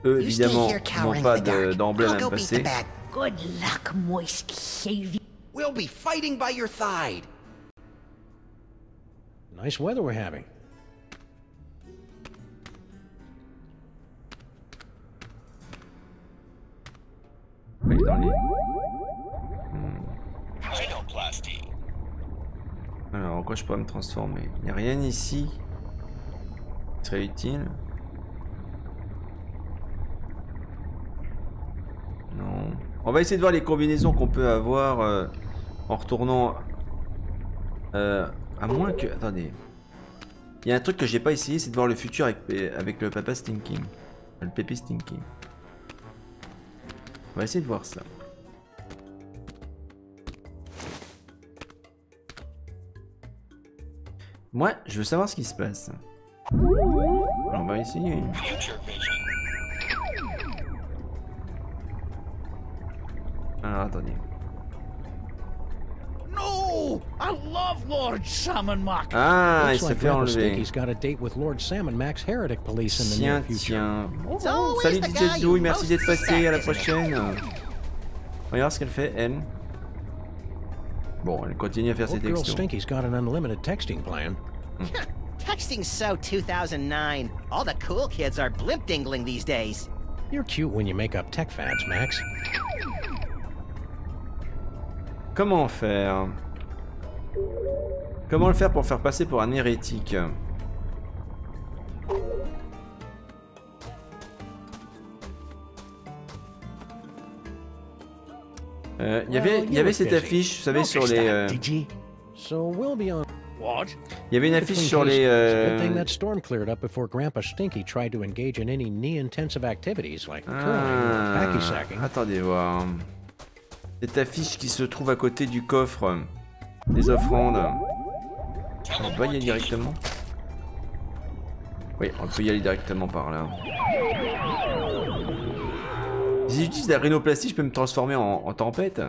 Eux, évidemment, n'ont pas d'emblème à me passer. Good luck, moist savior. We'll be fighting by your side. Nice weather we're having. Oui, dans les... Alors, en quoi je peux me transformer? Il n'y a rien ici qui serait utile. Non. On va essayer de voir les combinaisons qu'on peut avoir euh, en retournant... Euh, à moins que... Attendez. Il y a un truc que j'ai pas essayé, c'est de voir le futur avec, avec le papa Stinking. Le pépé Stinking. On va essayer de voir ça. Moi, je veux savoir ce qui se passe. On va essayer. Alors, attendez. No! I love Lord Salmon Mac. Ah, il s'est fait enlever. He's got a date with Lord Salmon Mac's heretic police in the tiens, near future. tiens. Oh, salut DJ Douille, merci d'être passé, à la prochaine. Regarde ce qu'elle fait, elle. Bon, elle continue à faire ses textos. Stinky's got an unlimited texting plan. [laughs] Texting's so 2009. All the cool kids are blimp dingling these days. You're cute when you make up tech fads, Max. Comment faire Comment le faire pour faire passer pour un hérétique Euh, il y avait, il y avait cette affiche, vous savez, sur les. Euh... So we'll be on. What? Il y avait une affiche sur les. Euh... Good thing that storm cleared up before Grandpa Stinky tried to engage in any knee-intensive activities like curling or hacky sacking. Attendez voir. Cette affiche qui se trouve à côté du coffre des offrandes. On peut y aller directement? Oui, on peut y aller directement par là. Si j'utilise la rhinoplastie, je peux me transformer en, tempête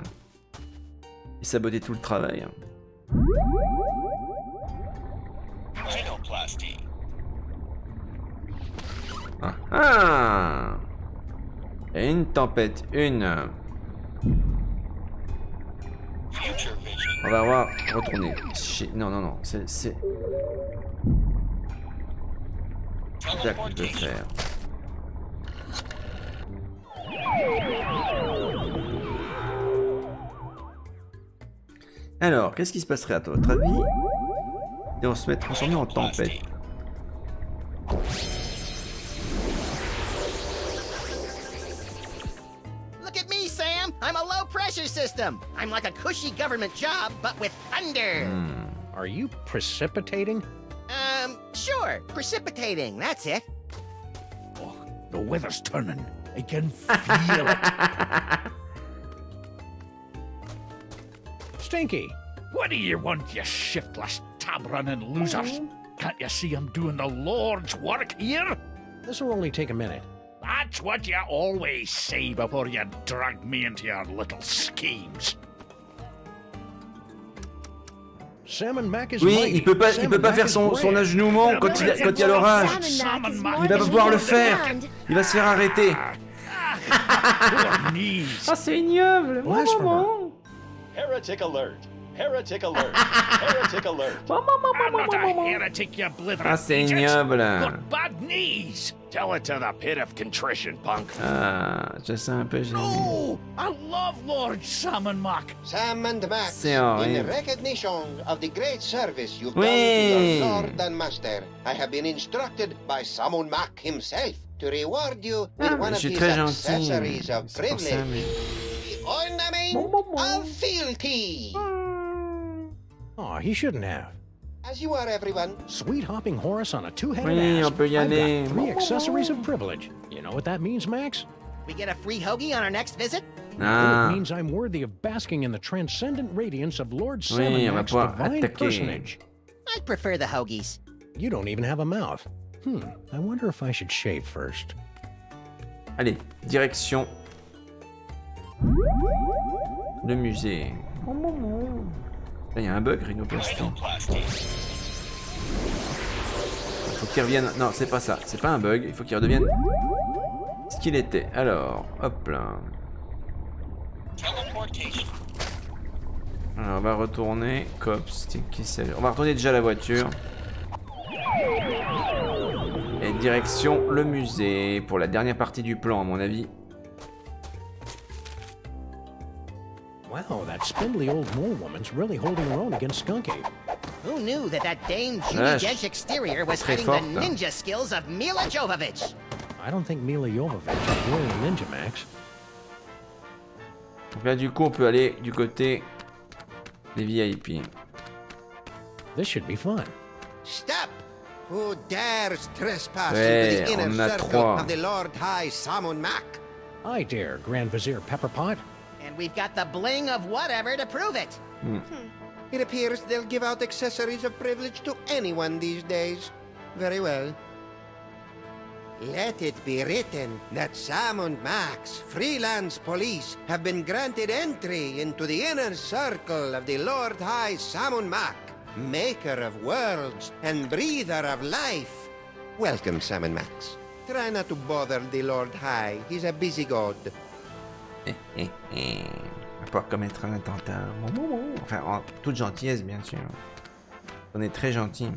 et saboter tout le travail. Ah, ah Une tempête, une. On va voir, retourner. Non, non, non, c'est... Je peux faire. Alors, qu'est-ce qui se passerait à votre avis Et on se met transformé en tempête. Low system. I'm like a cushy government job, but with thunder. Hmm. Are you precipitating? Um, sure. Precipitating. That's it. Oh, the weather's turning. I can feel it. [laughs] Stinky. What do you want, you shiftless, tab-running losers? Can't you see I'm doing the Lord's work here? This will only take a minute. That's what you always say before you drag me into your little schemes. Oui, il peut pas, il peut pas faire son, son agenouement quand il, quand il y a l'orage. Il va pas pouvoir le faire. Il va se faire arrêter. Ah, c'est ignoble. Heretic alert. Alert! Alert! Ah, c'est ignoble. Got bad knees. Tell it to the pit of contrition, punk. Ah, je sens un peu gêné. Oh, I love Lord Salmon Mac. Sam and Max, in recognition of the great service you've Oui. done to your lord and master, I have been instructed by Samun Mac himself to reward you with Ah, one of suis these accessories of C'est ça, privilege. mais... The ornament of fealty. Oh, he shouldn't have. As you are, everyone. Sweet hopping Horace on a two-headed ass. asp. on peut y I've got three accessories of privilege. You know what that means, Max? We get a free hoagie on our next visit? Ah. It means I'm worthy of basking in the transcendent radiance of Lord Oui, on va Salmonac's pouvoir divine personage. I prefer the hoagies. You don't even have a mouth. Hmm, I wonder if I should shave first. Allez, direction. Le musée. Là, il y a un bug, rhinoplastie. Il faut qu'il revienne. Non, c'est pas ça. C'est pas un bug. Il faut qu'il redevienne ce qu'il était. Alors, hop là. Alors, on va retourner. Cops, On va retourner déjà à la voiture. Et direction le musée pour la dernière partie du plan, à mon avis. Wow, that spindly old mole woman's really holding her own against Skunk Ape. Who knew that that Dame Judy Vache. Dench exterior was hiding forte, the hein. ninja skills of Mila Jovovich? I don't think Mila Jovovich is really a ninja, Max. Eh Donc là, du coup, on peut aller du côté des VIP. This should be fun. Stop! Who dares trespass Ouais, into the inner circle trois. of the Lord High Samun Mac? I dare, Grand Vizier Pepperpot. And we've got the bling of whatever to prove it. Hmm. It appears they'll give out accessories of privilege to anyone these days. Very well. Let it be written that Sam and Max, freelance police, have been granted entry into the inner circle of the Lord High Samun Mac, maker of worlds and breather of life. Welcome, Sam and Max. Try not to bother the Lord High. He's a busy god. Eh, eh, eh. On va pouvoir commettre un attentat. Enfin, en toute gentillesse, bien sûr. On est très gentil.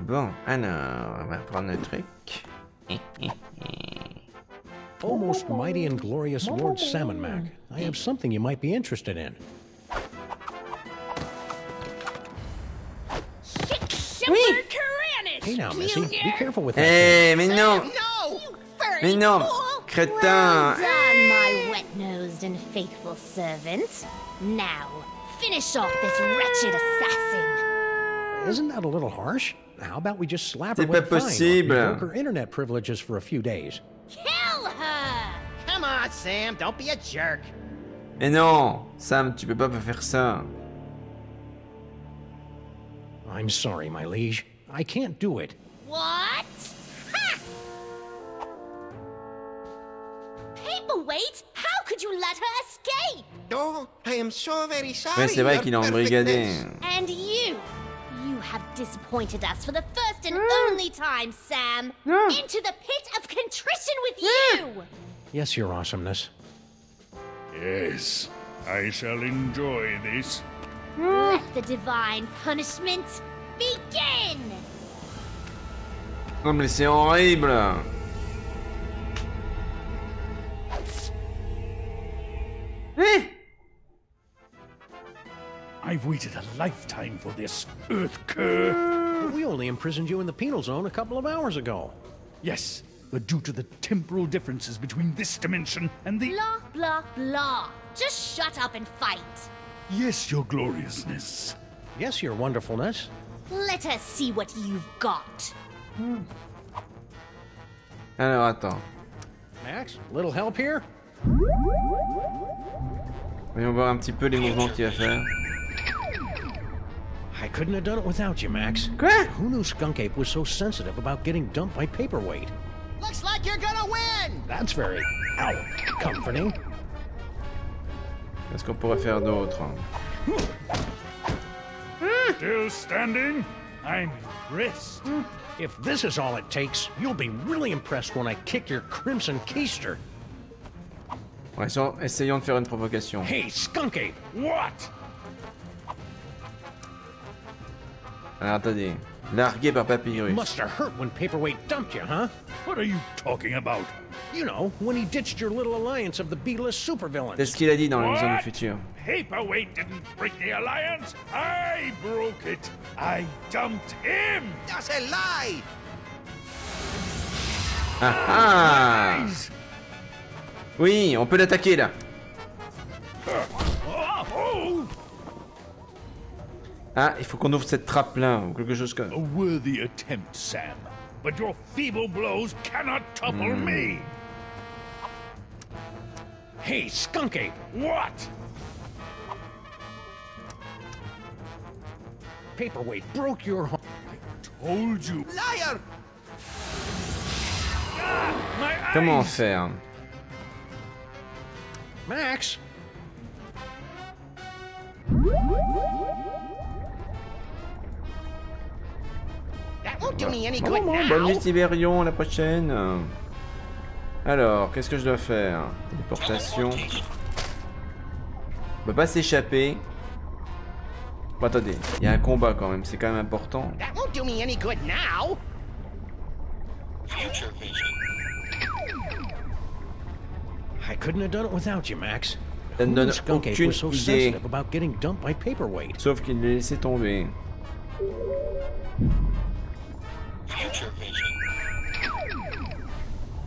Bon, alors, on va prendre le truc. Eh, eh, eh. Almost mighty and glorious Lord Salmon Mac. I have something you might be interested in. Tyrannus! Hey now, Missy, be careful with that. Eh, thing. mais non Mais non Crétin Done, my wet-nosed and faithful servant. Now, finish off this wretched assassin. Isn't that a little harsh? How about we just slap her with pas a fine or revoke her internet privileges for a few days? Kill her! Come on, Sam, don't be a jerk. Mais non Sam, tu peux pas me faire ça. I'm sorry, my liege. I can't do it. What? Oh, I am so very sorry. Ouais, c'est vrai Your qu'il a embrigadé. perfectness. And you? You have disappointed us for the first and hmm. only time, Sam. Hmm. Into the pit of contrition with hmm. you! Yes, your awesomeness. Yes, I shall enjoy this. Let the divine punishment begin! Non mais c'est horrible I've waited a lifetime for this, Earth cur. We only imprisoned you in the penal zone a couple of hours ago. Yes, but due to the temporal differences between this dimension and the. Blah, blah, blah. Just shut up and fight. Yes, your gloriousness. Yes, your wonderfulness. Let us see what you've got. Alors attends. Max, little help here? Voyons voir un petit peu les mouvements qu'il va faire. I couldn't have done it without you, Max. Quoi? Who knew Skunk Ape was so sensitive about getting dumped by paperweight? Looks like you're gonna win! That's very, ow, comforting. Qu'est-ce qu'on pourrait faire d'autre hmm. Still standing? I'm impressed. Hmm. If this is all it takes, you'll be really impressed when I kick your crimson keister. Ouais, essayons- essayons de faire une provocation. Hey, Skunky, what? Alors attendez. Largué par Papyrus. Must have hurt when Paperweight dumped you, huh? What are you talking about? You know, when he ditched your little alliance of the B-list supervillains. C'est ce qu'il a dit dans la vision du What? futur. Paperweight didn't break the alliance. I broke it. I dumped him. That's a lie! Ah ah Oui, on peut l'attaquer là. Ah, il faut qu'on ouvre cette trappe là, ou quelque chose comme... a worthy attempt, Sam. But your feeble blows cannot topple Hmm. me. Hey, Skunky, what? Paperweight broke your home. Told you. Liar! My Comment eyes. faire? Max! That won't do me any Bon, good bon, now. bonne nuit Tiberion, à la prochaine. Alors, qu'est-ce que je dois faire? Téléportation. On peut pas s'échapper. Bon, attendez, il y a un combat quand même, c'est quand même important. That won't do me any good now. I couldn't have done it without you, Max. Ça ne donne aucune idée. sensitive about getting dumped by Paperweight. Sauf qu'il l'a laissé tomber.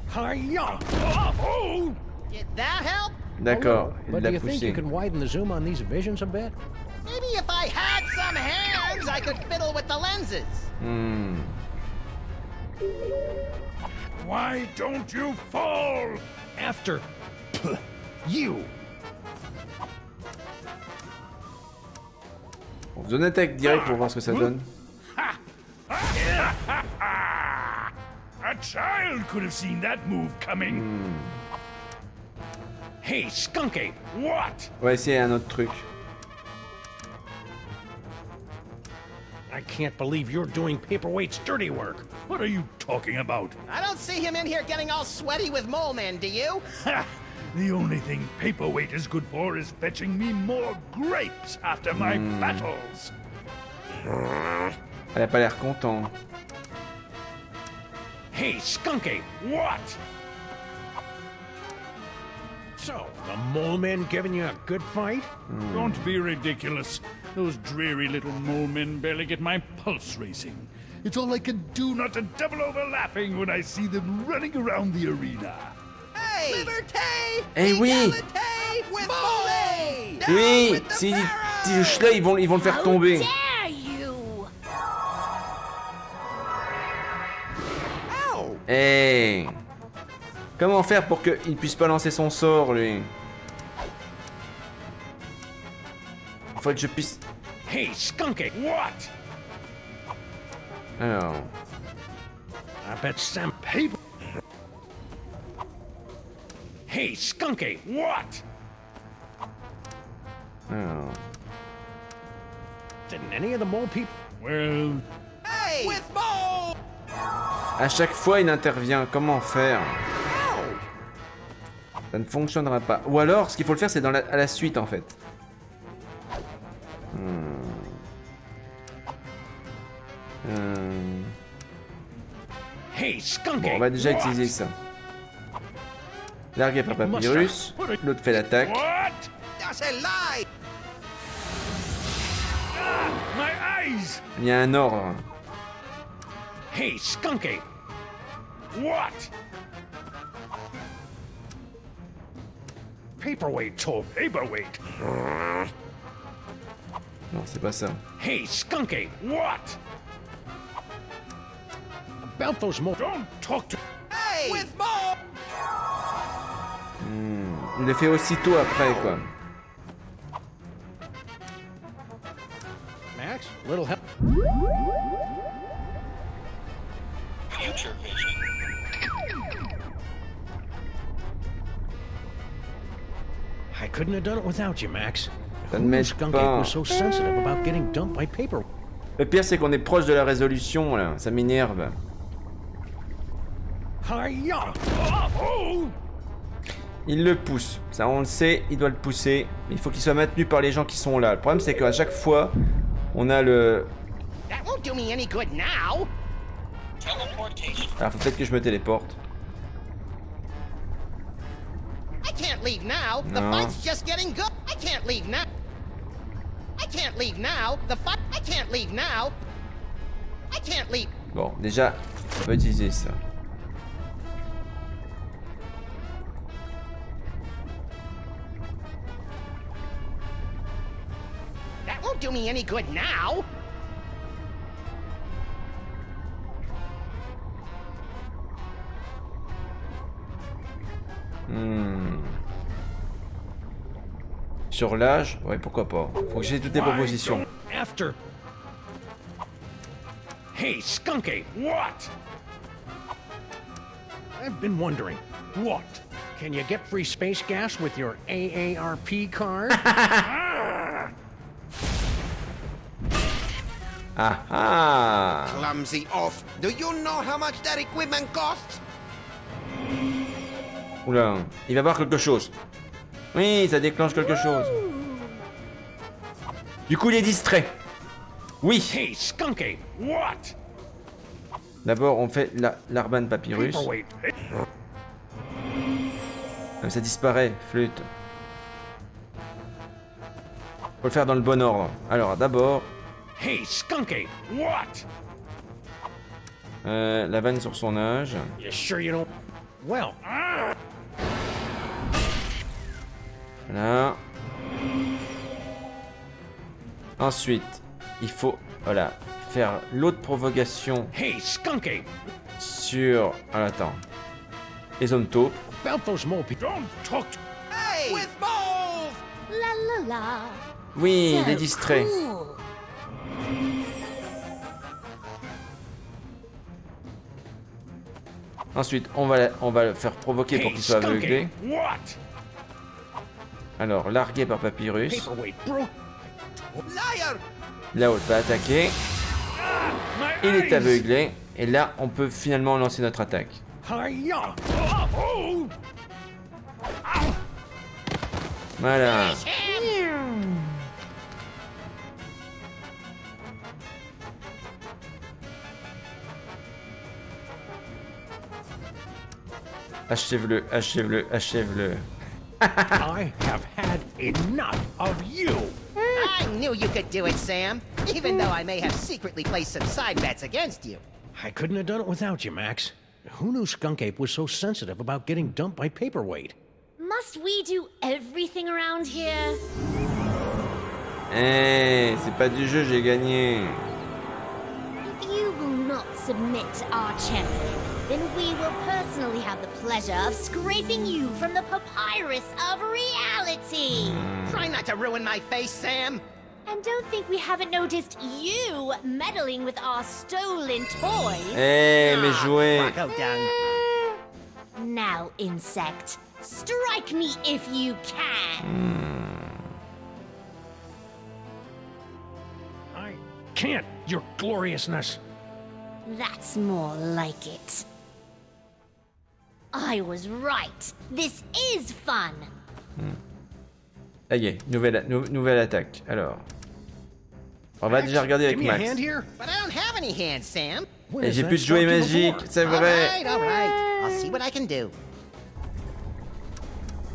Hi-ya! Oh, Did that help? D'accord, il But do l'a you think you can widen the zoom on these visions a bit? Maybe if I had some hands, I could fiddle with the lenses. Hmm. Why don't you fall? After [clears throat] you. On faisait une attaque directe pour voir ce que ça donne. Child could have seen that move coming. Hmm. Hey, Ape, what? On va essayer un autre truc. I can't believe you're doing Paperweight's dirty work. What are you talking about? I don't see him in here getting all sweaty with mole men, do you? Ha! The only thing Paperweight is good for is fetching me more grapes after my Hmm. battles. Elle a pas l'air content. Hey, Skunky, what? So, the mole men giving you a good fight? Don't be ridiculous. Those dreary little mole men barely get my pulse racing. It's all I can do not to double over laughing when I see them running around the arena. Hey! Liberté! Eh oui Égalité! With Molly! Down Oui with the S'ils Pharaoh! touchent là, ils vont, ils vont le faire tomber. Eh Comment faire pour qu'il puisse pas lancer son sort, lui? Il faut que je puisse... Hey, Skunky, what? Alors... I bet Sam Paper. Hey, Skunky, what? Alors... Didn't any of the mole people... Well, Hey! With Mo! À chaque fois, il intervient. Comment faire? Ça ne fonctionnera pas. Ou alors, ce qu'il faut le faire, c'est dans la, à la suite, en fait. Hmm. Bon, on va déjà utiliser ça. Largué par Papyrus. L'autre fait l'attaque. What? That's a lie! My eyes! Il y a un ordre. Hey, Skunky, what? Paperweight told Paperweight. Non, c'est pas ça. Hey, Skunky, what? about those mole... Don't talk to. Hey! With Mo! Hmm. Il le fait aussitôt après, quoi. Max, little help. I couldn't have done it without you, Max. Le pire, c'est qu'on est proche de la résolution, là. Ça m'énerve. Il le pousse. Ça, on le sait, il doit le pousser. Mais il faut qu'il soit maintenu par les gens qui sont là. Le problème, c'est qu'à chaque fois, on a le... Alors, faut peut-être que je me téléporte. I can't leave now. The No. fight's just getting good. I can't leave now. I can't leave now. The fight. I can't leave now. I can't leave. Bon, déjà, on va utiliser ça. That won't do me any good now. Hmm. Sur l'âge, ouais, pourquoi pas. Faut que j'ai toutes les propositions. After. Hey, Skunky! What? I've been wondering. What? Can you get free space gas with your AARP card? [laughs] Ah ah Clumsy off. Do you know how much that equipment costs? Oula, il va voir quelque chose. Oui, ça déclenche quelque chose. Du coup, il est distrait. Oui. Hey, Skunky! What? D'abord, on fait la l'Arban Papyrus. Paperweight. Comme ça disparaît, flûte. Faut le faire dans le bon ordre. Alors, d'abord, Hey, Skunky! What? euh, la vanne sur son âge. You sure you don't? Well, Voilà. Ensuite, il faut, voilà, faire l'autre provocation hey, sur... Alors, attends. Les hommes taupes. About those mole people. Don't talk. Hey! With mauve! La la la. Oui, So il est distrait. cool. Ensuite, on va, on va le faire provoquer pour qu'il soit aveuglé. Alors, largué par Papyrus. Liar! Là-haut, va attaquer. Il est aveuglé. Et là, on peut finalement lancer notre attaque. Voilà. Achève-le, achève-le, achève-le. I have had enough of you. I knew you could do it, Sam. Even though I may have secretly placed some side bets against you. I couldn't have done it without you, Max. Who knew Skunk Ape was so sensitive about getting dumped by Paperweight? Must we do everything around here? Eh, c'est pas du jeu, j'ai gagné. If you will not submit to our champion, then we will personally have the pleasure of scraping you from the papyrus of reality. Hmm. Try not to ruin my face, Sam. And don't think we haven't noticed you meddling with our stolen toys. Eh, mes ah, jouets. Rocco dung. Eh, now, insect, strike me if you can. Hmm. I can't, Your Gloriousness. That's more like it. I was right. This is fun. Ça y est, nouvelle, nou- nouvelle attaque. Alors. On va déjà regarder avec Max. hand here. But I don't have any hands, Sam. Et j'ai plus de jouets magiques, c'est vrai. right, all right. I'll see what I can do.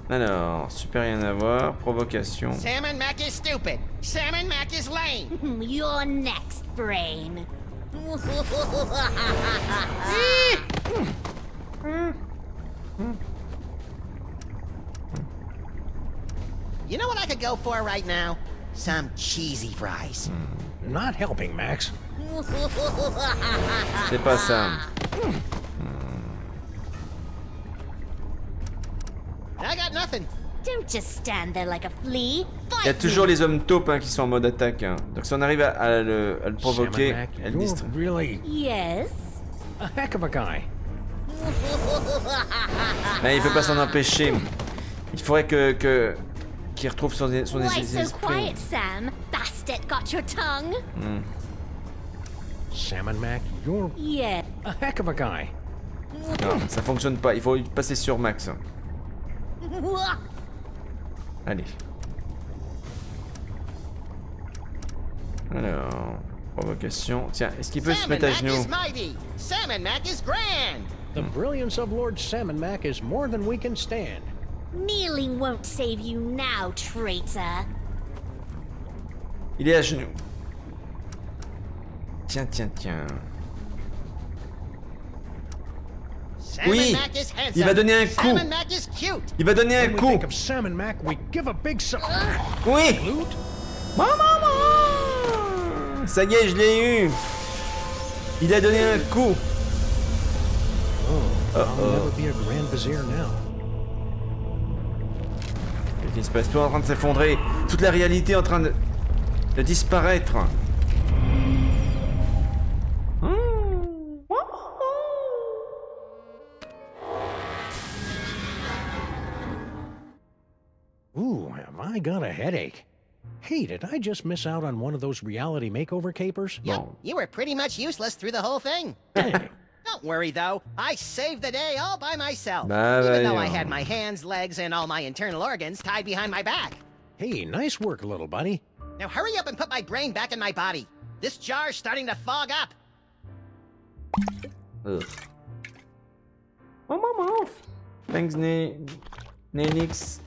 Alors, super rien à voir. Provocation. Salmon Mac is stupid. Salmon Mac is lame. [laughs] You're next, brain. [laughs] You know what I could go for right now? Some cheesy fries. Not helping, Max. [laughs] C'est pas ça. I got nothing. Don't just stand there like a flea. Il y a Fight toujours les hommes taupes hein, qui sont en mode attaque. hein. Donc si on arrive à, à le, à le provoquer, really Yes. a heck of a guy. [laughs] Mais il peut pas s'en empêcher. Il faudrait que que qu'il retrouve son, son Why esprit. so quiet, Sam? Bastet got your tongue? Hmm. Salmon Mac, you're Yeah. a heck of a guy. Non, ça fonctionne pas. Il faut passer sur Max. Allez. Alors, provocation. Tiens, est-ce qu'il peut se mettre à Salmon Mac genoux? is mighty. Salmon Mac is grand. The brilliance of Lord Salmon Mac is more than we can stand. Kneeling won't save you now, traitor. Il est à genoux. Tiens, tiens, tiens. Salmon Oui, Mac is handsome. il va donner un coup. Salmon Mac is cute. Il va donner un coup. think of Salmon Mac, we give a big sigh. Oui. Maman Ça y est, je l'ai eu. Il a donné un coup. Oh, I'll never be a Grand Vizier now. Qu'est-ce qui se passe Tout est en train de s'effondrer. Toute la réalité est en train de, de disparaître. Ooh, have I got a headache? Hey, did I just miss out on one of those reality makeover capers? Yep, you were pretty much useless through the whole thing. Don't worry though, I saved the day all by myself. Bah, even though I had my hands, legs, and all my internal organs tied behind my back. Hey, nice work, little buddy. Now hurry up and put my brain back in my body. This jar's starting to fog up. Ugh. Oh, maman. Thanks, ne Nelix.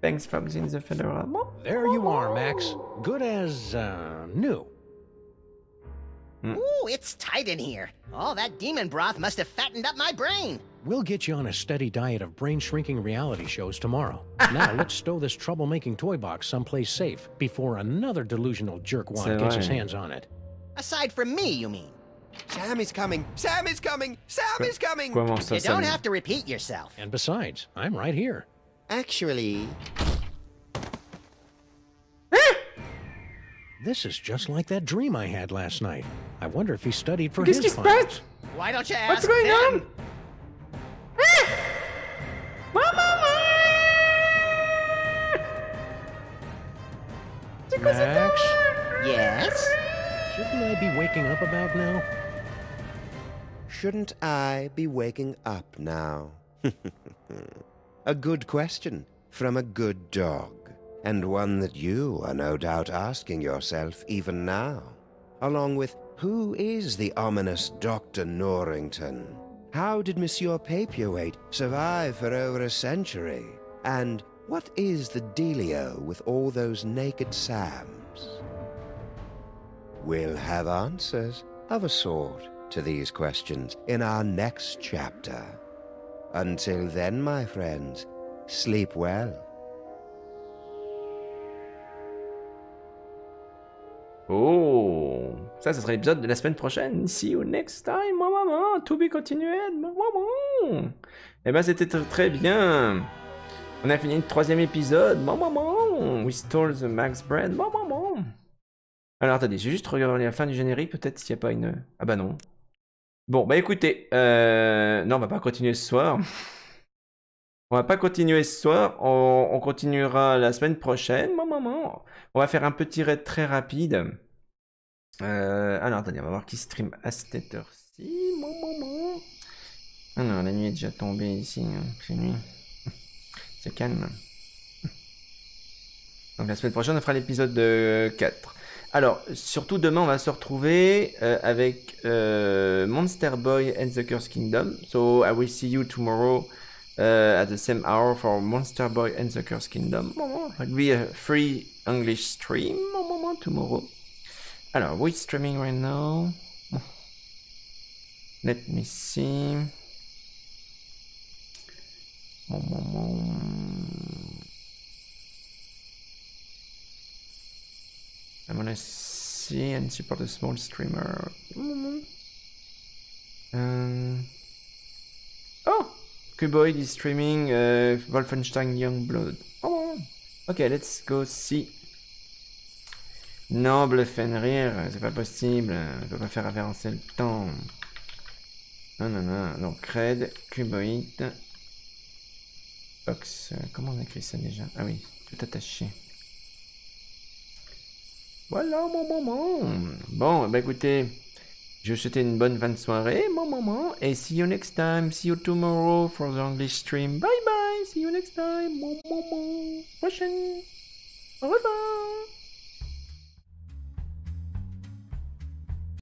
Thanks from the Federal. There you are, Max. Good as, uh, new. Hmm. Ooh, it's tight in here. All that demon broth must have fattened up my brain. We'll get you on a steady diet of brain shrinking reality shows tomorrow. [laughs] now, let's stow this troublemaking toy box someplace safe before another delusional jerkwad C'est gets his hands on it. Aside from me, you mean? Sam is coming! Sam is coming! Sam is coming! You don't have to repeat yourself. And besides, I'm right here. Actually, This is just like that dream I had last night. I wonder if he studied for his qui finals. Why don't you ask What's ask going them? Ah! Max, Yes? shouldn't I be waking up about now? Shouldn't I be waking up now? [laughs] a good question from a good dog, and one that you are no doubt asking yourself even now, along with who is the ominous Dr. Norrington? How did Monsieur Papier-Weight survive for over a century? And what is the dealio with all those naked Sams? We'll have answers of a sort to these questions in our next chapter. Until then, my friends, sleep well. Oh, ça, ce sera l'épisode de la semaine prochaine. See you next time, maman, maman. To be continued, maman. Eh ben, c'était tr- très bien. On a fini le troisième épisode, maman, maman. We stole the Max Bread, maman, maman. Alors, attendez, j'ai juste regardé la fin du générique, peut-être s'il n'y a pas une... Ah bah non. Bon, bah écoutez, euh... non, on va pas continuer ce soir. On va pas continuer ce soir, on, on continuera la semaine prochaine, maman. On va faire un petit raid très rapide. Euh, alors, attendez, on va voir qui stream à cette heure-ci. Non, la nuit est déjà tombée ici. hein. C'est. [laughs] C'est calme. [laughs] Donc la semaine prochaine, on fera l'épisode de 4. Alors, surtout demain, on va se retrouver euh, avec euh, Monster Boy and the Curse Kingdom. So, I will see you tomorrow uh, at the same hour for Monster Boy and the Curse Kingdom. It will be a free English stream tomorrow. Alors, we're streaming right now. Let me see. I'm gonna see and support a small streamer. Um, oh, Cuboid is streaming uh, Wolfenstein Youngblood. Oh, ok, let's go see. Noble Fenrir, c'est pas possible, je peux pas faire avancer le temps. Non, non, non, donc Red, Cuboid, Box, euh, comment on écrit ça déjà? Ah oui, tout attaché. Voilà, mon maman. Bon, bah écoutez, je vous souhaite une bonne fin de soirée, mon maman. Et see you next time. See you tomorrow for the English stream. Bye bye. see you next time. Prochaine. Au revoir.